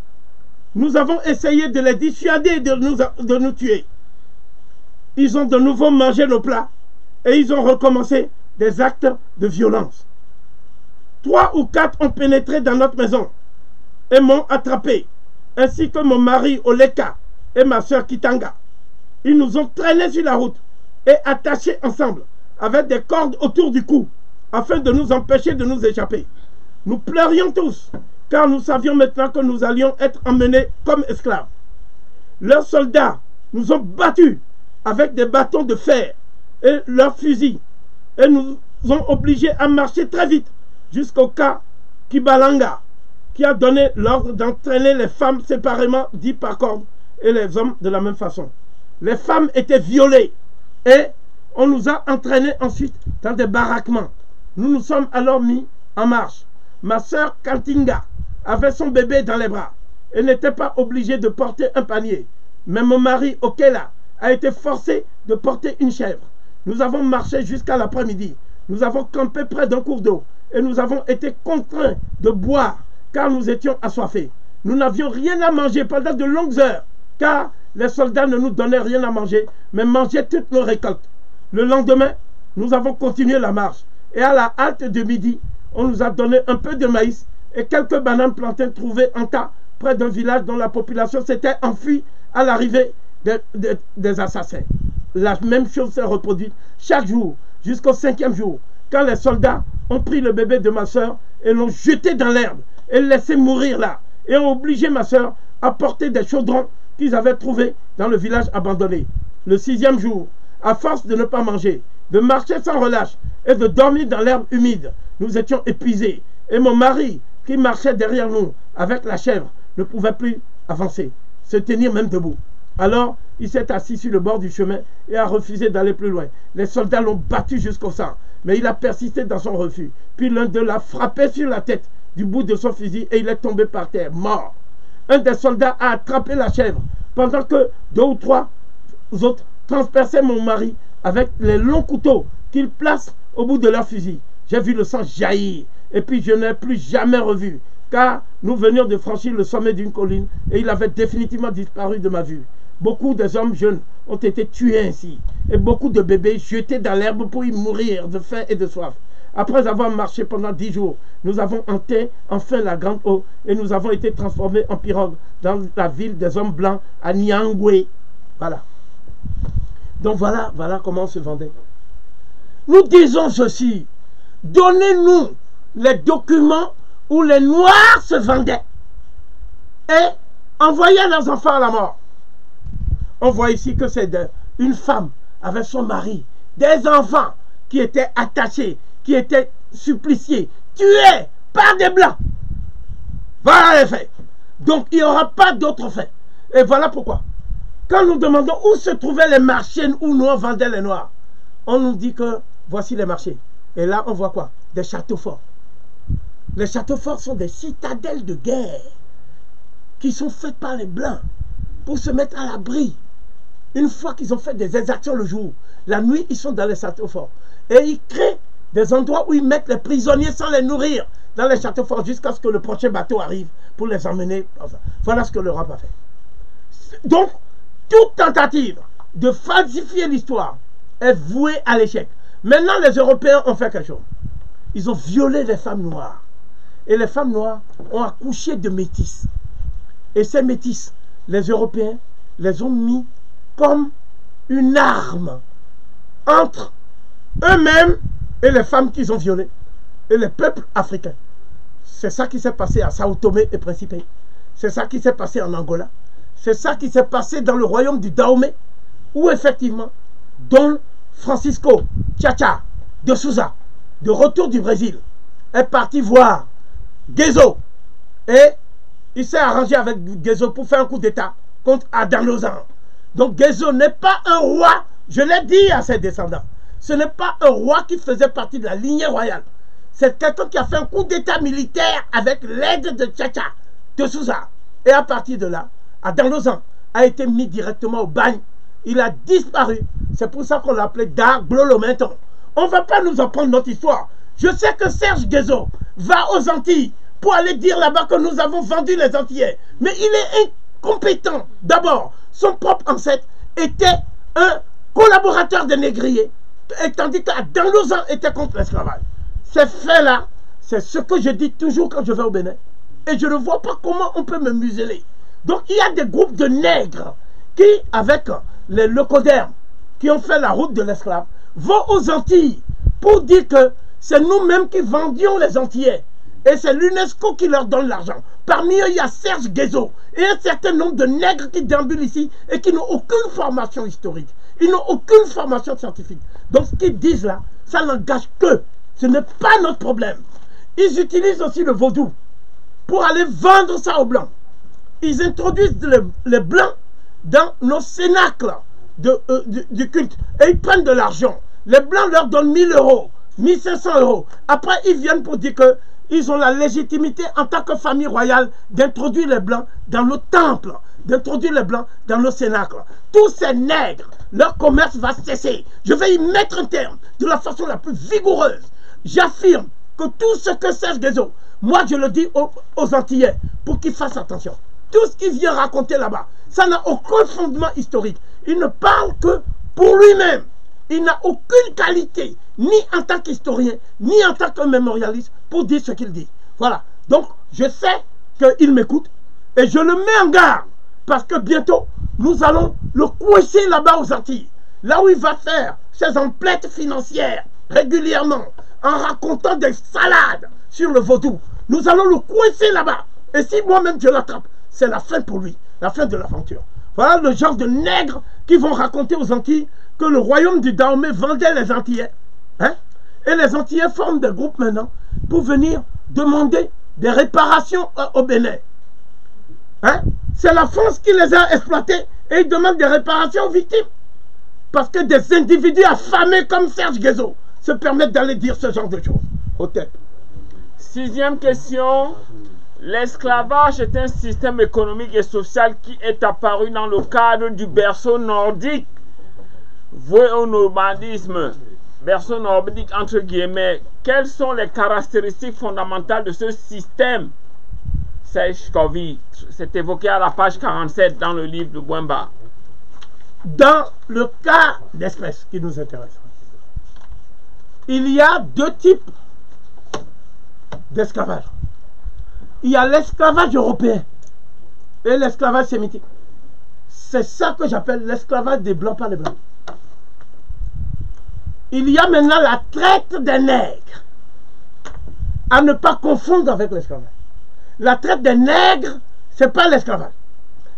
nous avons essayé de les dissuader de nous, tuer. Ils ont de nouveau mangé nos plats et ils ont recommencé des actes de violence. Trois ou quatre ont pénétré dans notre maison et m'ont attrapé, ainsi que mon mari Oleka et ma soeur Kitanga. Ils nous ont traînés sur la route et attachés ensemble avec des cordes autour du cou afin de nous empêcher de nous échapper. Nous pleurions tous car nous savions maintenant que nous allions être emmenés comme esclaves. Leurs soldats nous ont battus avec des bâtons de fer et leurs fusils et nous ont obligés à marcher très vite jusqu'au cas Kibalanga qui a donné l'ordre d'entraîner les femmes séparément, dit par corde, et les hommes de la même façon. Les femmes étaient violées et on nous a entraînés ensuite dans des baraquements. Nous nous sommes alors mis en marche. Ma sœur Kantinga avait son bébé dans les bras et n'était pas obligée de porter un panier. Mais mon mari, Okela, a été forcé de porter une chèvre. Nous avons marché jusqu'à l'après-midi. Nous avons campé près d'un cours d'eau et nous avons été contraints de boire car nous étions assoiffés. Nous n'avions rien à manger pendant de longues heures car les soldats ne nous donnaient rien à manger mais mangeaient toutes nos récoltes. Le lendemain, nous avons continué la marche et à la halte de midi, on nous a donné un peu de maïs et quelques bananes plantées trouvées en tas près d'un village dont la population s'était enfuie à l'arrivée des, assassins. La même chose s'est reproduite chaque jour jusqu'au cinquième jour, quand les soldats ont pris le bébé de ma soeur et l'ont jeté dans l'herbe et laissé mourir là, et ont obligé ma soeur à porter des chaudrons qu'ils avaient trouvés dans le village abandonné. Le sixième jour, à force de ne pas manger, de marcher sans relâche et de dormir dans l'herbe humide, nous étions épuisés. Et mon mari, qui marchait derrière nous avec la chèvre ne pouvait plus avancer, se tenir même debout. Alors, il s'est assis sur le bord du chemin et a refusé d'aller plus loin. Les soldats l'ont battu jusqu'au sang, mais il a persisté dans son refus. Puis l'un d'eux l'a frappé sur la tête du bout de son fusil et il est tombé par terre, mort. Un des soldats a attrapé la chèvre pendant que deux ou trois autres transperçaient mon mari avec les longs couteaux qu'ils placent au bout de leur fusil. J'ai vu le sang jaillir et puis je n'ai plus jamais revu, car nous venions de franchir le sommet d'une colline et il avait définitivement disparu de ma vue. Beaucoup des hommes jeunes ont été tués ainsi, et beaucoup de bébés jetés dans l'herbe pour y mourir de faim et de soif. Après avoir marché pendant dix jours, nous avons hanté enfin la grande eau et nous avons été transformés en pirogue dans la ville des hommes blancs à Nyangwe. Voilà. Donc voilà, voilà comment on se vendait. Nous disons ceci. Donnez-nous les documents où les Noirs se vendaient et envoyaient leurs enfants à la mort. On voit ici que c'est une femme avec son mari, des enfants qui étaient attachés, qui étaient suppliciés, tués par des Blancs. Voilà les faits. Donc il n'y aura pas d'autres faits. Et voilà pourquoi. Quand nous demandons où se trouvaient les marchés où nous vendaient les noirs, on nous dit que voici les marchés. Et là, on voit quoi? Des châteaux forts. Les châteaux forts sont des citadelles de guerre qui sont faites par les Blancs pour se mettre à l'abri. Une fois qu'ils ont fait des exactions le jour, la nuit, ils sont dans les châteaux forts. Et ils créent des endroits où ils mettent les prisonniers sans les nourrir dans les châteaux forts jusqu'à ce que le prochain bateau arrive pour les emmener. Voilà ce que l'Europe a fait. Donc, toute tentative de falsifier l'histoire est vouée à l'échec. Maintenant, les Européens ont fait quelque chose. Ils ont violé les femmes noires. Et les femmes noires ont accouché de métis. Et ces métis, les Européens les ont mis comme une arme entre eux-mêmes et les femmes qu'ils ont violées et les peuples africains. C'est ça qui s'est passé à Sao Tomé et Principe. C'est ça qui s'est passé en Angola. C'est ça qui s'est passé dans le royaume du Dahomey, où effectivement, Don Francisco Tchacha de Souza, de retour du Brésil, est parti voir Gezo. Et il s'est arrangé avec Gezo pour faire un coup d'État contre Adanozan. Donc Gezo n'est pas un roi, je l'ai dit à ses descendants. Ce n'est pas un roi qui faisait partie de la lignée royale. C'est quelqu'un qui a fait un coup d'État militaire avec l'aide de Tchacha, de Souza. Et à partir de là, Adanozan a été mis directement au bagne. Il a disparu. C'est pour ça qu'on l'appelait Dar Glolomenton. On ne va pas nous apprendre notre histoire. Je sais que Serge Guézo va aux Antilles pour aller dire là-bas que nous avons vendu les Antillais. Mais il est incompétent. D'abord, son propre ancêtre était un collaborateur des négriers, et tandis qu'Adanozan était contre l'esclavage. Ces faits-là, c'est ce que je dis toujours quand je vais au Bénin. Et je ne vois pas comment on peut me museler. Donc il y a des groupes de nègres qui, avec les leucodermes, qui ont fait la route de l'esclave, vont aux Antilles pour dire que c'est nous-mêmes qui vendions les Antillais. Et c'est l'UNESCO qui leur donne l'argent. Parmi eux, il y a Serge Guézo et un certain nombre de nègres qui déambulent ici et qui n'ont aucune formation historique. Ils n'ont aucune formation scientifique. Donc ce qu'ils disent là, ça n'engage que. Ce n'est pas notre problème. Ils utilisent aussi le vaudou pour aller vendre ça aux Blancs. Ils introduisent les, Blancs dans nos cénacles de, euh, du, culte. Et ils prennent de l'argent. Les Blancs leur donnent 1000 euros, 1500 euros. Après, ils viennent pour dire qu'ils ont la légitimité en tant que famille royale d'introduire les Blancs dans nos temples, d'introduire les Blancs dans nos cénacles. Tous ces nègres, leur commerce va cesser. Je vais y mettre un terme de la façon la plus vigoureuse. J'affirme que tout ce que Serge Guézo, moi je le dis aux, aux Antillais, pour qu'ils fassent attention. Tout ce qu'il vient raconter là-bas, ça n'a aucun fondement historique. Il ne parle que pour lui-même. Il n'a aucune qualité, ni en tant qu'historien, ni en tant que mémorialiste, pour dire ce qu'il dit. Voilà. Donc, je sais qu'il m'écoute et je le mets en garde parce que bientôt, nous allons le coincer là-bas aux Antilles. Là où il va faire ses emplettes financières régulièrement en racontant des salades sur le vaudou. Nous allons le coincer là-bas. Et si moi-même je l'attrape, c'est la fin pour lui, la fin de l'aventure. Voilà le genre de nègres qui vont raconter aux Antilles que le royaume du Dahomey vendait les Antillais. Hein? Et les Antillais forment des groupes maintenant pour venir demander des réparations au Bénin. Hein? C'est la France qui les a exploités et ils demandent des réparations aux victimes. Parce que des individus affamés comme Serge Guézo se permettent d'aller dire ce genre de choses. Hôtel. Sixième question. L'esclavage est un système économique et social qui est apparu dans le cadre du berceau nordique, voué au nomadisme. Berceau nordique entre guillemets. Quelles sont les caractéristiques fondamentales de ce système? C'est évoqué à la page 47 dans le livre de Bouemba. Dans le cas d'espèce qui nous intéresse, il y a deux types d'esclavage. Il y a l'esclavage européen et l'esclavage sémitique. C'est ça que j'appelle l'esclavage des blancs par les blancs. Il y a maintenant la traite des nègres. À ne pas confondre avec l'esclavage. La traite des nègres, ce n'est pas l'esclavage.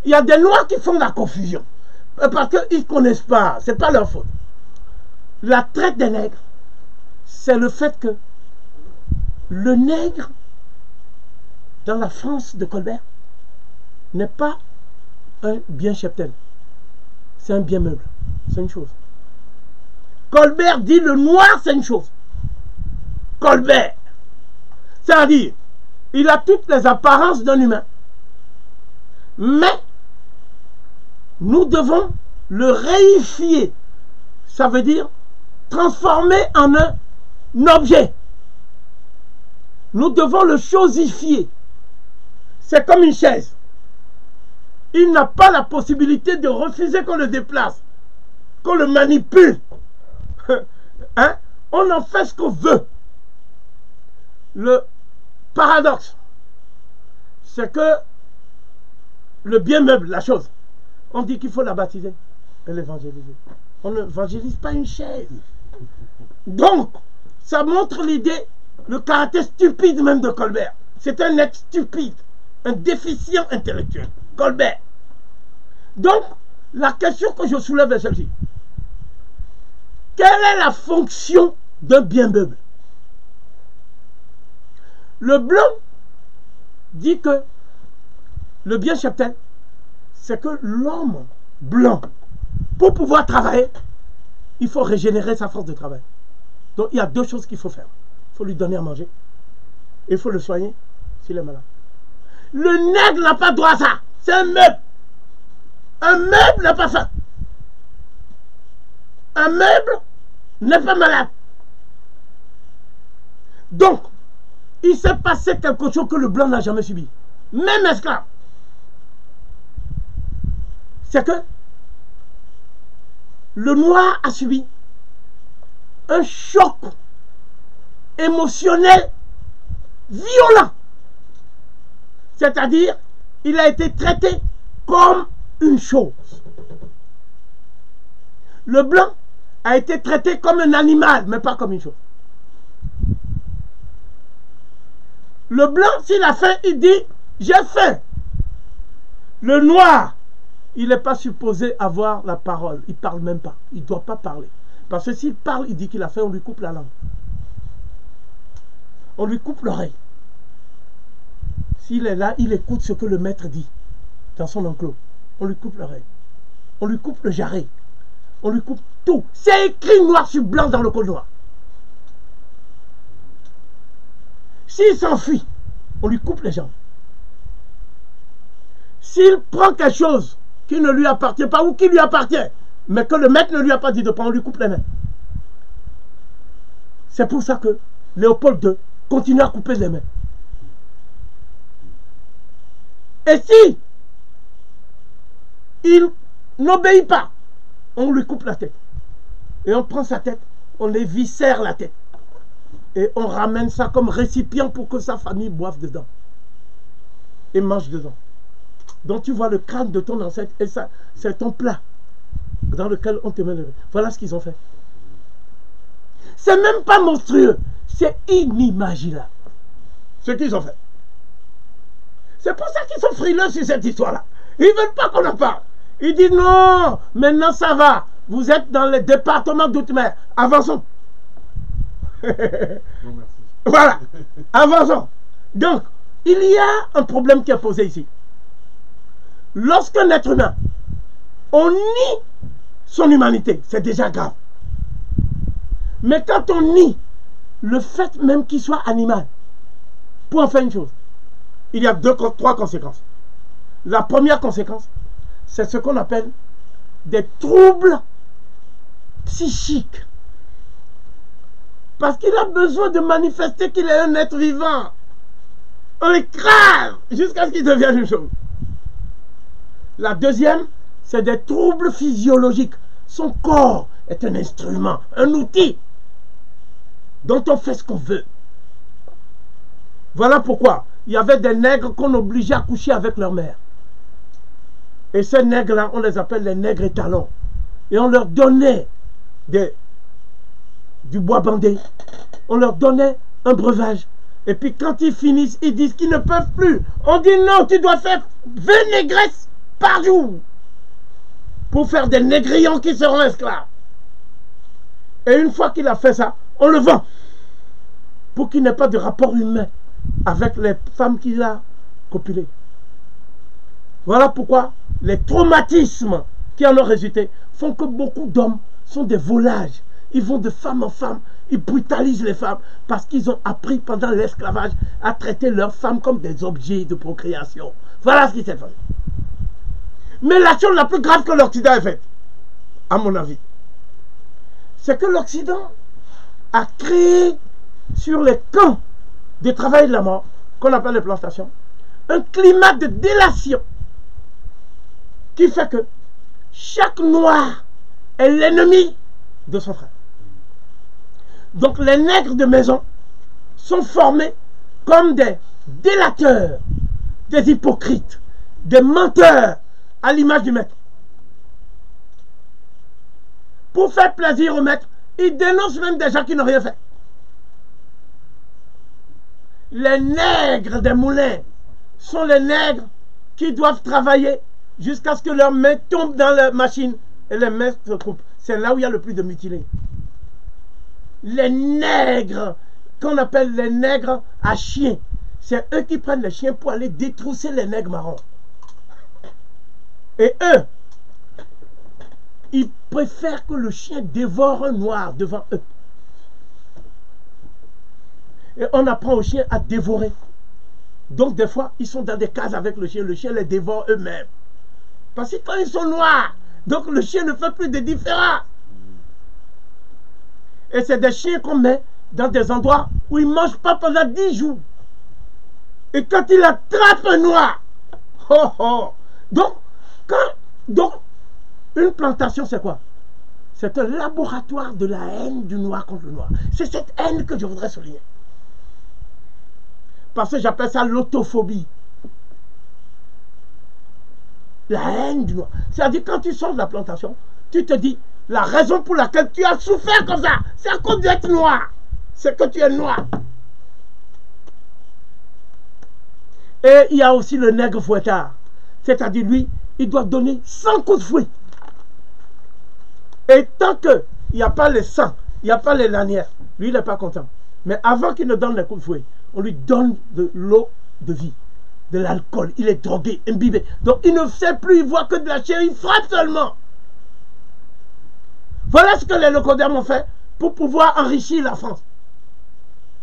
Il y a des noirs qui font la confusion. Euh, parce qu'ils ne connaissent pas. Ce n'est pas leur faute. La traite des nègres, c'est le fait que le nègre dans la France de Colbert n'est pas un bien cheptel. C'est un bien meuble. C'est une chose. Colbert dit le noir, c'est une chose. Colbert. C'est-à-dire, il a toutes les apparences d'un humain. Mais, nous devons le réifier. Ça veut dire transformer en un objet. Nous devons le chosifier. C'est comme une chaise. Il n'a pas la possibilité de refuser qu'on le déplace, qu'on le manipule. Hein? On en fait ce qu'on veut. Le paradoxe, c'est que le bien meuble, la chose, on dit qu'il faut la baptiser et l'évangéliser. On n'évangélise pas une chaise. Donc, ça montre l'idée, le caractère stupide même de Colbert. C'est un être stupide, un déficient intellectuel. Colbert. Donc, la question que je soulève est celle-ci. Quelle est la fonction d'un bien meuble? Le blanc dit que le bien cheptel, c'est que l'homme blanc, pour pouvoir travailler, il faut régénérer sa force de travail. Donc il y a deux choses qu'il faut faire. Il faut lui donner à manger. Il faut le soigner s'il est malade. Le nègre n'a pas droit à ça. C'est un meuble. Un meuble n'a pas faim. Un meuble n'est pas malade. Donc, il s'est passé quelque chose que le blanc n'a jamais subi. Même esclave. C'est que le noir a subi un choc émotionnel violent. C'est-à-dire, il a été traité comme une chose. Le blanc a été traité comme un animal, mais pas comme une chose. Le blanc, s'il a faim, il dit, j'ai faim. Le noir, il n'est pas supposé avoir la parole. Il ne parle même pas. Il ne doit pas parler. Parce que s'il parle, il dit qu'il a faim, on lui coupe la langue. On lui coupe l'oreille. S'il est là, il écoute ce que le maître dit dans son enclos. On lui coupe l'oreille. On lui coupe le jarret. On lui coupe tout. C'est écrit noir sur blanc dans le col noir. S'il s'enfuit, on lui coupe les jambes. S'il prend quelque chose qui ne lui appartient pas ou qui lui appartient, mais que le maître ne lui a pas dit de prendre, on lui coupe les mains. C'est pour ça que Léopold II continue à couper les mains. Et si il n'obéit pas, on lui coupe la tête. Et on prend sa tête, on éviscère la tête. Et on ramène ça comme récipient pour que sa famille boive dedans. Et mange dedans. Donc tu vois le crâne de ton ancêtre et ça, c'est ton plat dans lequel on te met le... Voilà ce qu'ils ont fait. C'est même pas monstrueux, c'est inimaginable ce qu'ils ont fait. C'est pour ça qu'ils sont frileux sur cette histoire-là. Ils ne veulent pas qu'on en parle. Ils disent non, maintenant ça va. Vous êtes dans le département d'outre-mer. Avançons. voilà, avançons. Donc, il y a un problème qui est posé ici. Lorsqu'un être humain, on nie son humanité, c'est déjà grave. Mais quand on nie le fait même qu'il soit animal, pour en faire une chose, il y a deux, trois conséquences. La première conséquence, c'est ce qu'on appelle des troubles psychiques. Parce qu'il a besoin de manifester qu'il est un être vivant. On l'écrase jusqu'à ce qu'il devienne une chose. La deuxième, c'est des troubles physiologiques. Son corps est un instrument, un outil dont on fait ce qu'on veut. Voilà pourquoi il y avait des nègres qu'on obligeait à coucher avec leur mère. Et ces nègres-là, on les appelle les nègres étalons. Et on leur donnait du bois bandé. On leur donnait un breuvage. Et puis quand ils finissent, ils disent qu'ils ne peuvent plus. On dit non, tu dois faire 20 négresses par jour pour faire des négrillons qui seront esclaves. Et une fois qu'il a fait ça, on le vend pour qu'il n'ait pas de rapport humain avec les femmes qu'il a copuler. Voilà pourquoi les traumatismes qui en ont résulté font que beaucoup d'hommes sont des volages. Ils vont de femme en femme, ils brutalisent les femmes parce qu'ils ont appris pendant l'esclavage à traiter leurs femmes comme des objets de procréation. Voilà ce qui s'est fait. Mais la chose la plus grave que l'Occident a faite, à mon avis, c'est que l'Occident a créé sur les camps de travail de la mort, qu'on appelle les plantations, un climat de délation qui fait que chaque noir est l'ennemi de son frère. Donc les nègres de maison sont formés comme des délateurs, des hypocrites, des menteurs à l'image du maître. Pour faire plaisir au maître, ils dénoncent même des gens qui n'ont rien fait. Les nègres des moulins sont les nègres qui doivent travailler jusqu'à ce que leurs mains tombent dans la machine et les mains se coupent. C'est là où il y a le plus de mutilés. Les nègres, qu'on appelle les nègres à chiens, c'est eux qui prennent les chiens pour aller détrousser les nègres marrons. Et eux, ils préfèrent que le chien dévore un noir devant eux. Et on apprend aux chiens à dévorer. Donc des fois, ils sont dans des cases avec le chien. Le chien les dévore eux-mêmes. Parce que quand ils sont noirs, donc le chien ne fait plus de différence. Et c'est des chiens qu'on met dans des endroits où ils ne mangent pas pendant 10 jours. Et quand il attrape un noir, oh oh, donc, quand, donc, une plantation, c'est quoi? C'est un laboratoire de la haine du noir contre le noir. C'est cette haine que je voudrais souligner. Parce que j'appelle ça l'autophobie. La haine du noir. C'est-à-dire, quand tu sors de la plantation, tu te dis, la raison pour laquelle tu as souffert comme ça, c'est à cause d'être noir. C'est que tu es noir. Et il y a aussi le nègre fouettard. C'est-à-dire, lui, il doit donner 100 coups de fouet. Et tant qu'il n'y a pas le sang, il n'y a pas les lanières, lui, il n'est pas content. Mais avant qu'il ne donne les coups de fouet, on lui donne de l'eau de vie, de l'alcool. Il est drogué, imbibé. Donc il ne sait plus, il voit que de la chair, il frappe seulement. Voilà ce que les locodermes ont fait pour pouvoir enrichir la France.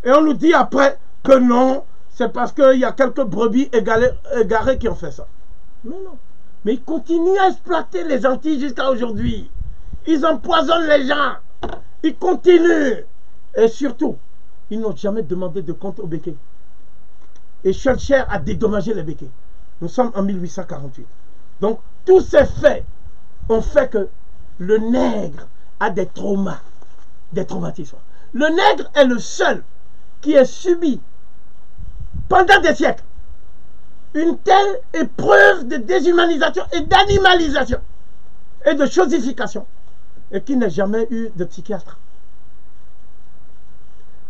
Et on nous dit après que non, c'est parce qu'il y a quelques brebis égarées, qui ont fait ça. Non, non. Mais ils continuent à exploiter les Antilles jusqu'à aujourd'hui. Ils empoisonnent les gens. Ils continuent. Et surtout, ils n'ont jamais demandé de compte au béquet. Et Schulcher a dédommagé les béquets. Nous sommes en 1848. Donc, tous ces faits ont fait que le nègre a des traumas, des traumatismes. Le nègre est le seul qui ait subi pendant des siècles une telle épreuve de déshumanisation et d'animalisation et de chosification et qui n'a jamais eu de psychiatre.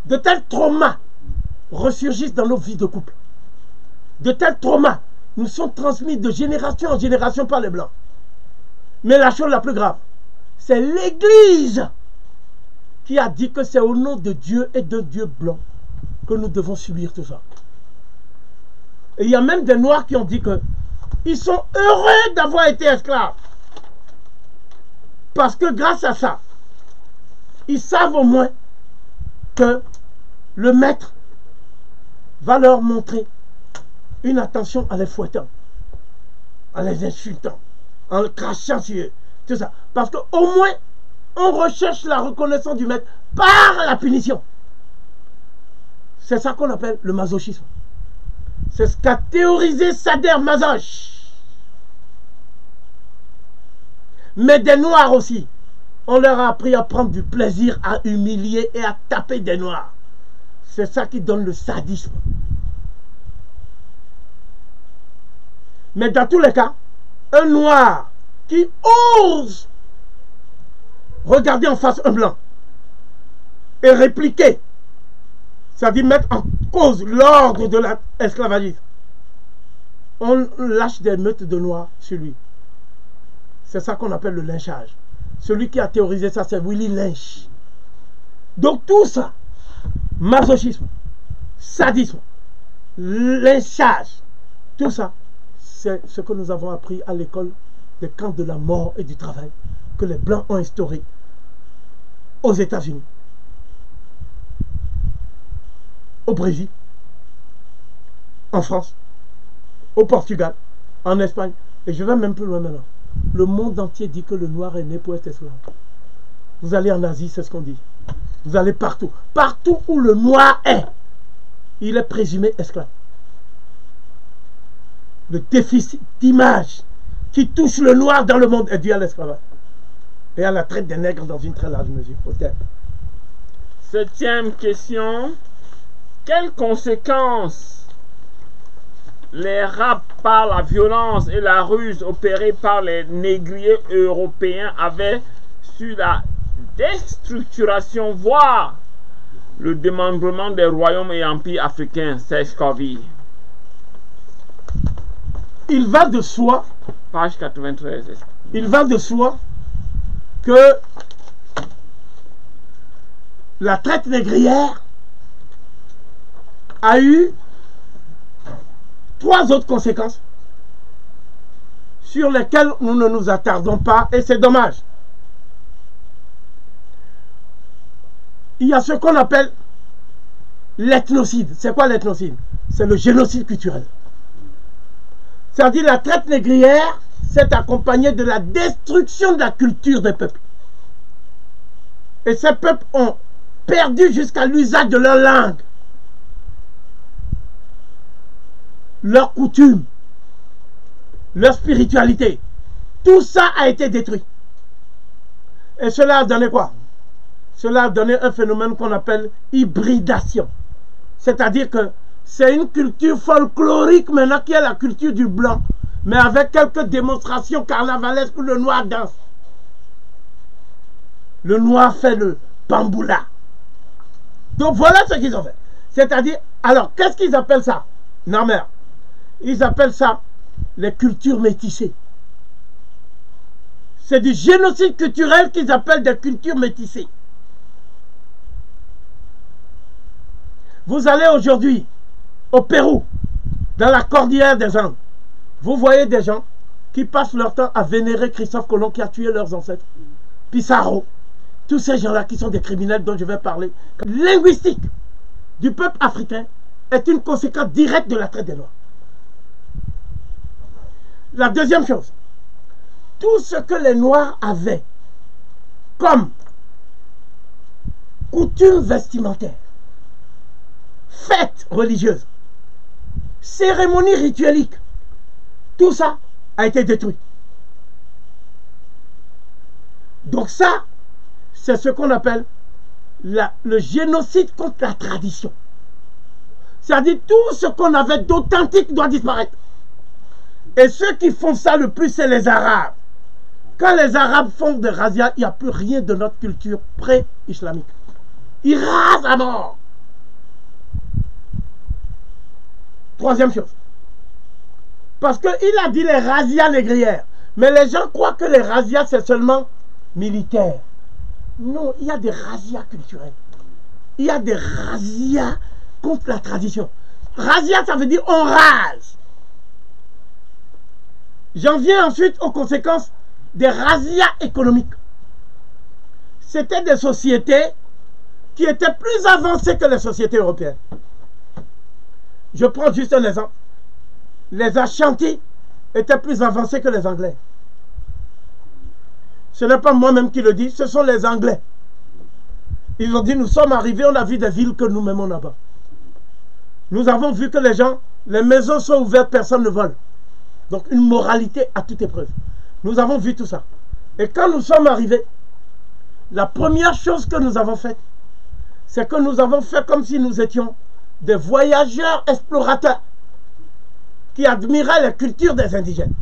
De tels traumas ressurgissent dans nos vies de couple. De tels traumas nous sont transmis de génération en génération par les Blancs. Mais la chose la plus grave, c'est l'Église qui a dit que c'est au nom de Dieu et de Dieu blanc que nous devons subir tout ça. Et il y a même des Noirs qui ont dit que ils sont heureux d'avoir été esclaves. Parce que grâce à ça, ils savent au moins que le maître va leur montrer une attention en les fouettant, en les insultant, en crachant sur eux, tout ça. Parce qu'au moins, on recherche la reconnaissance du maître par la punition. C'est ça qu'on appelle le masochisme. C'est ce qu'a théorisé Sader Mazoch. Mais des noirs aussi. On leur a appris à prendre du plaisir à humilier et à taper des noirs. C'est ça qui donne le sadisme. Mais dans tous les cas, un noir qui ose regarder en face un blanc et répliquer, c'est-à-dire mettre en cause l'ordre de l'esclavagisme, on lâche des meutes de noirs sur lui. C'est ça qu'on appelle le lynchage. Celui qui a théorisé ça, c'est Willy Lynch. Donc tout ça, masochisme, sadisme, lynchage, Tout ça, c'est ce que nous avons appris à l'école des camps de la mort et du travail que les Blancs ont instauré aux États-Unis, au Brésil, en France, au Portugal, en Espagne, et je vais même plus loin maintenant. Le monde entier dit que le noir est né pour être esclave. Vous allez en Asie, c'est ce qu'on dit. Vous allez partout. Partout où le noir est, il est présumé esclave. Le déficit d'image qui touche le noir dans le monde est dû à l'esclavage. Et à la traite des nègres dans une très large mesure. Septième question. Quelles conséquences les rapes par la violence et la ruse opérées par les négriers européens avaient sur la déstructuration, voire le démembrement des royaumes et empires africains, Serge Il va de soi. Page 93. Il va de soi que la traite négrière a eu trois autres conséquences sur lesquelles nous ne nous attardons pas et c'est dommage. Il y a ce qu'on appelle l'ethnocide. C'est quoi l'ethnocide? C'est le génocide culturel. C'est-à-dire la traite négrière s'est accompagnée de la destruction de la culture des peuples. Et ces peuples ont perdu jusqu'à l'usage de leur langue, leurs coutumes, leur spiritualité. Tout ça a été détruit. Et cela a donné quoi? Cela a donné un phénomène qu'on appelle hybridation. C'est-à-dire que c'est une culture folklorique maintenant qui est la culture du blanc, mais avec quelques démonstrations carnavalesques où le noir danse. Le noir fait le bamboula. Donc voilà ce qu'ils ont fait. C'est-à-dire, alors qu'est-ce qu'ils appellent ça? Non. Ils appellent ça les cultures métissées. C'est du génocide culturel qu'ils appellent des cultures métissées. Vous allez aujourd'hui au Pérou, dans la cordillère des Andes, vous voyez des gens qui passent leur temps à vénérer Christophe Colomb qui a tué leurs ancêtres. Pissarro, tous ces gens-là qui sont des criminels dont je vais parler. Linguistique du peuple africain est une conséquence directe de la traite des Noirs. La deuxième chose, tout ce que les Noirs avaient comme coutume vestimentaire, fête religieuse, cérémonie rituelique, tout ça a été détruit. Donc ça, c'est ce qu'on appelle le génocide contre la tradition. C'est-à-dire tout ce qu'on avait d'authentique doit disparaître. Et ceux qui font ça le plus, c'est les Arabes. Quand les Arabes font des razzias, il n'y a plus rien de notre culture pré-islamique. Ils rasent à mort. Troisième chose. Parce qu'il a dit les razzias négrières. Mais les gens croient que les razzias, c'est seulement militaire. Non, il y a des razzias culturels. Il y a des razzias contre la tradition. Razia, ça veut dire on rase. J'en viens ensuite aux conséquences des razzias économiques. C'était des sociétés qui étaient plus avancées que les sociétés européennes. Je prends juste un exemple. Les Ashanti étaient plus avancés que les Anglais. Ce n'est pas moi-même qui le dis, ce sont les Anglais. Ils ont dit, nous sommes arrivés, on a vu des villes que nous-mêmes on n'a pas. Nous avons vu que les gens, les maisons sont ouvertes, personne ne vole. Donc une moralité à toute épreuve. Nous avons vu tout ça. Et quand nous sommes arrivés, la première chose que nous avons faite, c'est que nous avons fait comme si nous étions des voyageurs explorateurs qui admiraient la culture des indigènes.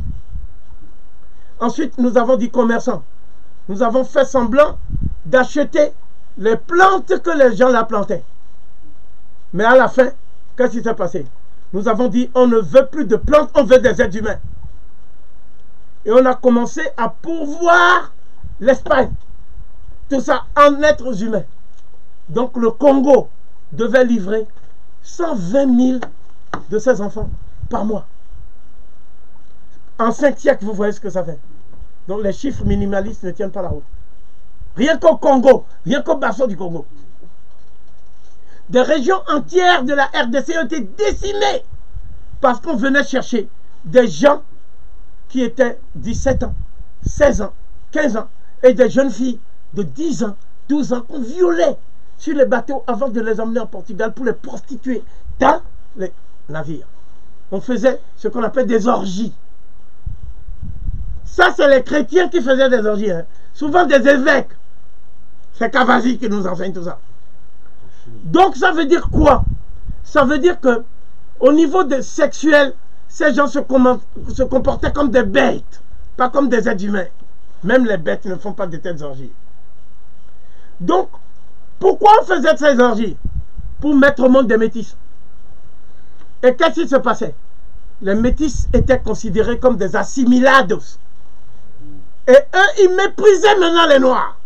Ensuite, nous avons dit commerçants. Nous avons fait semblant d'acheter les plantes que les gens la plantaient. Mais à la fin, qu'est-ce qui s'est passé? Nous avons dit, on ne veut plus de plantes, on veut des êtres humains. Et on a commencé à pourvoir l'Espagne. Tout ça en êtres humains. Donc le Congo devait livrer 120 000 de ses enfants par mois. En cinq siècles, vous voyez ce que ça fait. Donc les chiffres minimalistes ne tiennent pas la route. Rien qu'au Congo, rien qu'au bassin du Congo. Des régions entières de la RDC ont été décimées parce qu'on venait chercher des gens qui étaient 17 ans, 16 ans, 15 ans et des jeunes filles de 10 ans, 12 ans qu'on violait sur les bateaux avant de les emmener en Portugal pour les prostituer dans les navires. On faisait ce qu'on appelle des orgies. Ça, c'est les chrétiens qui faisaient des orgies. hein. Souvent des évêques. C'est Cavasi qui nous enseigne tout ça. Donc, ça veut dire quoi? Ça veut dire que au niveau des sexuels, ces gens se, se comportaient comme des bêtes, pas comme des êtres humains. Même les bêtes ne font pas de telles orgies. Donc, pourquoi on faisait ces orgies Pour mettre au monde des métis. Et qu'est-ce qui se passait Les métis étaient considérés comme des assimilados. Et eux, ils méprisaient maintenant les Noirs.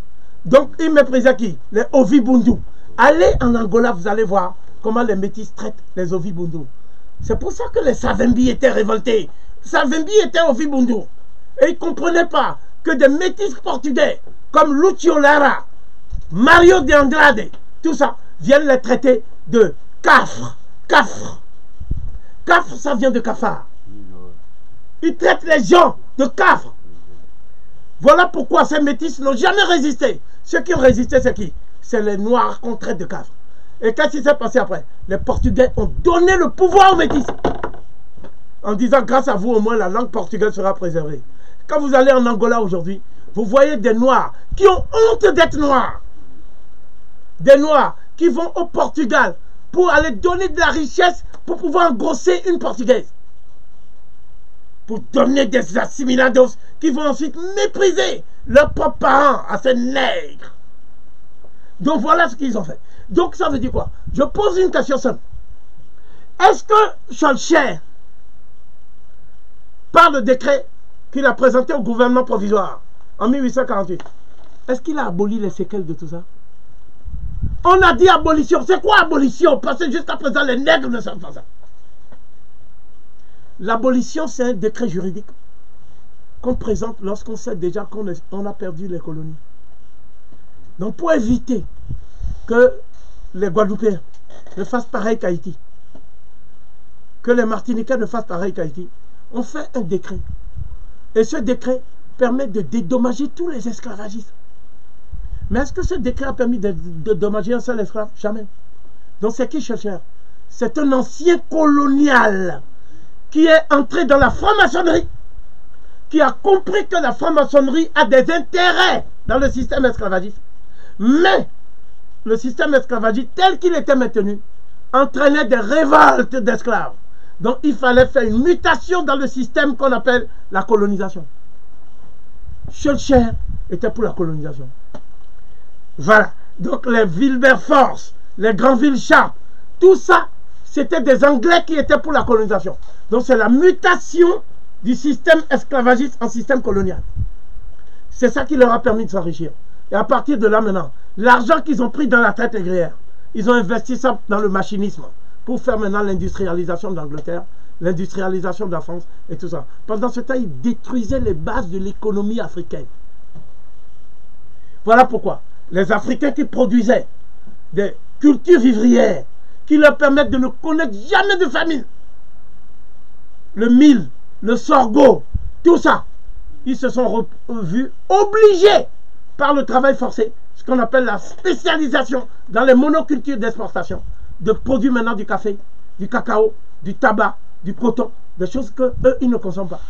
Donc, ils méprisaient qui Les Ovibundu. Allez en Angola, vous allez voir comment les métis traitent les Ovibundu. C'est pour ça que les Savembi étaient révoltés. Savembi étaient Ovibundu. Et ils ne comprenaient pas que des métis portugais comme Lucio Lara, Mario de Andrade, tout ça, viennent les traiter de cafres. Cafres. Cafre, ça vient de cafard. Ils traitent les gens de cafres. Voilà pourquoi ces métis n'ont jamais résisté. Ceux qui ont résisté, c'est qui? C'est les noirs qu'on traite de cafres. Et qu'est-ce qui s'est passé après? Les Portugais ont donné le pouvoir aux métis. En disant, grâce à vous, au moins, la langue portugaise sera préservée. Quand vous allez en Angola aujourd'hui, vous voyez des noirs qui ont honte d'être noirs. Des noirs qui vont au Portugal pour aller donner de la richesse pour pouvoir engrosser une portugaise. Pour donner des assimilados qui vont ensuite mépriser leurs propres parents à ces nègres. Donc voilà ce qu'ils ont fait. Donc ça veut dire quoi? Je pose une question simple. Est-ce que Scholcher, par le décret qu'il a présenté au gouvernement provisoire en 1848, est-ce qu'il a aboli les séquelles de tout ça? On a dit abolition. C'est quoi abolition? Parce que jusqu'à présent, les nègres ne savent pas ça. L'abolition, c'est un décret juridique qu'on présente lorsqu'on sait déjà qu'on a perdu les colonies. Donc pour éviter que les Guadeloupéens ne fassent pareil qu'Haïti, que les Martiniquais ne fassent pareil qu'Haïti, on fait un décret. Et ce décret permet de dédommager tous les esclavagistes. Mais est-ce que ce décret a permis de dédommager un seul esclave Jamais. Donc c'est qui chercheur? C'est un ancien colonial qui est entré dans la franc-maçonnerie, qui a compris que la franc-maçonnerie a des intérêts dans le système esclavagiste. Mais le système esclavagiste tel qu'il était maintenu entraînait des révoltes d'esclaves. Donc il fallait faire une mutation dans le système qu'on appelle la colonisation. Schulcher était pour la colonisation. Voilà. Donc les Wilberforce, les Granville Sharp, tout ça, c'était des Anglais qui étaient pour la colonisation. Donc c'est la mutation du système esclavagiste en système colonial. C'est ça qui leur a permis de s'enrichir. Et à partir de là maintenant, l'argent qu'ils ont pris dans la traite négrière, ils ont investi ça dans le machinisme pour faire maintenant l'industrialisation de l'Angleterre, l'industrialisation de la France et tout ça. Pendant ce temps, ils détruisaient les bases de l'économie africaine. Voilà pourquoi les Africains qui produisaient des cultures vivrières qui leur permettent de ne connaître jamais de famine, le mil, le sorgho, tout ça, ils se sont vus obligés par le travail forcé, ce qu'on appelle la spécialisation dans les monocultures d'exportation, de produire maintenant du café, du cacao, du tabac, du coton, des choses que eux ils ne consomment pas.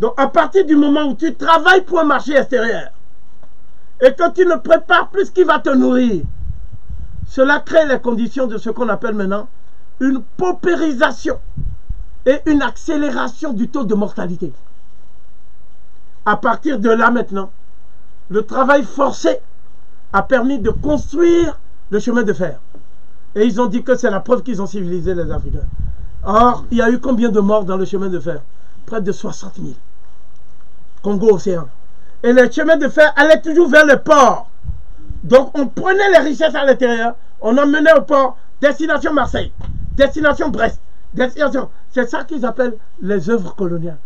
Donc à partir du moment où tu travailles pour un marché extérieur et que tu ne prépares plus ce qui va te nourrir, cela crée les conditions de ce qu'on appelle maintenant une paupérisation et une accélération du taux de mortalité. À partir de là maintenant, le travail forcé a permis de construire le chemin de fer. Et ils ont dit que c'est la preuve qu'ils ont civilisé les Africains. Or, il y a eu combien de morts dans le chemin de fer? Près de 60 000. Congo-Océan. Et le chemin de fer allait toujours vers le port. Donc, on prenait les richesses à l'intérieur, on emmenait au port, destination Marseille, destination Brest, destination. C'est ça qu'ils appellent les œuvres coloniales.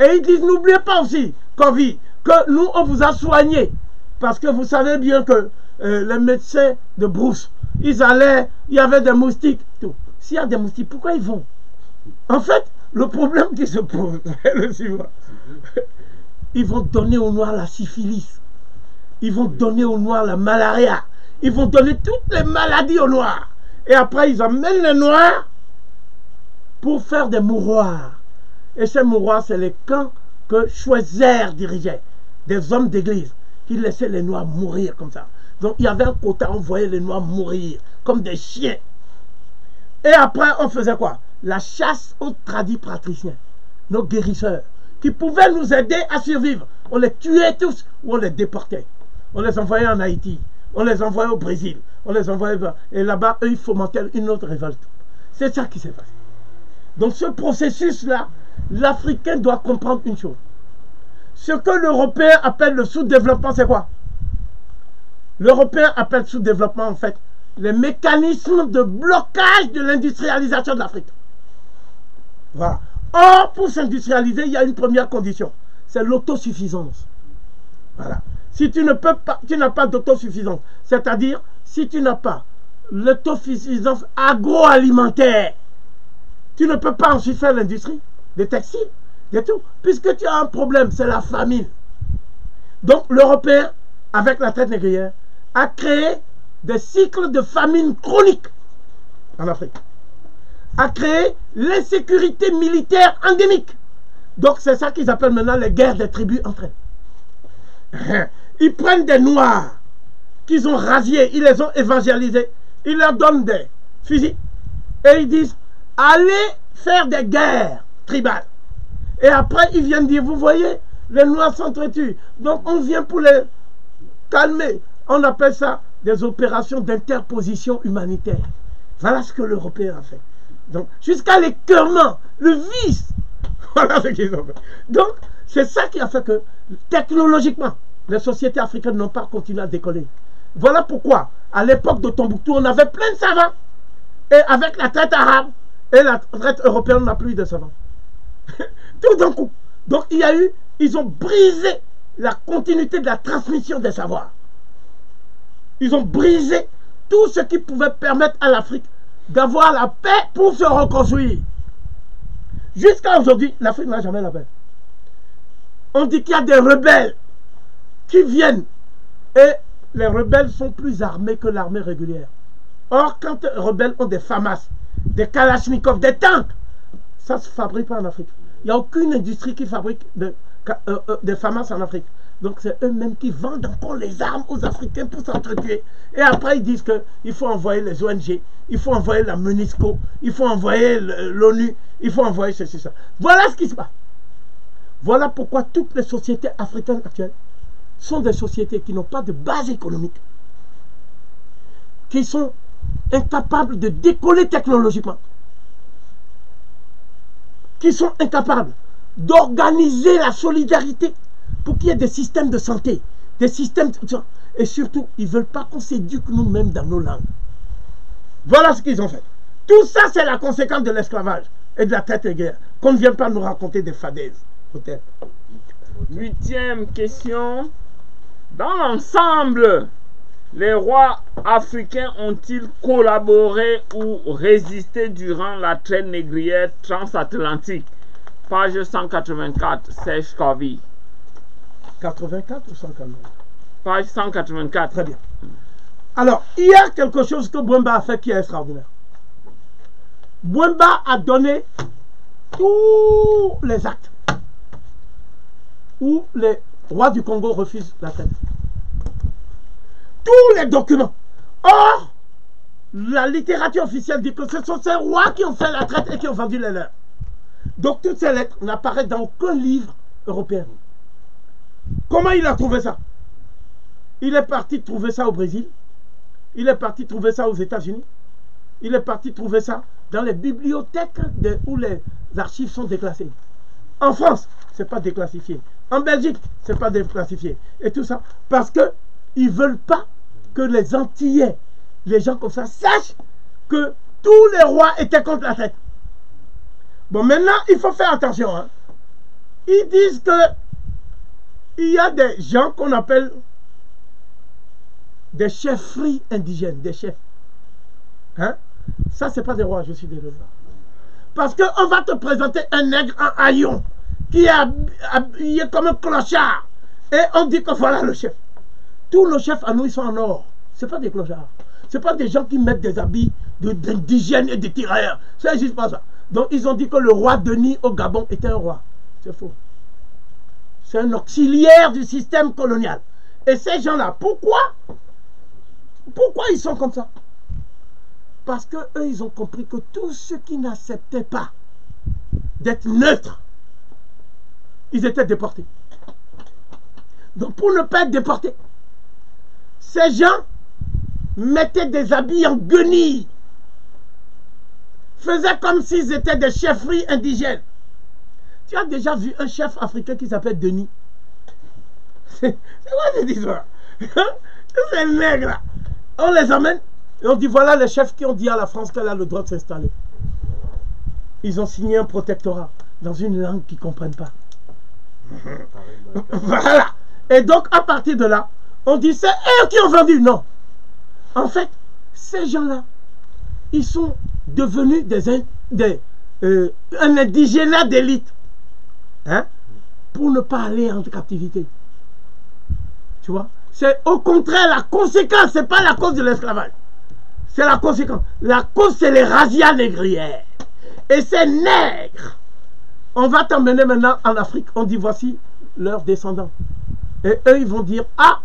Et ils disent, n'oubliez pas aussi, Covid, que nous, on vous a soigné. Parce que vous savez bien que euh, les médecins de Brousse, ils allaient, il y avait des moustiques. S'il y a des moustiques, pourquoi ils vont? En fait, le problème qui se pose est le suivant. Ils vont donner aux Noirs la syphilis. Ils vont donner aux Noirs la malaria. Ils vont donner toutes les maladies aux Noirs. Et après, ils amènent les Noirs pour faire des mouroirs. Et ces mouroirs, c'est les camps que Choiser dirigeait. Des hommes d'église qui laissaient les Noirs mourir comme ça. Donc il y avait un quota, on voyait les Noirs mourir comme des chiens. Et après, on faisait quoi? La chasse aux tradis patriciens, nos guérisseurs, qui pouvaient nous aider à survivre. On les tuait tous ou on les déportait. On les envoyait en Haïti, on les envoyait au Brésil, on les envoyait... Et là-bas, eux, ils fomentaient une autre révolte. C'est ça qui s'est passé. Donc ce processus-là, l'Africain doit comprendre une chose. Ce que l'Européen appelle le sous-développement, c'est quoi? L'Européen appelle sous-développement, en fait, les mécanismes de blocage de l'industrialisation de l'Afrique. Voilà. Or, pour s'industrialiser, il y a une première condition. C'est l'autosuffisance. Voilà. Si tu ne peux pas, tu n'as pas d'autosuffisance, c'est-à-dire si tu n'as pas l'autosuffisance agroalimentaire, tu ne peux pas ensuite faire l'industrie des textiles, de tout. Puisque tu as un problème, c'est la famine. Donc l'Européen, avec la traite négrière, a créé des cycles de famine chronique en Afrique. A créé l'insécurité militaire endémique. Donc c'est ça qu'ils appellent maintenant les guerres des tribus entre elles. Ils prennent des noirs qu'ils ont rasiés, ils les ont évangélisés, ils leur donnent des fusils et ils disent allez faire des guerres tribales. Et après, ils viennent dire, vous voyez, les Noirs s'entretuent. Donc on vient pour les calmer. On appelle ça des opérations d'interposition humanitaire. Voilà ce que l'Européen a fait. Donc, jusqu'à l'écœurement, le vice. Voilà ce qu'ils ont fait. Donc, c'est ça qui a fait que, technologiquement, les sociétés africaines n'ont pas continué à décoller. Voilà pourquoi, à l'époque de Tombouctou, on avait plein de savants. Et avec la traite arabe et la traite européenne, on n'a plus de savants. Tout d'un coup. Donc, il y a eu, ils ont brisé la continuité de la transmission des savoirs. Ils ont brisé tout ce qui pouvait permettre à l'Afrique d'avoir la paix pour se reconstruire. Jusqu'à aujourd'hui, l'Afrique n'a jamais la paix. On dit qu'il y a des rebelles qui viennent et les rebelles sont plus armés que l'armée régulière. Or, quand les rebelles ont des FAMAS, des Kalachnikovs, des tanks, ça ne se fabrique pas en Afrique. Il n'y a aucune industrie qui fabrique euh, euh, des FAMAS en Afrique. Donc c'est eux-mêmes qui vendent encore les armes aux Africains pour s'entretuer. Et après ils disent qu'il faut envoyer les ONG, il faut envoyer la MONUSCO, il faut envoyer l'ONU, il faut envoyer ceci, ça. Voilà ce qui se passe. Voilà pourquoi toutes les sociétés africaines actuelles sont des sociétés qui n'ont pas de base économique, qui sont incapables de décoller technologiquement, qui sont incapables d'organiser la solidarité pour qu'il y ait des systèmes de santé, des systèmes... Et surtout, ils ne veulent pas qu'on s'éduque nous-mêmes dans nos langues. Voilà ce qu'ils ont fait. Tout ça, c'est la conséquence de l'esclavage et de la traite de guerre. Qu'on ne vient pas nous raconter des fadaises. Huitième question. Dans l'ensemble, les rois africains ont-ils collaboré ou résisté durant la traite négrière transatlantique? Page 184, Serge Covey. 84 ou 184 Page 184. Très bien. Alors, il y a quelque chose que Bwemba a fait qui est extraordinaire. Bwemba a donné tous les actes où les rois du Congo refusent la traite. Tous les documents. Or, la littérature officielle dit que ce sont ces rois qui ont fait la traite et qui ont vendu les leurs. Donc toutes ces lettres n'apparaissent dans aucun livre européen. Comment il a trouvé ça? Il est parti trouver ça au Brésil. Il est parti trouver ça aux États-Unis. Il est parti trouver ça dans les bibliothèques où les archives sont déclassées. En France, ce n'est pas déclassifié. En Belgique, ce n'est pas déclassifié. Et tout ça parce qu'ils ne veulent pas que les Antillais, les gens comme ça, sachent que tous les rois étaient contre la tête. Bon, maintenant, il faut faire attention. Hein. Ils disent que il y a des gens qu'on appelle des chefferies indigènes, des chefs. Hein? Ça, c'est pas des rois, je suis désolé. Parce qu'on va te présenter un nègre en haillon qui est habillé comme un clochard. Et on dit que voilà le chef. Tous nos chefs à nous, ils sont en or. Ce pas des clochards. Ce pas des gens qui mettent des habits d'indigènes et de tirailleurs. Ça n'existe pas ça. Donc ils ont dit que le roi Denis au Gabon était un roi. C'est faux. Un auxiliaire du système colonial. Et ces gens-là, pourquoi Pourquoi ils sont comme ça? Parce que eux, ils ont compris que tous ceux qui n'acceptaient pas d'être neutres, ils étaient déportés. Donc pour ne pas être déportés, ces gens mettaient des habits en guenilles, faisaient comme s'ils étaient des chefferies indigènes. Tu as déjà vu un chef africain qui s'appelle Denis C'est quoi cette histoire? C'est nègre là. On les amène et on dit voilà les chefs qui ont dit à la France qu'elle a le droit de s'installer. Ils ont signé un protectorat dans une langue qu'ils ne comprennent pas. voilà. Et donc à partir de là, on dit c'est eux qui ont vendu. Non. En fait, ces gens-là, ils sont devenus des, des euh, un indigénat d'élite. Hein, pour ne pas aller en captivité. Tu vois? C'est au contraire la conséquence, c'est pas la cause de l'esclavage. C'est la conséquence. La cause, c'est les razzias négrières. Et ces nègres, on va t'emmener maintenant en Afrique. On dit voici leurs descendants. Et eux, ils vont dire Ah,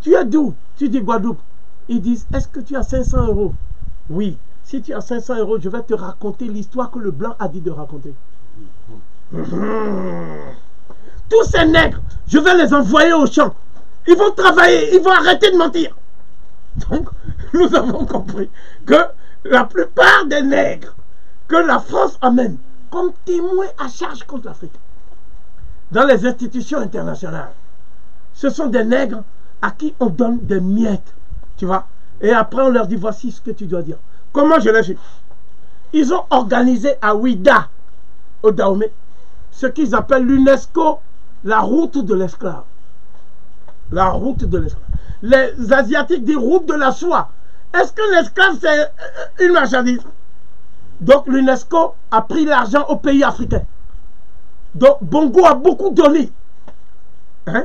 tu es d'où? Tu dis Guadeloupe. Ils disent Est-ce que tu as 500 euros? Oui. Si tu as 500 euros, je vais te raconter l'histoire que le blanc a dit de raconter. Tous ces nègres, je vais les envoyer au champ. Ils vont travailler, ils vont arrêter de mentir. Donc, nous avons compris que la plupart des nègres que la France amène comme témoins à charge contre l'Afrique, dans les institutions internationales, ce sont des nègres à qui on donne des miettes, tu vois. Et après, on leur dit, voici ce que tu dois dire. Comment je l'ai fait Ils ont organisé à Ouida, au Dahomey, ce qu'ils appellent l'UNESCO la route de l'esclave. La route de l'esclave. Les Asiatiques disent route de la soie. Est-ce que l'esclave, c'est euh, une marchandise? Donc l'UNESCO a pris l'argent aux pays africains. Donc Bongo a beaucoup donné. Hein?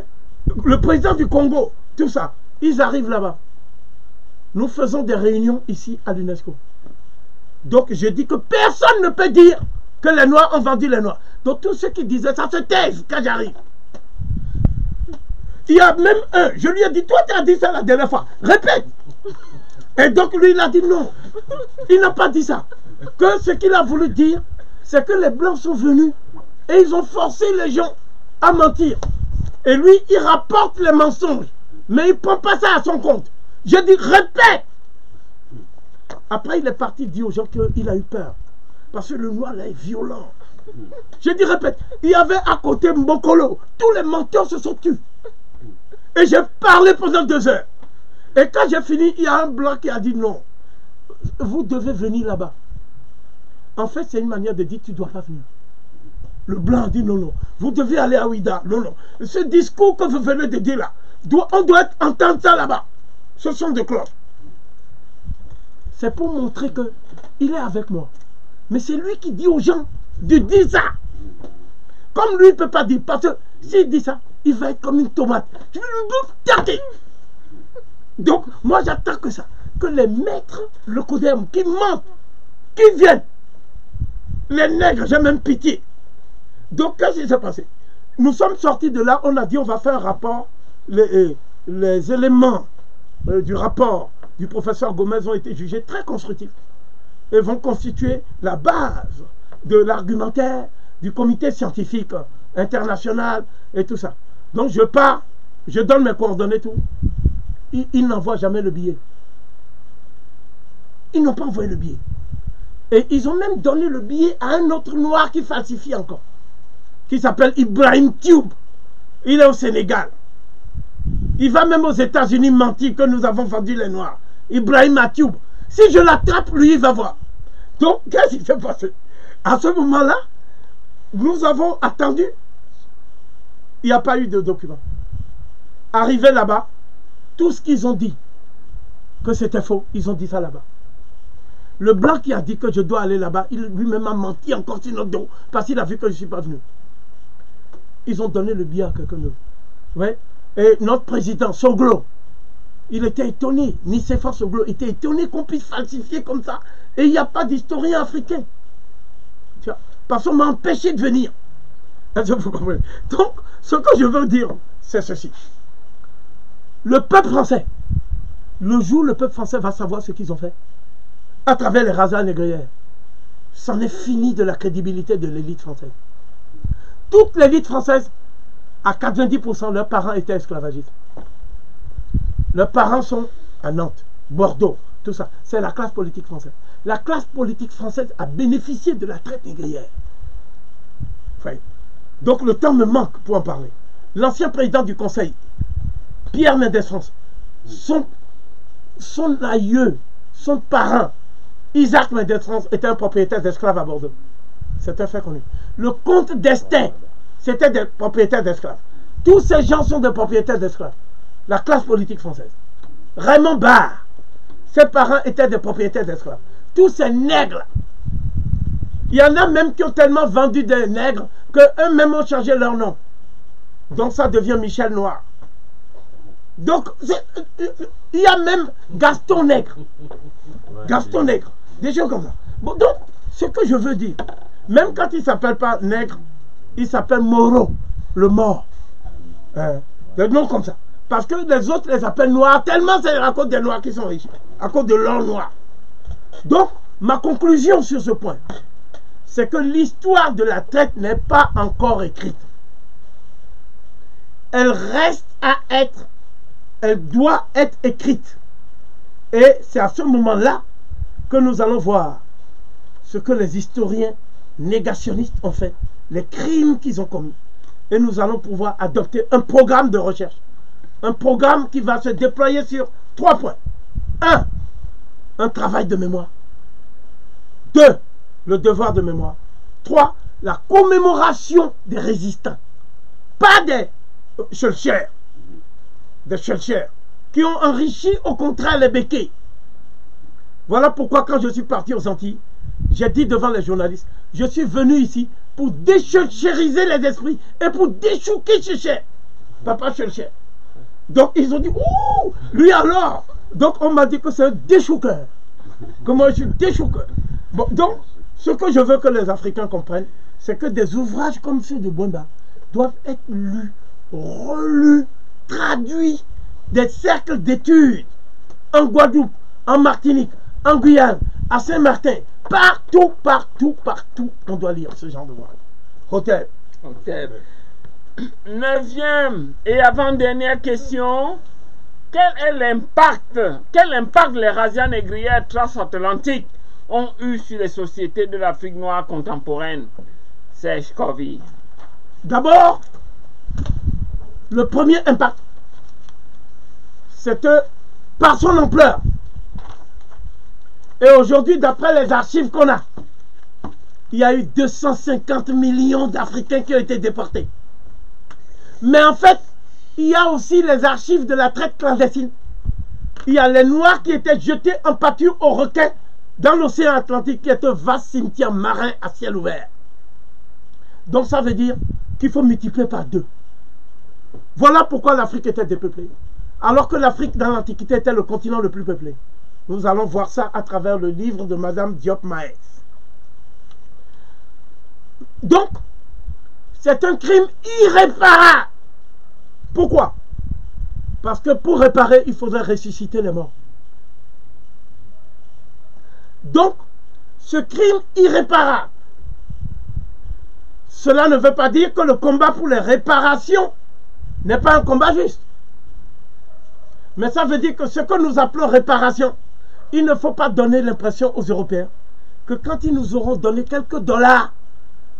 Le président du Congo, tout ça, ils arrivent là-bas. Nous faisons des réunions ici à l'UNESCO. Donc je dis que personne ne peut dire que les Noirs ont vendu les Noirs. Donc tous ceux qui disaient ça se taisent quand j'arrive. Il y a même un, je lui ai dit, toi tu as dit ça la dernière fois, répète. Et donc lui il a dit non, il n'a pas dit ça. Que ce qu'il a voulu dire, c'est que les Blancs sont venus et ils ont forcé les gens à mentir. Et lui, il rapporte les mensonges, mais il ne prend pas ça à son compte. Je dis, répète. Après, il est parti dire aux gens qu'il a eu peur. Parce que le noir là est violent. Je dis, répète, il y avait à côté Mbokolo. Tous les menteurs se sont tués. Et j'ai parlé pendant deux heures. Et quand j'ai fini, il y a un blanc qui a dit non. Vous devez venir là-bas. En fait, c'est une manière de dire tu ne dois pas venir. Le blanc a dit non, non. Vous devez aller à Ouida. Non, non. Ce discours que vous venez de dire là, on doit entendre ça là-bas. Ce sont des cloches. C'est pour montrer qu'il est avec moi. Mais c'est lui qui dit aux gens de dire ça. Comme lui ne peut pas dire, parce que s'il dit ça, il va être comme une tomate. Je vais lui Donc, moi j'attends que ça. Que les maîtres, le codem, qui mentent, qui viennent. Les nègres, j'ai même pitié. Donc, qu'est-ce qui s'est passé? Nous sommes sortis de là, on a dit on va faire un rapport. Les, euh, éléments euh, du rapport du professeur Gomez ont été jugés très constructifs et vont constituer la base de l'argumentaire du comité scientifique international et tout ça. Donc je pars, je donne mes coordonnées, tout. Ils, n'envoient jamais le billet. Ils n'ont pas envoyé le billet. Et ils ont même donné le billet à un autre noir qui falsifie encore, qui s'appelle Ibrahim Tube. Il est au Sénégal. Il va même aux États-Unis mentir que nous avons vendu les noirs. Ibrahim Tube. Si je l'attrape, lui, il va voir. Donc, qu'est-ce qui s'est passé? À ce moment-là, nous avons attendu Il n'y a pas eu de document. Arrivé là-bas, tout ce qu'ils ont dit, que c'était faux, ils ont dit ça là-bas. Le blanc qui a dit que je dois aller là-bas, il lui-même a menti encore sur notre dos parce qu'il a vu que je ne suis pas venu. Ils ont donné le billet à quelqu'un d'autre. Et notre président, Soglo, il était étonné, Nicéphore Soglo était étonné qu'on puisse falsifier comme ça. Et il n'y a pas d'historien africain. Parce qu'on m'a empêché de venir. Donc, ce que je veux dire, c'est ceci. Le peuple français, le jour le peuple français va savoir ce qu'ils ont fait, à travers les razas négrières, c'en est fini de la crédibilité de l'élite française. Toute l'élite française, à 90%, leurs parents étaient esclavagistes. Leurs parents sont à Nantes, Bordeaux, tout ça. C'est la classe politique française. La classe politique française a bénéficié de la traite négrière. Donc le temps me manque pour en parler. L'ancien président du conseil, Pierre Mendès France, son, aïeux, son parent, Isaac Mendès France, était un propriétaire d'esclaves à Bordeaux. C'est un fait connu. Le comte d'Estaing, c'était des propriétaires d'esclaves. Tous ces gens sont des propriétaires d'esclaves. La classe politique française. Raymond Barre, ses parents étaient des propriétaires d'esclaves. Tous ces nègres. Il y en a même qui ont tellement vendu des nègres qu'eux-mêmes ont changé leur nom. Donc ça devient Michel Noir. Donc, il y a même Gaston Nègre. Gaston Nègre. Des choses comme ça. Bon, donc, ce que je veux dire, même quand il ne s'appelle pas Nègre, il s'appelle Moreau, le mort. Hein, des noms comme ça. Parce que les autres les appellent noirs, tellement c'est à cause des noirs qui sont riches, à cause de l'or noir. Donc, ma conclusion sur ce point, c'est que l'histoire de la traite n'est pas encore écrite. Elle reste à être, elle doit être écrite. Et c'est à ce moment-là que nous allons voir ce que les historiens négationnistes ont fait, les crimes qu'ils ont commis. Et nous allons pouvoir adopter un programme de recherche. Un programme qui va se déployer sur trois points. Un, un travail de mémoire. Deux, le devoir de mémoire. Trois, la commémoration des résistants. Pas des chercheurs, des chercheurs qui ont enrichi au contraire les béquets. Voilà pourquoi quand je suis parti aux Antilles, j'ai dit devant les journalistes, je suis venu ici pour déchériser les esprits et pour déchouquer Cher. Papa Cher. Donc ils ont dit, ouh, lui alors. Donc on m'a dit que c'est un déchouqueur. Que moi je suis déchouqueur. Donc, ce que je veux que les Africains comprennent, c'est que des ouvrages comme ceux de Bwemba doivent être lus, relus, traduits, des cercles d'études en Guadeloupe, en Martinique, en Guyane, à Saint-Martin, partout, partout, partout, on doit lire ce genre de d'ouvrage. Hôtel. Hôtel. Neuvième et avant-dernière question. Quel est l'impact, quel impact les razzias négrières transatlantiques ont eu sur les sociétés de l'Afrique noire contemporaine? Serge Covey. D'abord, le premier impact, c'est que par son ampleur, et aujourd'hui, d'après les archives qu'on a, il y a eu 250 millions d'Africains qui ont été déportés. Mais en fait, il y a aussi les archives de la traite clandestine. Il y a les Noirs qui étaient jetés en pâture aux requins dans l'océan Atlantique qui est un vaste cimetière marin à ciel ouvert. Donc ça veut dire qu'il faut multiplier par deux. Voilà pourquoi l'Afrique était dépeuplée. Alors que l'Afrique dans l'Antiquité était le continent le plus peuplé. Nous allons voir ça à travers le livre de Madame Diop Maes. Donc, c'est un crime irréparable. Pourquoi? Parce que pour réparer, il faudrait ressusciter les morts. Donc, ce crime irréparable, cela ne veut pas dire que le combat pour les réparations n'est pas un combat juste. Mais ça veut dire que ce que nous appelons réparation, il ne faut pas donner l'impression aux Européens que quand ils nous auront donné quelques dollars,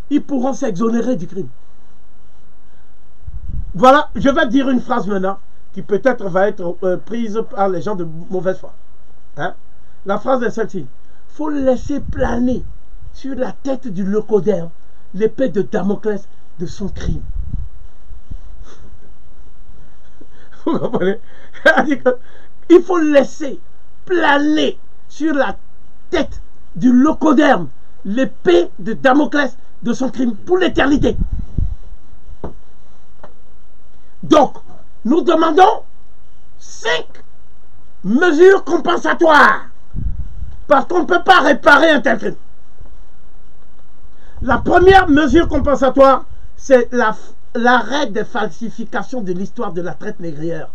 ils pourront s'exonérer du crime. Voilà, je vais dire une phrase maintenant qui peut-être va être euh, prise par les gens de mauvaise foi. Hein? La phrase est celle-ci faut laisser planer sur la tête du locoderme l'épée de Damoclès de son crime. Vous comprenez? Il faut laisser planer sur la tête du locoderme l'épée de Damoclès de son crime pour l'éternité. Donc, nous demandons cinq mesures compensatoires. Parce qu'on ne peut pas réparer un tel crime. La première mesure compensatoire, c'est l'arrêt des falsifications de l'histoire de la traite négrière.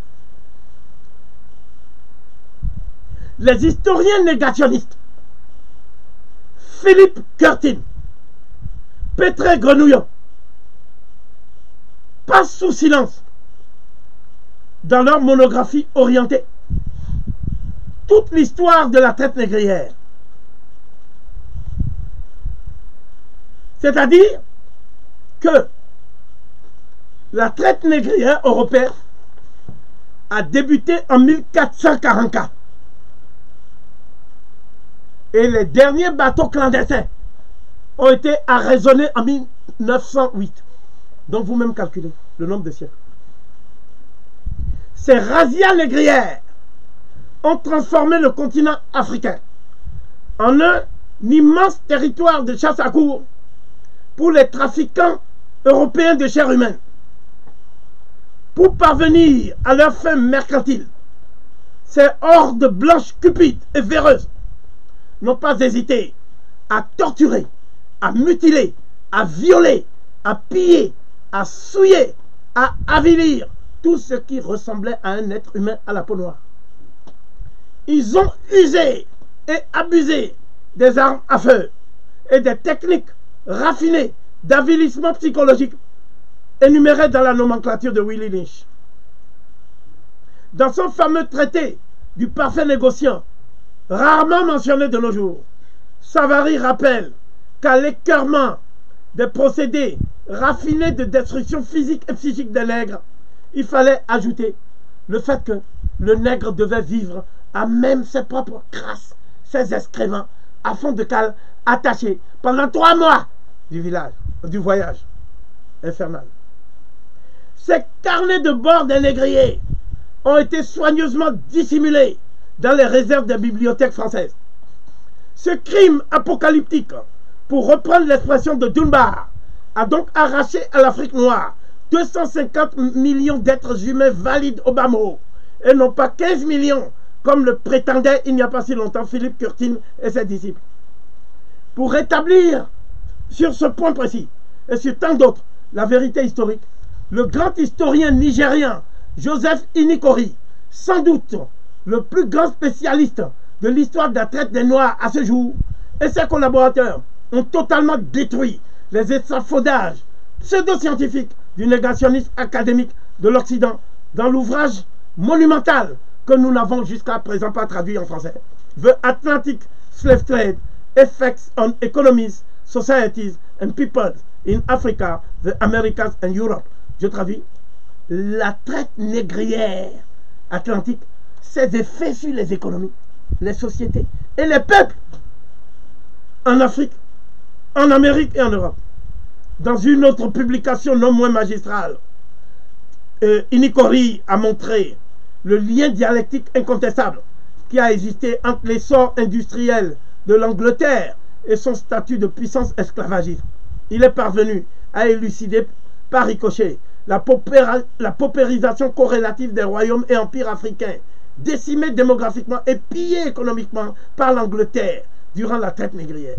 Les historiens négationnistes, Philippe Curtin, Petré Grenouillon, passent sous silence dans leur monographie orientée toute l'histoire de la traite négrière. C'est-à-dire que la traite négrière européenne a débuté en 1444. Et les derniers bateaux clandestins ont été arraisonnés en 1908. Donc vous-même calculez le nombre de siècles. Ces razzias négrières ont transformé le continent africain en un immense territoire de chasse à cour pour les trafiquants européens de chair humaine. Pour parvenir à leur fin mercantile, ces hordes blanches cupides et véreuses n'ont pas hésité à torturer, à mutiler, à violer, à piller, à souiller, à avilir tout ce qui ressemblait à un être humain à la peau noire. Ils ont usé et abusé des armes à feu et des techniques raffinées d'avilissement psychologique énumérées dans la nomenclature de Willy Lynch. Dans son fameux traité du parfait négociant, rarement mentionné de nos jours, Savary rappelle qu'à l'écœurement des procédés raffinés de destruction physique et psychique des nègres, il fallait ajouter le fait que le nègre devait vivre à même ses propres crasses, ses excréments, à fond de cale, attachés pendant trois mois du village, du voyage infernal. Ces carnets de bord des négriers ont été soigneusement dissimulés dans les réserves des bibliothèques françaises. Ce crime apocalyptique, pour reprendre l'expression de Dunbar, a donc arraché à l'Afrique noire 250 millions d'êtres humains valides au Bamo, et non pas 15 millions comme le prétendait il n'y a pas si longtemps Philippe Curtin et ses disciples. Pour rétablir sur ce point précis et sur tant d'autres la vérité historique, le grand historien nigérien Joseph Inikori, sans doute le plus grand spécialiste de l'histoire de la traite des Noirs à ce jour, et ses collaborateurs ont totalement détruit les échafaudages pseudo-scientifiques du négationnisme académique de l'Occident dans l'ouvrage monumental que nous n'avons jusqu'à présent pas traduit en français. The Atlantic Slave Trade Effects on Economies, Societies and People in Africa, the Americas and Europe. Je traduis. La traite négrière atlantique, ses effets sur les économies, les sociétés et les peuples en Afrique, en Amérique et en Europe. Dans une autre publication non moins magistrale, euh, Inikori a montré le lien dialectique incontestable qui a existé entre l'essor industriel de l'Angleterre et son statut de puissance esclavagiste. Il est parvenu à élucider par ricochet la, la paupérisation corrélative des royaumes et empires africains, décimés démographiquement et pillés économiquement par l'Angleterre durant la traite négrière.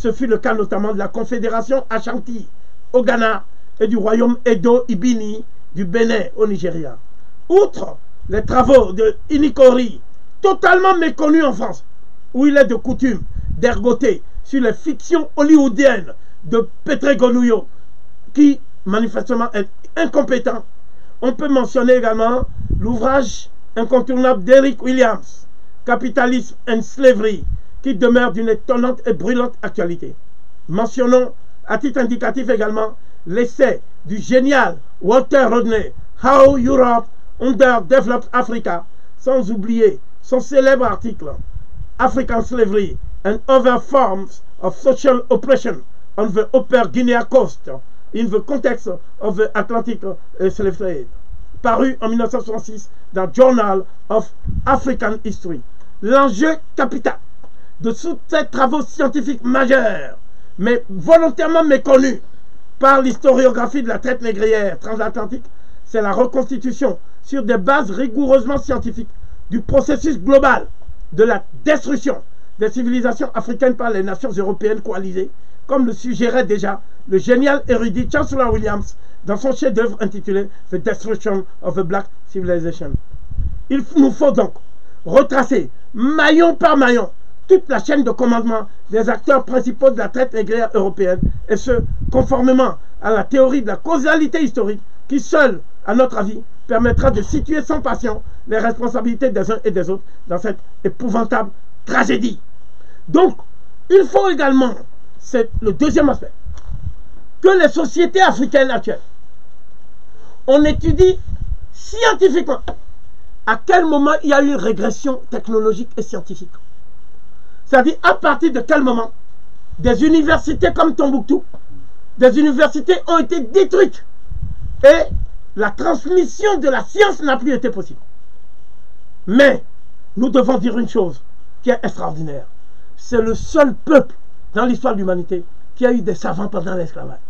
Ce fut le cas notamment de la Confédération Ashanti au Ghana et du royaume Edo Ibini du Bénin au Nigeria. Outre les travaux de Inikori, totalement méconnus en France, où il est de coutume d'ergoter sur les fictions hollywoodiennes de Petre Gonouillot, qui manifestement est incompétent. On peut mentionner également l'ouvrage incontournable d'Eric Williams, Capitalisme and Slavery, qui demeure d'une étonnante et brûlante actualité. Mentionnons à titre indicatif également l'essai du génial Walter Rodney, How Europe Underdeveloped Africa, sans oublier son célèbre article African Slavery and Other Forms of Social Oppression on the Upper Guinea Coast in the Context of the Atlantic Slave Trade. paru en 1966 dans Journal of African History. L'enjeu capital de tous ces travaux scientifiques majeurs, mais volontairement méconnus par l'historiographie de la traite négrière transatlantique, c'est la reconstitution sur des bases rigoureusement scientifiques du processus global de la destruction des civilisations africaines par les nations européennes coalisées, comme le suggérait déjà le génial érudit Chancellor Williams dans son chef-d'œuvre intitulé The Destruction of a Black Civilization. Il nous faut donc retracer maillon par maillon la chaîne de commandement des acteurs principaux de la traite négrière européenne, et ce, conformément à la théorie de la causalité historique, qui seule, à notre avis, permettra de situer sans passion les responsabilités des uns et des autres dans cette épouvantable tragédie. Donc, il faut également, c'est le deuxième aspect, que les sociétés africaines actuelles, on étudie scientifiquement à quel moment il y a eu une régression technologique et scientifique. C'est-à-dire à partir de quel moment des universités comme Tombouctou, des universités ont été détruites et la transmission de la science n'a plus été possible. Mais nous devons dire une chose qui est extraordinaire. C'est le seul peuple dans l'histoire de l'humanité qui a eu des savants pendant l'esclavage.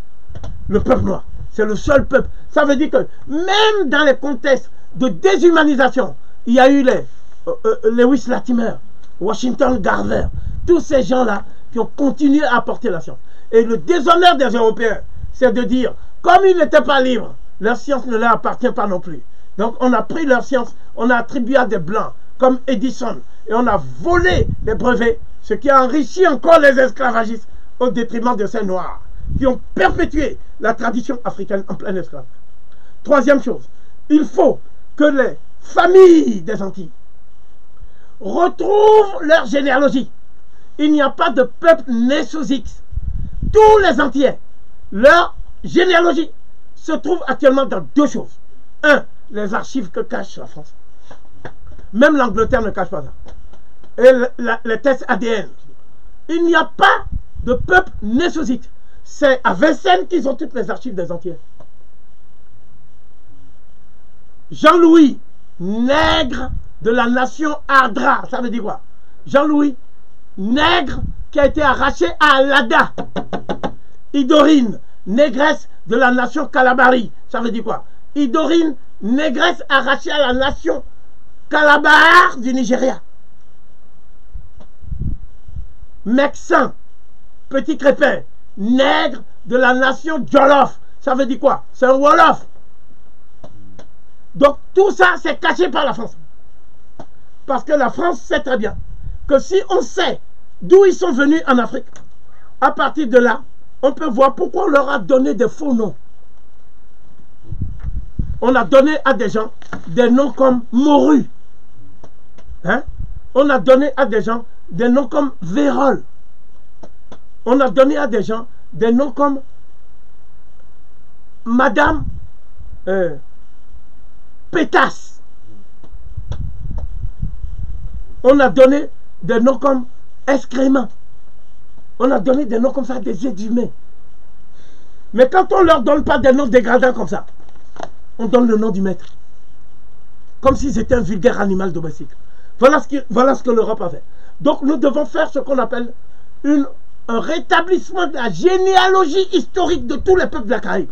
Le peuple noir. C'est le seul peuple. Ça veut dire que même dans les contextes de déshumanisation, il y a eu les euh, euh, Lewis Latimer, Washington Garver, tous ces gens-là qui ont continué à apporter la science. Et le déshonneur des Européens, c'est de dire, comme ils n'étaient pas libres, leur science ne leur appartient pas non plus. Donc on a pris leur science, on a attribué à des blancs, comme Edison, et on a volé les brevets, ce qui a enrichi encore les esclavagistes au détriment de ces noirs, qui ont perpétué la tradition africaine en plein esclavage. Troisième chose, il faut que les familles des Antilles retrouvent leur généalogie. Il n'y a pas de peuple né sous X. Tous les Antillais, leur généalogie se trouve actuellement dans deux choses. Un, les archives que cache la France. Même l'Angleterre ne cache pas ça. Et les tests ADN. Il n'y a pas de peuple né sous X. C'est à Vincennes qu'ils ont toutes les archives des Antillais. Jean-Louis, nègre de la nation Ardra. Ça veut dire quoi? Jean-Louis, nègre qui a été arraché à Lada. Idorine, négresse de la nation Kalabari. Ça veut dire quoi? Idorine, négresse arrachée à la nation Calabar du Nigeria. Mexin, petit crépin, nègre de la nation Jolof. Ça veut dire quoi? C'est un Wolof. Donc tout ça, c'est caché par la France. Parce que la France sait très bien que si on sait d'où ils sont venus en Afrique, à partir de là, on peut voir pourquoi on leur a donné des faux noms. On a donné à des gens des noms comme Moru. Hein? On a donné à des gens des noms comme Vérol. On a donné à des gens des noms comme Madame euh, Pétasse. On a donné des noms comme excrément. On a donné des noms comme ça à des êtres humains. Mais quand on ne leur donne pas des noms dégradants comme ça, on donne le nom du maître. Comme si c'était un vulgaire animal domestique. Voilà ce, que, l'Europe a fait. Donc nous devons faire ce qu'on appelle un rétablissement de la généalogie historique de tous les peuples de la Caraïbe.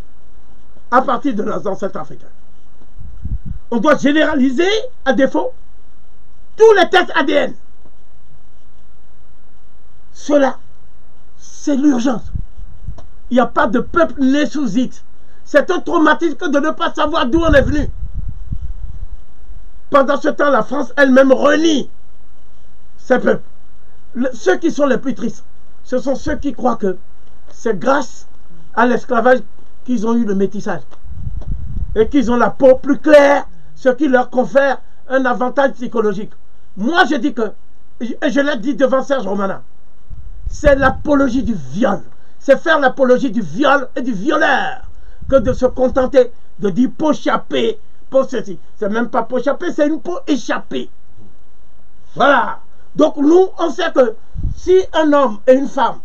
À partir de nos ancêtres africains. On doit généraliser, à défaut, tous les tests ADN. Cela, c'est l'urgence. Il n'y a pas de peuple né sous X. C'est un traumatisme de ne pas savoir d'où on est venu. Pendant ce temps, la France elle-même renie ces peuples. ceux qui sont les plus tristes, ce sont ceux qui croient que c'est grâce à l'esclavage qu'ils ont eu le métissage. Et qu'ils ont la peau plus claire, ce qui leur confère un avantage psychologique. Moi, je dis que, et je l'ai dit devant Serge Romana, c'est l'apologie du viol. C'est faire l'apologie du viol et du violeur que de se contenter de dire peau échappée, peau ceci. C'est même pas peau échappée, c'est une peau échappée. Voilà. Donc nous, on sait que si un homme et une femme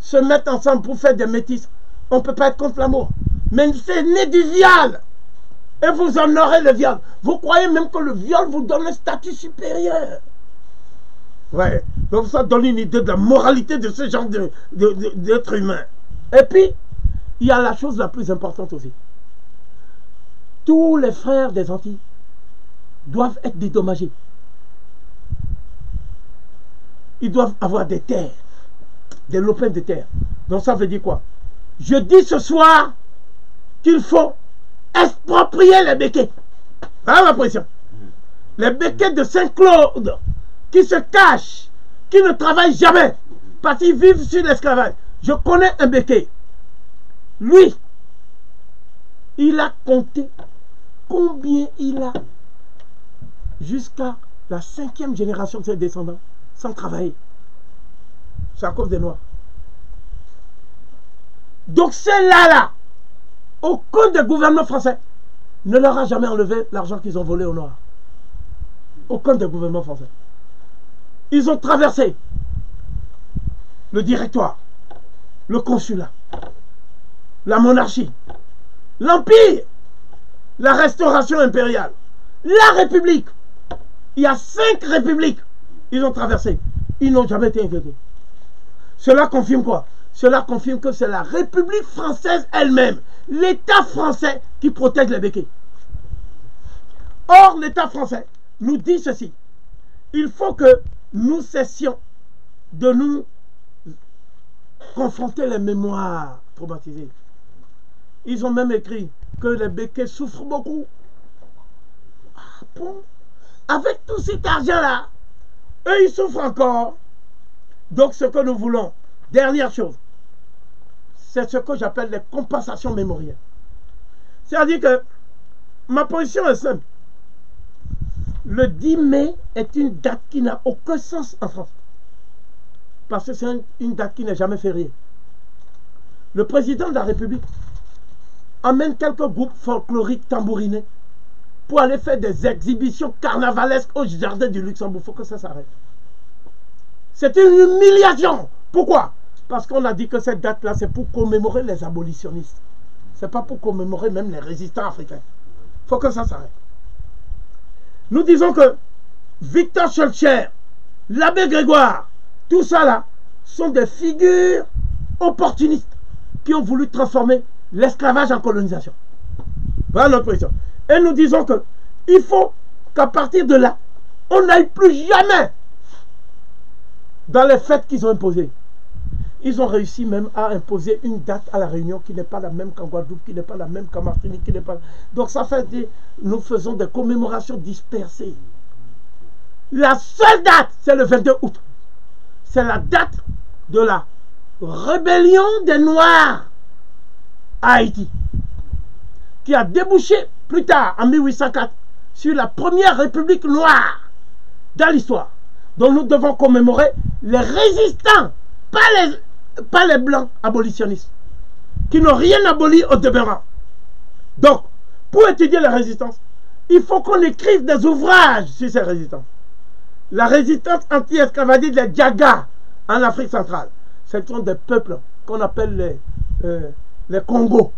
se mettent ensemble pour faire des métis, on ne peut pas être contre l'amour. Mais c'est né du viol. Et vous honorez le viol. Vous croyez même que le viol vous donne un statut supérieur. Ouais. Donc ça donne une idée de la moralité de ce genre d'être de, de, humain. Et puis, il y a la chose la plus importante aussi. Tous les frères des Antilles doivent être dédommagés. Ils doivent avoir des terres, des lopins de terre. Donc ça veut dire quoi? Je dis ce soir qu'il faut exproprier les béquets. Voilà ma position. Les béquets de Saint-Claude qui se cachent, qui ne travaillent jamais, parce qu'ils vivent sur l'esclavage. Je connais un béquet. Lui, il a compté combien il a jusqu'à la cinquième génération de ses descendants sans travailler. C'est à cause des Noirs. Donc c'est là là aucun des gouvernements français ne leur a jamais enlevé l'argent qu'ils ont volé aux Noirs. Aucun des gouvernements français. Ils ont traversé le directoire, le consulat, la monarchie, l'empire, la restauration impériale, la république. Il y a cinq républiques. Ils ont traversé. Ils n'ont jamais été inquiétés. Cela confirme quoi? Cela confirme que c'est la République française elle-même, l'État français qui protège les béquets. Or, l'État français nous dit ceci. Il faut que nous cessions de nous confronter les mémoires traumatisées. Ils ont même écrit que les béquets souffrent beaucoup. Ah Avec tout cet argent-là, eux, ils souffrent encore. Donc, ce que nous voulons, dernière chose, c'est ce que j'appelle les compensations mémorielles. C'est-à-dire que ma position est simple. Le 10 mai est une date qui n'a aucun sens en France. Parce que c'est une date qui n'est jamais fériée. Le président de la République amène quelques groupes folkloriques tambourinés pour aller faire des exhibitions carnavalesques au jardin du Luxembourg. Il faut que ça s'arrête. C'est une humiliation. Pourquoi? Parce qu'on a dit que cette date-là, c'est pour commémorer les abolitionnistes. Ce n'est pas pour commémorer même les résistants africains. Faut que ça s'arrête. Nous disons que Victor Schulcher, l'abbé Grégoire, tout ça là, sont des figures opportunistes qui ont voulu transformer l'esclavage en colonisation. Voilà notre position. Et nous disons que il faut qu'à partir de là, on n'aille plus jamais dans les fêtes qu'ils ont imposées. Ils ont réussi même à imposer une date à la Réunion qui n'est pas la même qu'en Guadeloupe, qui n'est pas la même qu'en Martinique, qui n'est pas... Donc ça fait des... Nous faisons des commémorations dispersées. La seule date, c'est le 22 août. C'est la date de la rébellion des Noirs à Haïti, qui a débouché plus tard, en 1804, sur la première république noire dans l'histoire. Donc nous devons commémorer les résistants, pas les, pas les blancs abolitionnistes, qui n'ont rien aboli au demeurant. Donc, pour étudier la résistance, il faut qu'on écrive des ouvrages sur ces résistances. La résistance anti-esclavagiste des Djaga en Afrique centrale, ce sont des peuples qu'on appelle les, euh, les Congo,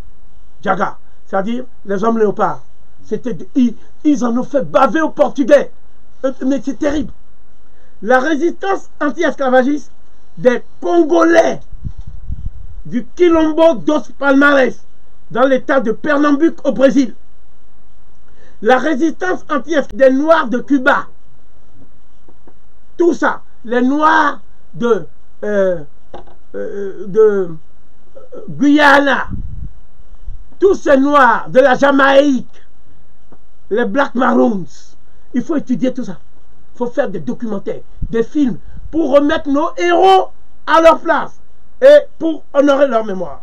Djaga, c'est-à-dire les hommes léopards. Ils, ils en ont fait baver aux Portugais. Euh, mais c'est terrible. La résistance anti-esclavagiste des Congolais du Quilombo dos Palmares dans l'état de Pernambuc au Brésil. La résistance anti des Noirs de Cuba. Tout ça. Les Noirs de, euh, euh, de Guyana, tous ces noirs de la Jamaïque, les Black Maroons, il faut étudier tout ça. Il faut faire des documentaires, des films, pour remettre nos héros à leur place et pour honorer leur mémoire.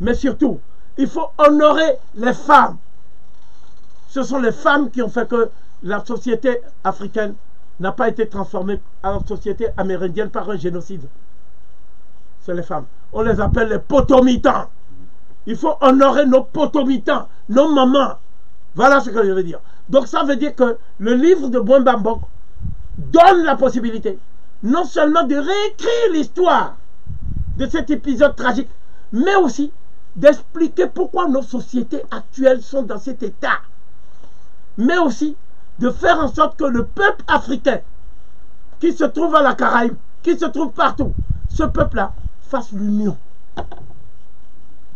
Mais surtout, il faut honorer les femmes. Ce sont les femmes qui ont fait que la société africaine n'a pas été transformée en société amérindienne par un génocide. C'est les femmes on les appelle les potomitans. Il faut honorer nos potomitans, nos mamans. Voilà ce que je veux dire. Donc ça veut dire que le livre de Bambok donne la possibilité non seulement de réécrire l'histoire de cet épisode tragique, mais aussi d'expliquer pourquoi nos sociétés actuelles sont dans cet état mais aussi de faire en sorte que le peuple africain qui se trouve à la Caraïbe, qui se trouve partout, ce peuple-là fasse l'union.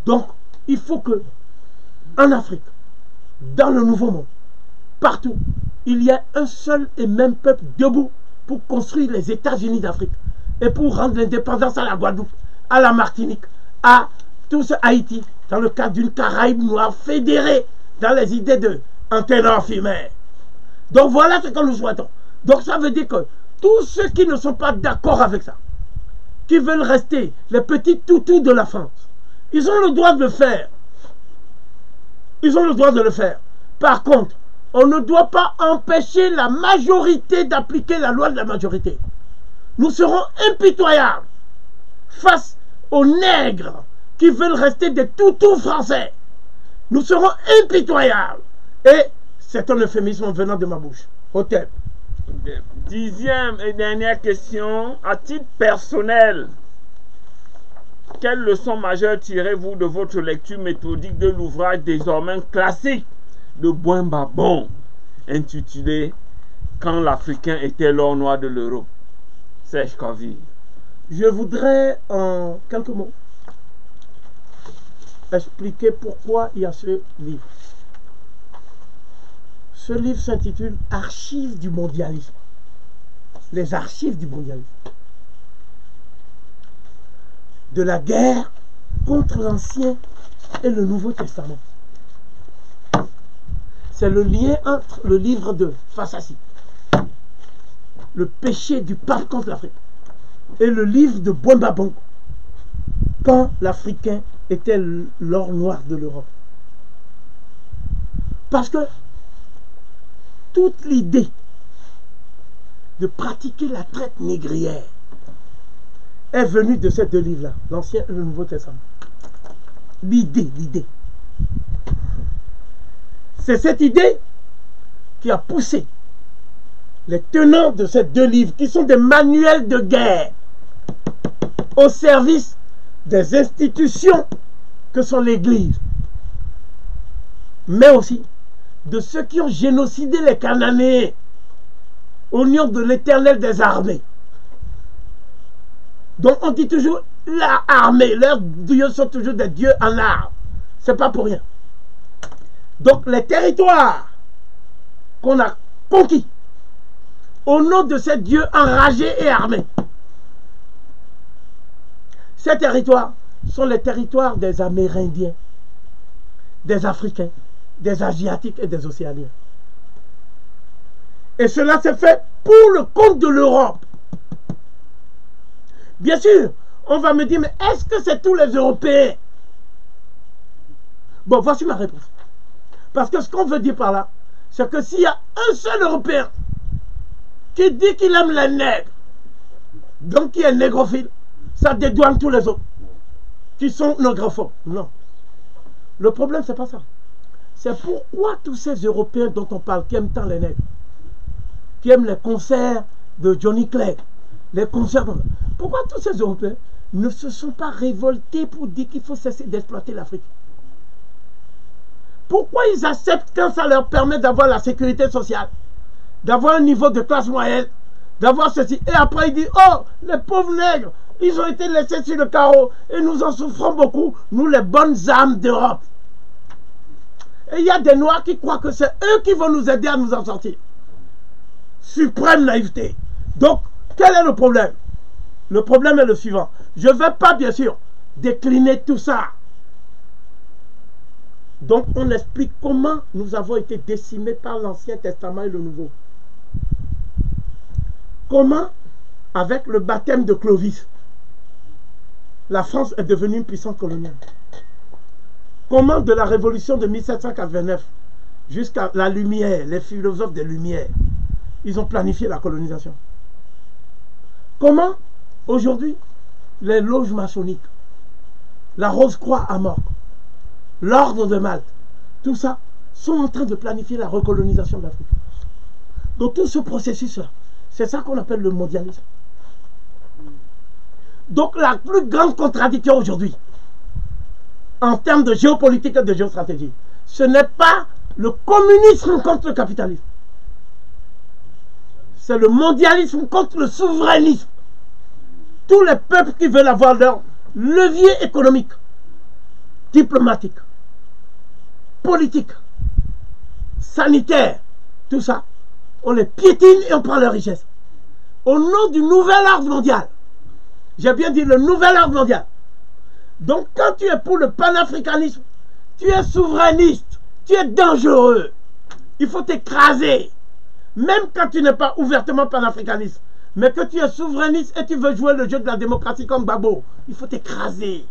Donc, il faut que, en Afrique, dans le Nouveau Monde, partout, il y ait un seul et même peuple debout pour construire les États-Unis d'Afrique et pour rendre l'indépendance à la Guadeloupe, à la Martinique, à tout ce Haïti, dans le cadre d'une Caraïbe noire fédérée dans les idées de Anténor Fimer. Donc voilà ce que nous souhaitons. Donc ça veut dire que tous ceux qui ne sont pas d'accord avec ça, qui veulent rester les petits toutous de la France, ils ont le droit de le faire. Ils ont le droit de le faire. Par contre, on ne doit pas empêcher la majorité d'appliquer la loi de la majorité. Nous serons impitoyables face aux nègres qui veulent rester des toutous français. Nous serons impitoyables. Et c'est un euphémisme venant de ma bouche. Hôtel. Dixième et dernière question. À titre personnel, quelle leçon majeure tirez-vous de votre lecture méthodique de l'ouvrage désormais classique de Boimbabon, intitulé Quand l'Africain était l'or noir de l'Europe Serge. Je voudrais en quelques mots expliquer pourquoi il y a ce livre. Ce livre s'intitule Archives du mondialisme. Les archives du mondialisme. De la guerre contre l'Ancien et le Nouveau Testament. C'est le lien entre le livre de Fassassi, le péché du pape contre l'Afrique, et le livre de Bombabon, quand l'Africain était l'or noir de l'Europe. Parce que toute l'idée de pratiquer la traite négrière est venue de ces deux livres-là, l'Ancien et le Nouveau Testament. L'idée, l'idée. C'est cette idée qui a poussé les tenants de ces deux livres, qui sont des manuels de guerre, au service des institutions que sont l'Église, mais aussi de ceux qui ont génocidé les Cananéens au nom de l'éternel des armées. Donc on dit toujours la armée, leurs dieux sont toujours des dieux en armes. C'est pas pour rien. Donc les territoires qu'on a conquis au nom de ces dieux enragés et armés, ces territoires sont les territoires des Amérindiens, des Africains, des Asiatiques et des Océaniens. Et cela s'est fait pour le compte de l'Europe. Bien sûr, on va me dire, mais est-ce que c'est tous les Européens? Bon, voici ma réponse. Parce que ce qu'on veut dire par là, c'est que s'il y a un seul Européen qui dit qu'il aime les nègres, donc qui est négrophile, ça dédouane tous les autres qui sont négrophobes. Non. Le problème, c'est pas ça. C'est pourquoi tous ces Européens dont on parle, qui aiment tant les nègres, qui aiment les concerts de Johnny Clegg, les concerts... Pourquoi tous ces Européens ne se sont pas révoltés pour dire qu'il faut cesser d'exploiter l'Afrique? Pourquoi ils acceptent quand ça leur permet d'avoir la sécurité sociale, d'avoir un niveau de classe moyenne, d'avoir ceci, et après ils disent, oh, les pauvres nègres, ils ont été laissés sur le carreau et nous en souffrons beaucoup, nous les bonnes âmes d'Europe. Et il y a des Noirs qui croient que c'est eux qui vont nous aider à nous en sortir. Suprême naïveté. Donc, quel est le problème? Le problème est le suivant. Je ne vais pas, bien sûr, décliner tout ça. Donc, on explique comment nous avons été décimés par l'Ancien Testament et le Nouveau. Comment, avec le baptême de Clovis, la France est devenue une puissance coloniale. Comment de la révolution de 1789 jusqu'à la lumière, les philosophes des lumières, ils ont planifié la colonisation? Comment aujourd'hui les loges maçonniques, la Rose-Croix à mort, l'ordre de Malte, tout ça sont en train de planifier la recolonisation de l'Afrique. Donc tout ce processus-là, c'est ça qu'on appelle le mondialisme. Donc la plus grande contradiction aujourd'hui, en termes de géopolitique et de géostratégie, ce n'est pas le communisme contre le capitalisme. C'est le mondialisme contre le souverainisme. Tous les peuples qui veulent avoir leur levier économique, diplomatique, politique, sanitaire, tout ça, on les piétine et on prend leur richesse. Au nom du nouvel ordre mondial. J'ai bien dit le nouvel ordre mondial. Donc quand tu es pour le panafricanisme, tu es souverainiste, tu es dangereux. Il faut t'écraser. Même quand tu n'es pas ouvertement panafricaniste, mais que tu es souverainiste et tu veux jouer le jeu de la démocratie comme Babo, il faut t'écraser.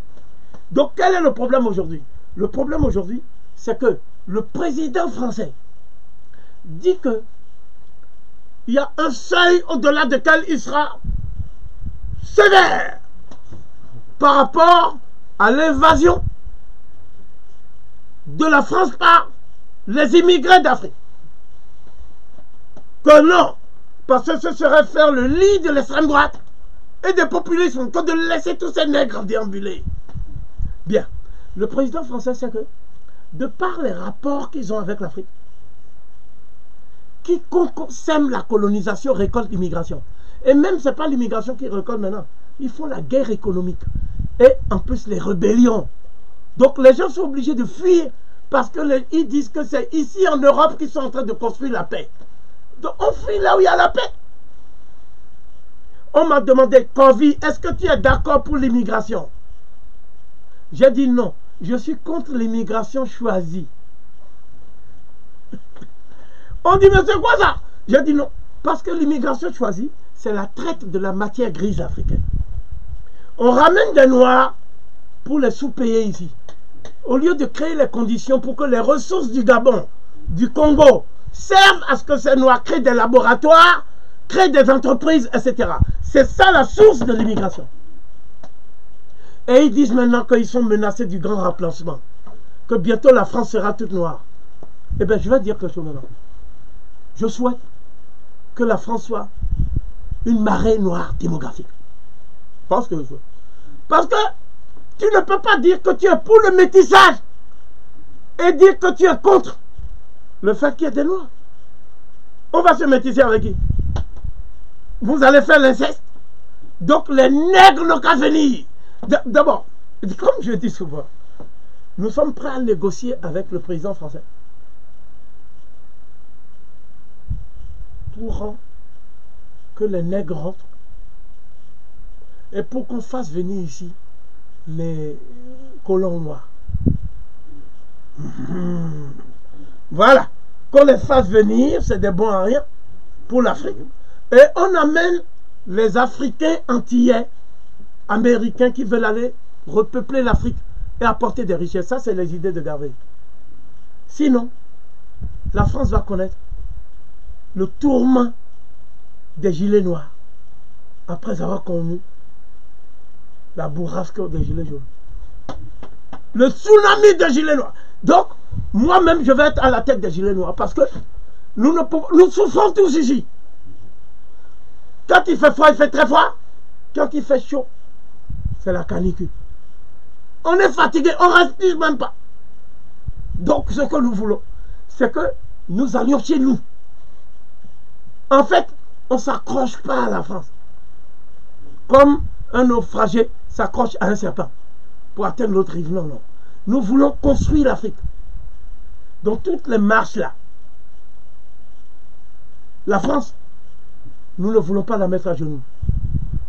Donc quel est le problème aujourd'hui? Le problème aujourd'hui, c'est que le président français dit que il y a un seuil au-delà duquel il sera sévère par rapport à l'invasion de la France par les immigrés d'Afrique. Que non, parce que ce serait faire le lit de l'extrême droite et des populismes que de laisser tous ces nègres déambuler. Bien, le président français sait que, de par les rapports qu'ils ont avec l'Afrique, quiconque sème la colonisation récolte l'immigration. Et même, ce n'est pas l'immigration qui récolte maintenant. Ils font la guerre économique. Et en plus, les rébellions. Donc, les gens sont obligés de fuir parce qu'ils disent que c'est ici en Europe qu'ils sont en train de construire la paix. Donc, on fuit là où il y a la paix. On m'a demandé, Kovi, est-ce que tu es d'accord pour l'immigration? J'ai dit non. Je suis contre l'immigration choisie. On dit, mais c'est quoi ça? J'ai dit non. Parce que l'immigration choisie, c'est la traite de la matière grise africaine. On ramène des Noirs pour les sous-payer ici. Au lieu de créer les conditions pour que les ressources du Gabon, du Congo, servent à ce que ces Noirs créent des laboratoires, créent des entreprises, etc. C'est ça la source de l'immigration. Et ils disent maintenant qu'ils sont menacés du grand remplacement. Que bientôt la France sera toute noire. Eh bien, je vais dire quelque chose maintenant. Je souhaite que la France soit une marée noire démographique. Parce que tu ne peux pas dire que tu es pour le métissage et dire que tu es contre le fait qu'il y ait des noirs. On va se métisser avec qui? Vous allez faire l'inceste? Donc les nègres n'ont qu'à venir. D'abord, comme je dis souvent, nous sommes prêts à négocier avec le président français. pour que les nègres rentrent et pour qu'on fasse venir ici les colons noirs. Voilà. Qu'on les fasse venir, c'est des bons à rien pour l'Afrique. Et on amène les Africains antillais, américains qui veulent aller repeupler l'Afrique et apporter des richesses. Ça, c'est les idées de Garvey. Sinon, la France va connaître le tourment des gilets noirs après avoir connu la bourrasque des gilets jaunes. Le tsunami des gilets noirs. Donc, moi-même, je vais être à la tête des gilets noirs parce que nous, ne pouvons, nous souffrons tous ici. Quand il fait froid, il fait très froid. Quand il fait chaud, c'est la canicule. On est fatigué, on ne respire même pas. Donc, ce que nous voulons, c'est que nous allions chez nous. En fait, on s'accroche pas à la France. Comme un naufragé s'accroche à un serpent pour atteindre l'autre rive. Non, non. Nous voulons construire l'Afrique. Dans toutes les marches là. La France, nous ne voulons pas la mettre à genoux.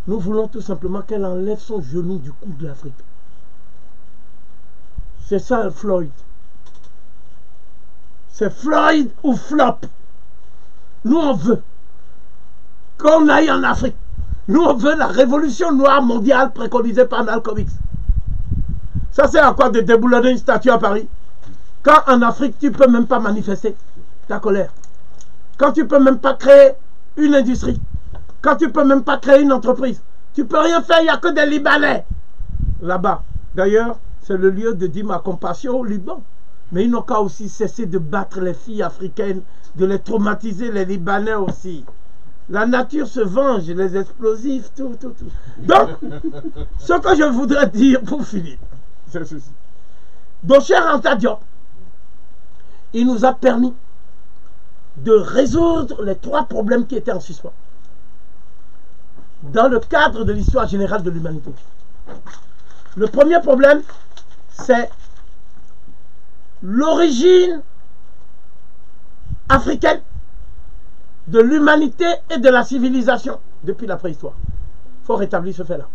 Nous voulons tout simplement qu'elle enlève son genou du cou de l'Afrique. C'est ça Floyd. C'est Floyd ou flop. Nous, on veut qu'on aille en Afrique. Nous, on veut la révolution noire mondiale préconisée par X. Ça sert à quoi de déboulonner une statue à Paris Quand en Afrique, tu ne peux même pas manifester ta colère. Quand tu ne peux même pas créer une industrie. Quand tu ne peux même pas créer une entreprise. Tu ne peux rien faire, il n'y a que des Libanais là-bas. D'ailleurs, c'est le lieu de dire ma compassion au Liban. Mais ils n'ont qu'à aussi cesser de battre les filles africaines, de les traumatiser, les Libanais aussi. La nature se venge, les explosifs, tout, tout, tout. Donc, ce que je voudrais dire pour finir, c'est ceci. Donc, cher Anta il nous a permis de résoudre les trois problèmes qui étaient en suspens dans le cadre de l'histoire générale de l'humanité. Le premier problème, c'est l'origine africaine de l'humanité et de la civilisation depuis la préhistoire. Il faut rétablir ce fait-là.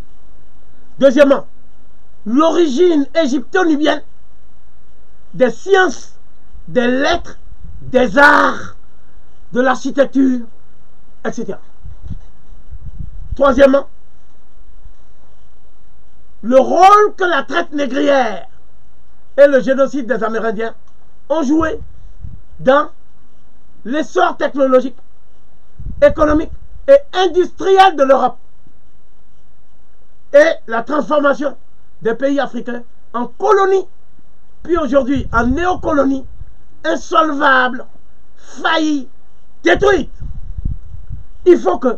Deuxièmement, l'origine égypto-nubienne des sciences, des lettres, des arts, de l'architecture, etc. Troisièmement, le rôle que la traite négrière et le génocide des Amérindiens ont joué dans l'essor technologique, économique et industriel de l'Europe et la transformation des pays africains en colonies, puis aujourd'hui en néocolonie, insolvables, faillies, détruites. Il faut que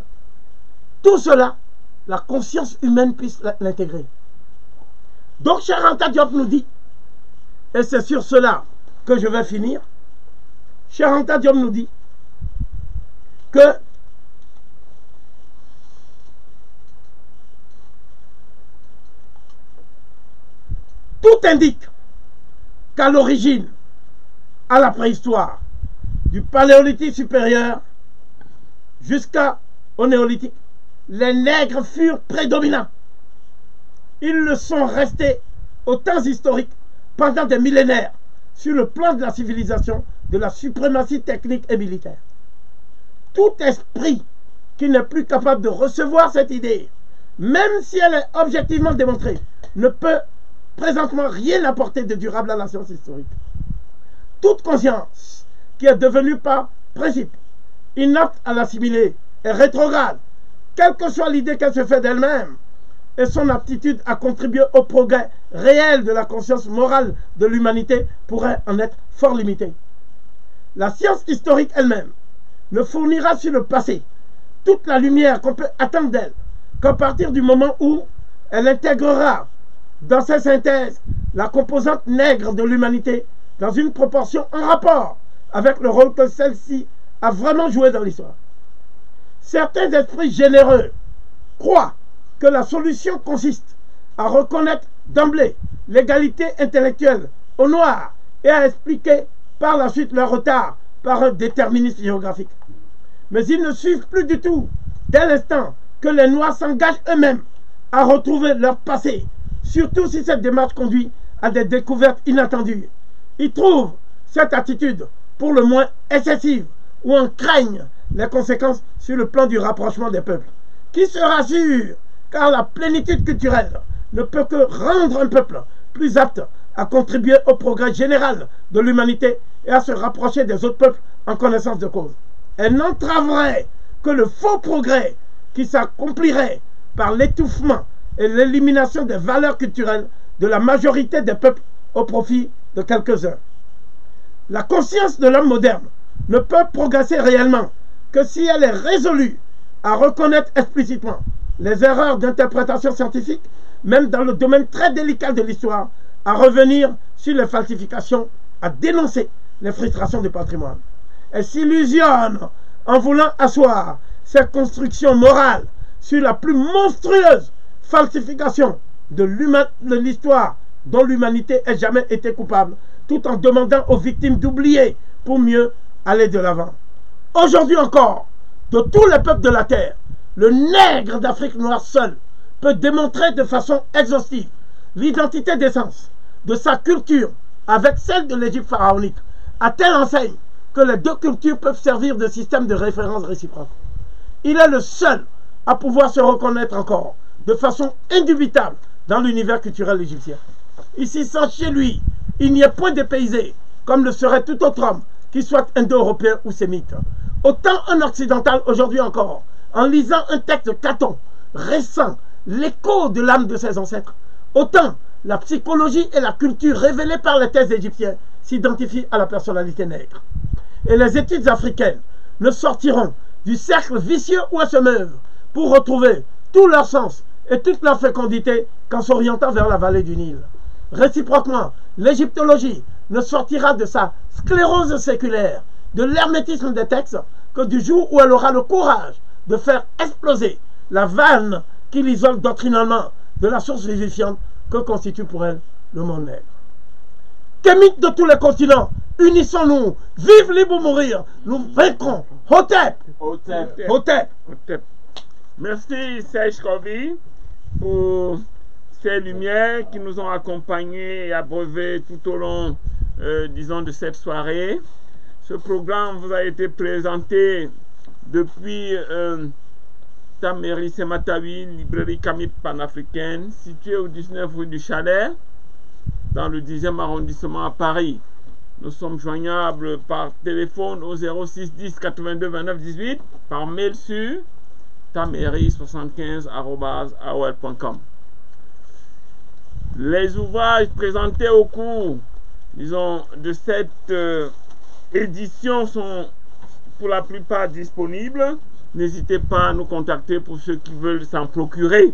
tout cela, la conscience humaine puisse l'intégrer. Donc, cher Anta Diop nous dit, et c'est sur cela que je vais finir, cher Anta Diop nous dit que tout indique qu'à l'origine, à la préhistoire, du paléolithique supérieur jusqu'au néolithique, les nègres furent prédominants. Ils le sont restés aux temps historiques pendant des millénaires sur le plan de la civilisation, de la suprématie technique et militaire. Tout esprit qui n'est plus capable de recevoir cette idée, même si elle est objectivement démontrée, ne peut présentement rien apporter de durable à la science historique. Toute conscience qui est devenue par principe inapte à l'assimiler est rétrograde, quelle que soit l'idée qu'elle se fait d'elle-même, et son aptitude à contribuer au progrès réel de la conscience morale de l'humanité pourrait en être fort limitée. La science historique elle-même ne fournira sur le passé toute la lumière qu'on peut attendre d'elle qu'à partir du moment où elle intégrera dans ses synthèses la composante nègre de l'humanité dans une proportion en rapport avec le rôle que celle-ci a vraiment joué dans l'histoire. Certains esprits généreux croient que la solution consiste à reconnaître d'emblée l'égalité intellectuelle aux Noirs et à expliquer par la suite leur retard par un déterminisme géographique. Mais ils ne suivent plus du tout, dès l'instant que les Noirs s'engagent eux-mêmes à retrouver leur passé, surtout si cette démarche conduit à des découvertes inattendues. Ils trouvent cette attitude pour le moins excessive ou en craignent les conséquences sur le plan du rapprochement des peuples. Qui se rassure car la plénitude culturelle ne peut que rendre un peuple plus apte à contribuer au progrès général de l'humanité et à se rapprocher des autres peuples en connaissance de cause? Elle n'entraverait que le faux progrès qui s'accomplirait par l'étouffement et l'élimination des valeurs culturelles de la majorité des peuples au profit de quelques-uns. La conscience de l'homme moderne ne peut progresser réellement que si elle est résolue à reconnaître explicitement les erreurs d'interprétation scientifique, même dans le domaine très délicat de l'histoire, à revenir sur les falsifications, à dénoncer les frustrations du patrimoine. Elle s'illusionne en voulant asseoir cette construction morale sur la plus monstrueuse falsification de l'histoire dont l'humanité ait jamais été coupable, tout en demandant aux victimes d'oublier pour mieux aller de l'avant. Aujourd'hui encore, de tous les peuples de la terre, le nègre d'Afrique noire seul peut démontrer de façon exhaustive l'identité d'essence de sa culture avec celle de l'Égypte pharaonique, à telle enseigne que les deux cultures peuvent servir de système de référence réciproque. Il est le seul à pouvoir se reconnaître encore de façon indubitable dans l'univers culturel égyptien. Ici, sans chez lui, il n'y a point dépaysé, comme le serait tout autre homme, qui soit indo-européen ou sémite. Autant un occidental aujourd'hui encore, en lisant un texte de Caton, récent, l'écho de l'âme de ses ancêtres, autant la psychologie et la culture révélées par les thèses égyptiennes s'identifient à la personnalité nègre. Et les études africaines ne sortiront du cercle vicieux où elles se meuvent pour retrouver tout leur sens et toute leur fécondité qu'en s'orientant vers la vallée du Nil. Réciproquement, l'égyptologie ne sortira de sa sclérose séculaire, de l'hermétisme des textes, que du jour où elle aura le courage de faire exploser la vanne qui l'isole doctrinalement de la source vivifiante que constitue pour elle le monde nègre. Kémites de tous les continents, unissons-nous, vive libre mourir, nous vaincrons. Hotep Hotep. Hotep Hotep. Merci Serge Kovi pour ces lumières qui nous ont accompagnés et abreuvés tout au long, euh, disons, de cette soirée. Ce programme vous a été présenté depuis euh, Tameri Sematawi, librairie Kamit panafricaine, située au 19 rue du Chalet, dans le 10e arrondissement à Paris. Nous sommes joignables par téléphone au 06 10 82 29 18, par mail sur tameri75.aol.com. Les ouvrages présentés au cours, disons, de cette euh, édition sont pour la plupart disponibles. N'hésitez pas à nous contacter pour ceux qui veulent s'en procurer.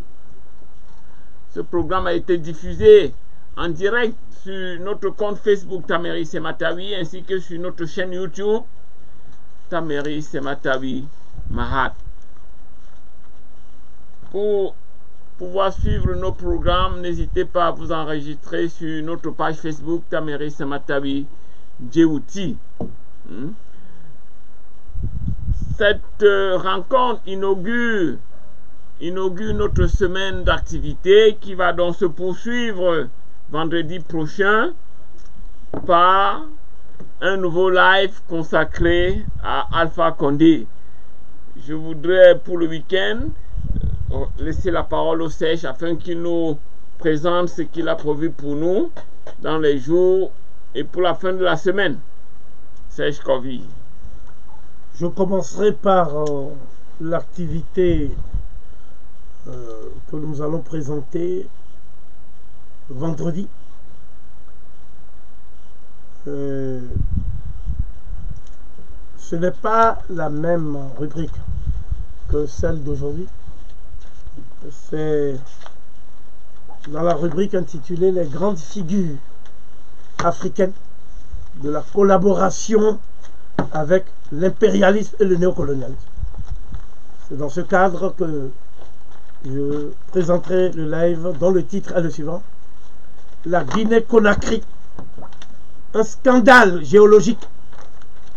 Ce programme a été diffusé en direct sur notre compte Facebook Tameri Sematawi ainsi que sur notre chaîne YouTube Tameri Sematawi Mahat. Pour pouvoir suivre nos programmes, n'hésitez pas à vous enregistrer sur notre page Facebook Tameri Sematawi Djewuti. Hmm? Cette euh, rencontre inaugure, inaugure notre semaine d'activité qui va donc se poursuivre vendredi prochain par un nouveau live consacré à Alpha Condé. Je voudrais pour le week-end laisser la parole au Sèche afin qu'il nous présente ce qu'il a prévu pour nous dans les jours et pour la fin de la semaine. Sèche Kovi. Je commencerai par euh, l'activité euh, que nous allons présenter vendredi. Euh, ce n'est pas la même rubrique que celle d'aujourd'hui. C'est dans la rubrique intitulée Les grandes figures africaines de la collaboration avec l'impérialisme et le néocolonialisme. C'est dans ce cadre que je présenterai le live dont le titre est le suivant. La Guinée-Conakry, un scandale géologique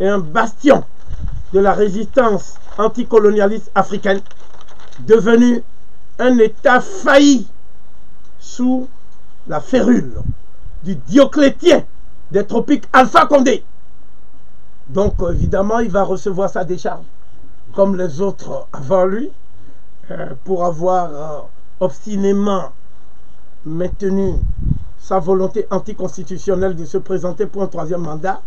et un bastion de la résistance anticolonialiste africaine, devenu un État failli sous la férule du Dioclétien des tropiques Alpha Condé. Donc évidemment, il va recevoir sa décharge, comme les autres avant lui, euh, pour avoir euh, obstinément maintenu sa volonté anticonstitutionnelle de se présenter pour un troisième mandat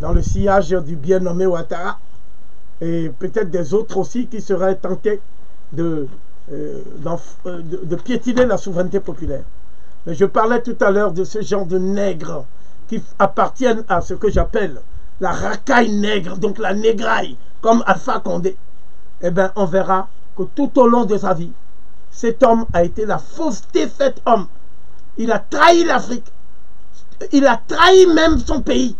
dans le sillage du bien nommé Ouattara et peut-être des autres aussi qui seraient tentés de, euh, de, de piétiner la souveraineté populaire. Mais je parlais tout à l'heure de ce genre de nègres qui appartiennent à ce que j'appelle la racaille nègre, donc la négraille, comme Alpha Condé, eh bien, on verra que tout au long de sa vie, cet homme a été la fausseté faite homme. Il a trahi l'Afrique. Il a trahi même son pays.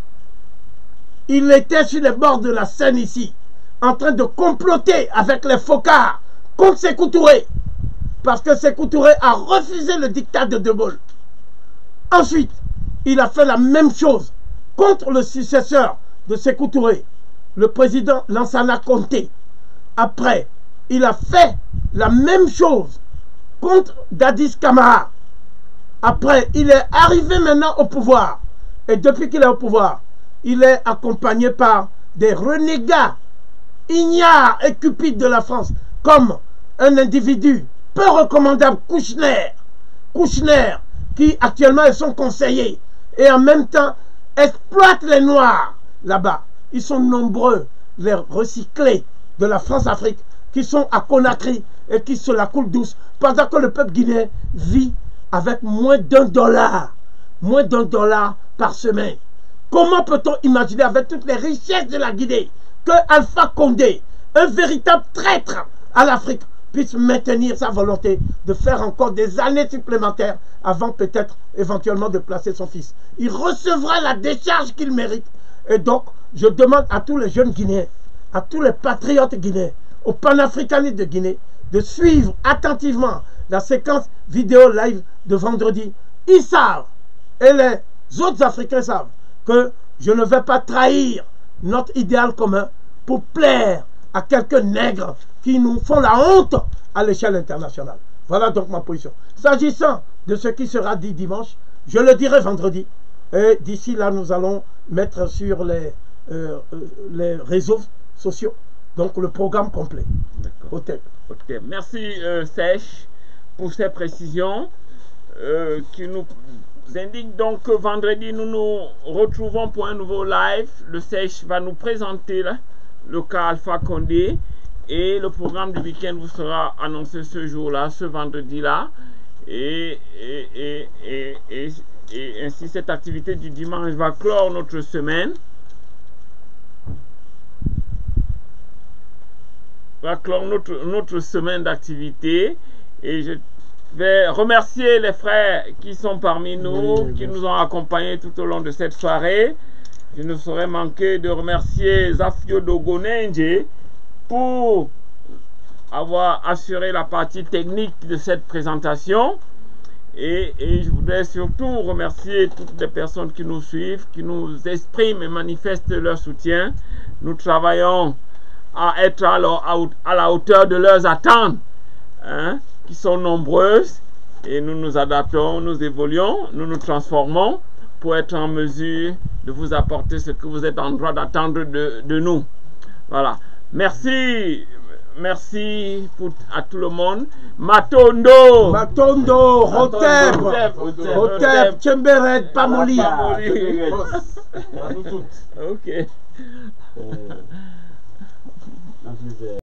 Il était sur les bords de la Seine ici, en train de comploter avec les focards contre Sékou Touré. Parce que Sékou Touré a refusé le dictat de De Gaulle. Ensuite, il a fait la même chose contre le successeur de Sékou Touré, le président Lansana Conté. Après, il a fait la même chose contre Dadis Kamara. Après, il est arrivé maintenant au pouvoir. Et depuis qu'il est au pouvoir, il est accompagné par des renégats ignares et cupides de la France, comme un individu peu recommandable, Kouchner. Kouchner, qui actuellement est son conseiller, et en même temps exploite les Noirs là-bas. Ils sont nombreux, les recyclés de la France-Afrique, qui sont à Conakry et qui se la coulent douce, pendant que le peuple guinéen vit avec moins d'un dollar, moins d'un dollar par semaine. Comment peut-on imaginer, avec toutes les richesses de la Guinée, que Alpha Condé, un véritable traître à l'Afrique, puisse maintenir sa volonté de faire encore des années supplémentaires avant peut-être éventuellement de placer son fils. Il recevra la décharge qu'il mérite. Et donc, je demande à tous les jeunes Guinéens, à tous les patriotes guinéens, aux panafricanistes de Guinée, de suivre attentivement la séquence vidéo live de vendredi. Ils savent, et les autres Africains savent, que je ne vais pas trahir notre idéal commun pour plaire à quelques nègres qui nous font la honte à l'échelle internationale. Voilà donc ma position. S'agissant de ce qui sera dit dimanche, je le dirai vendredi. Et d'ici là, nous allons mettre sur les, euh, euh, les réseaux sociaux donc le programme complet. D'accord. Merci euh, Sèche pour ces précisions euh, qui nous indiquent donc que vendredi nous nous retrouvons pour un nouveau live. Le Sèche va nous présenter le cas Alpha Condé et le programme du week-end vous sera annoncé ce jour-là, ce vendredi-là. Et, et, et, et, ainsi cette activité du dimanche va clore notre semaine. Va clore notre, notre semaine d'activité. Et je vais remercier les frères qui sont parmi nous, qui nous ont accompagnés tout au long de cette soirée. Je ne saurais manquer de remercier Zafio Dogonenje pour avoir assuré la partie technique de cette présentation. Et, je voudrais surtout remercier toutes les personnes qui nous suivent, qui nous expriment et manifestent leur soutien. Nous travaillons à être à, la hauteur de leurs attentes, hein, qui sont nombreuses. Et nous nous adaptons, nous évoluons, nous nous transformons pour être en mesure de vous apporter ce que vous êtes en droit d'attendre de, de nous. Voilà. Merci, merci pour, à tout le monde. Matondo. Matondo, Rotep, Rotep, Tchemberet, Pamoli. Ok.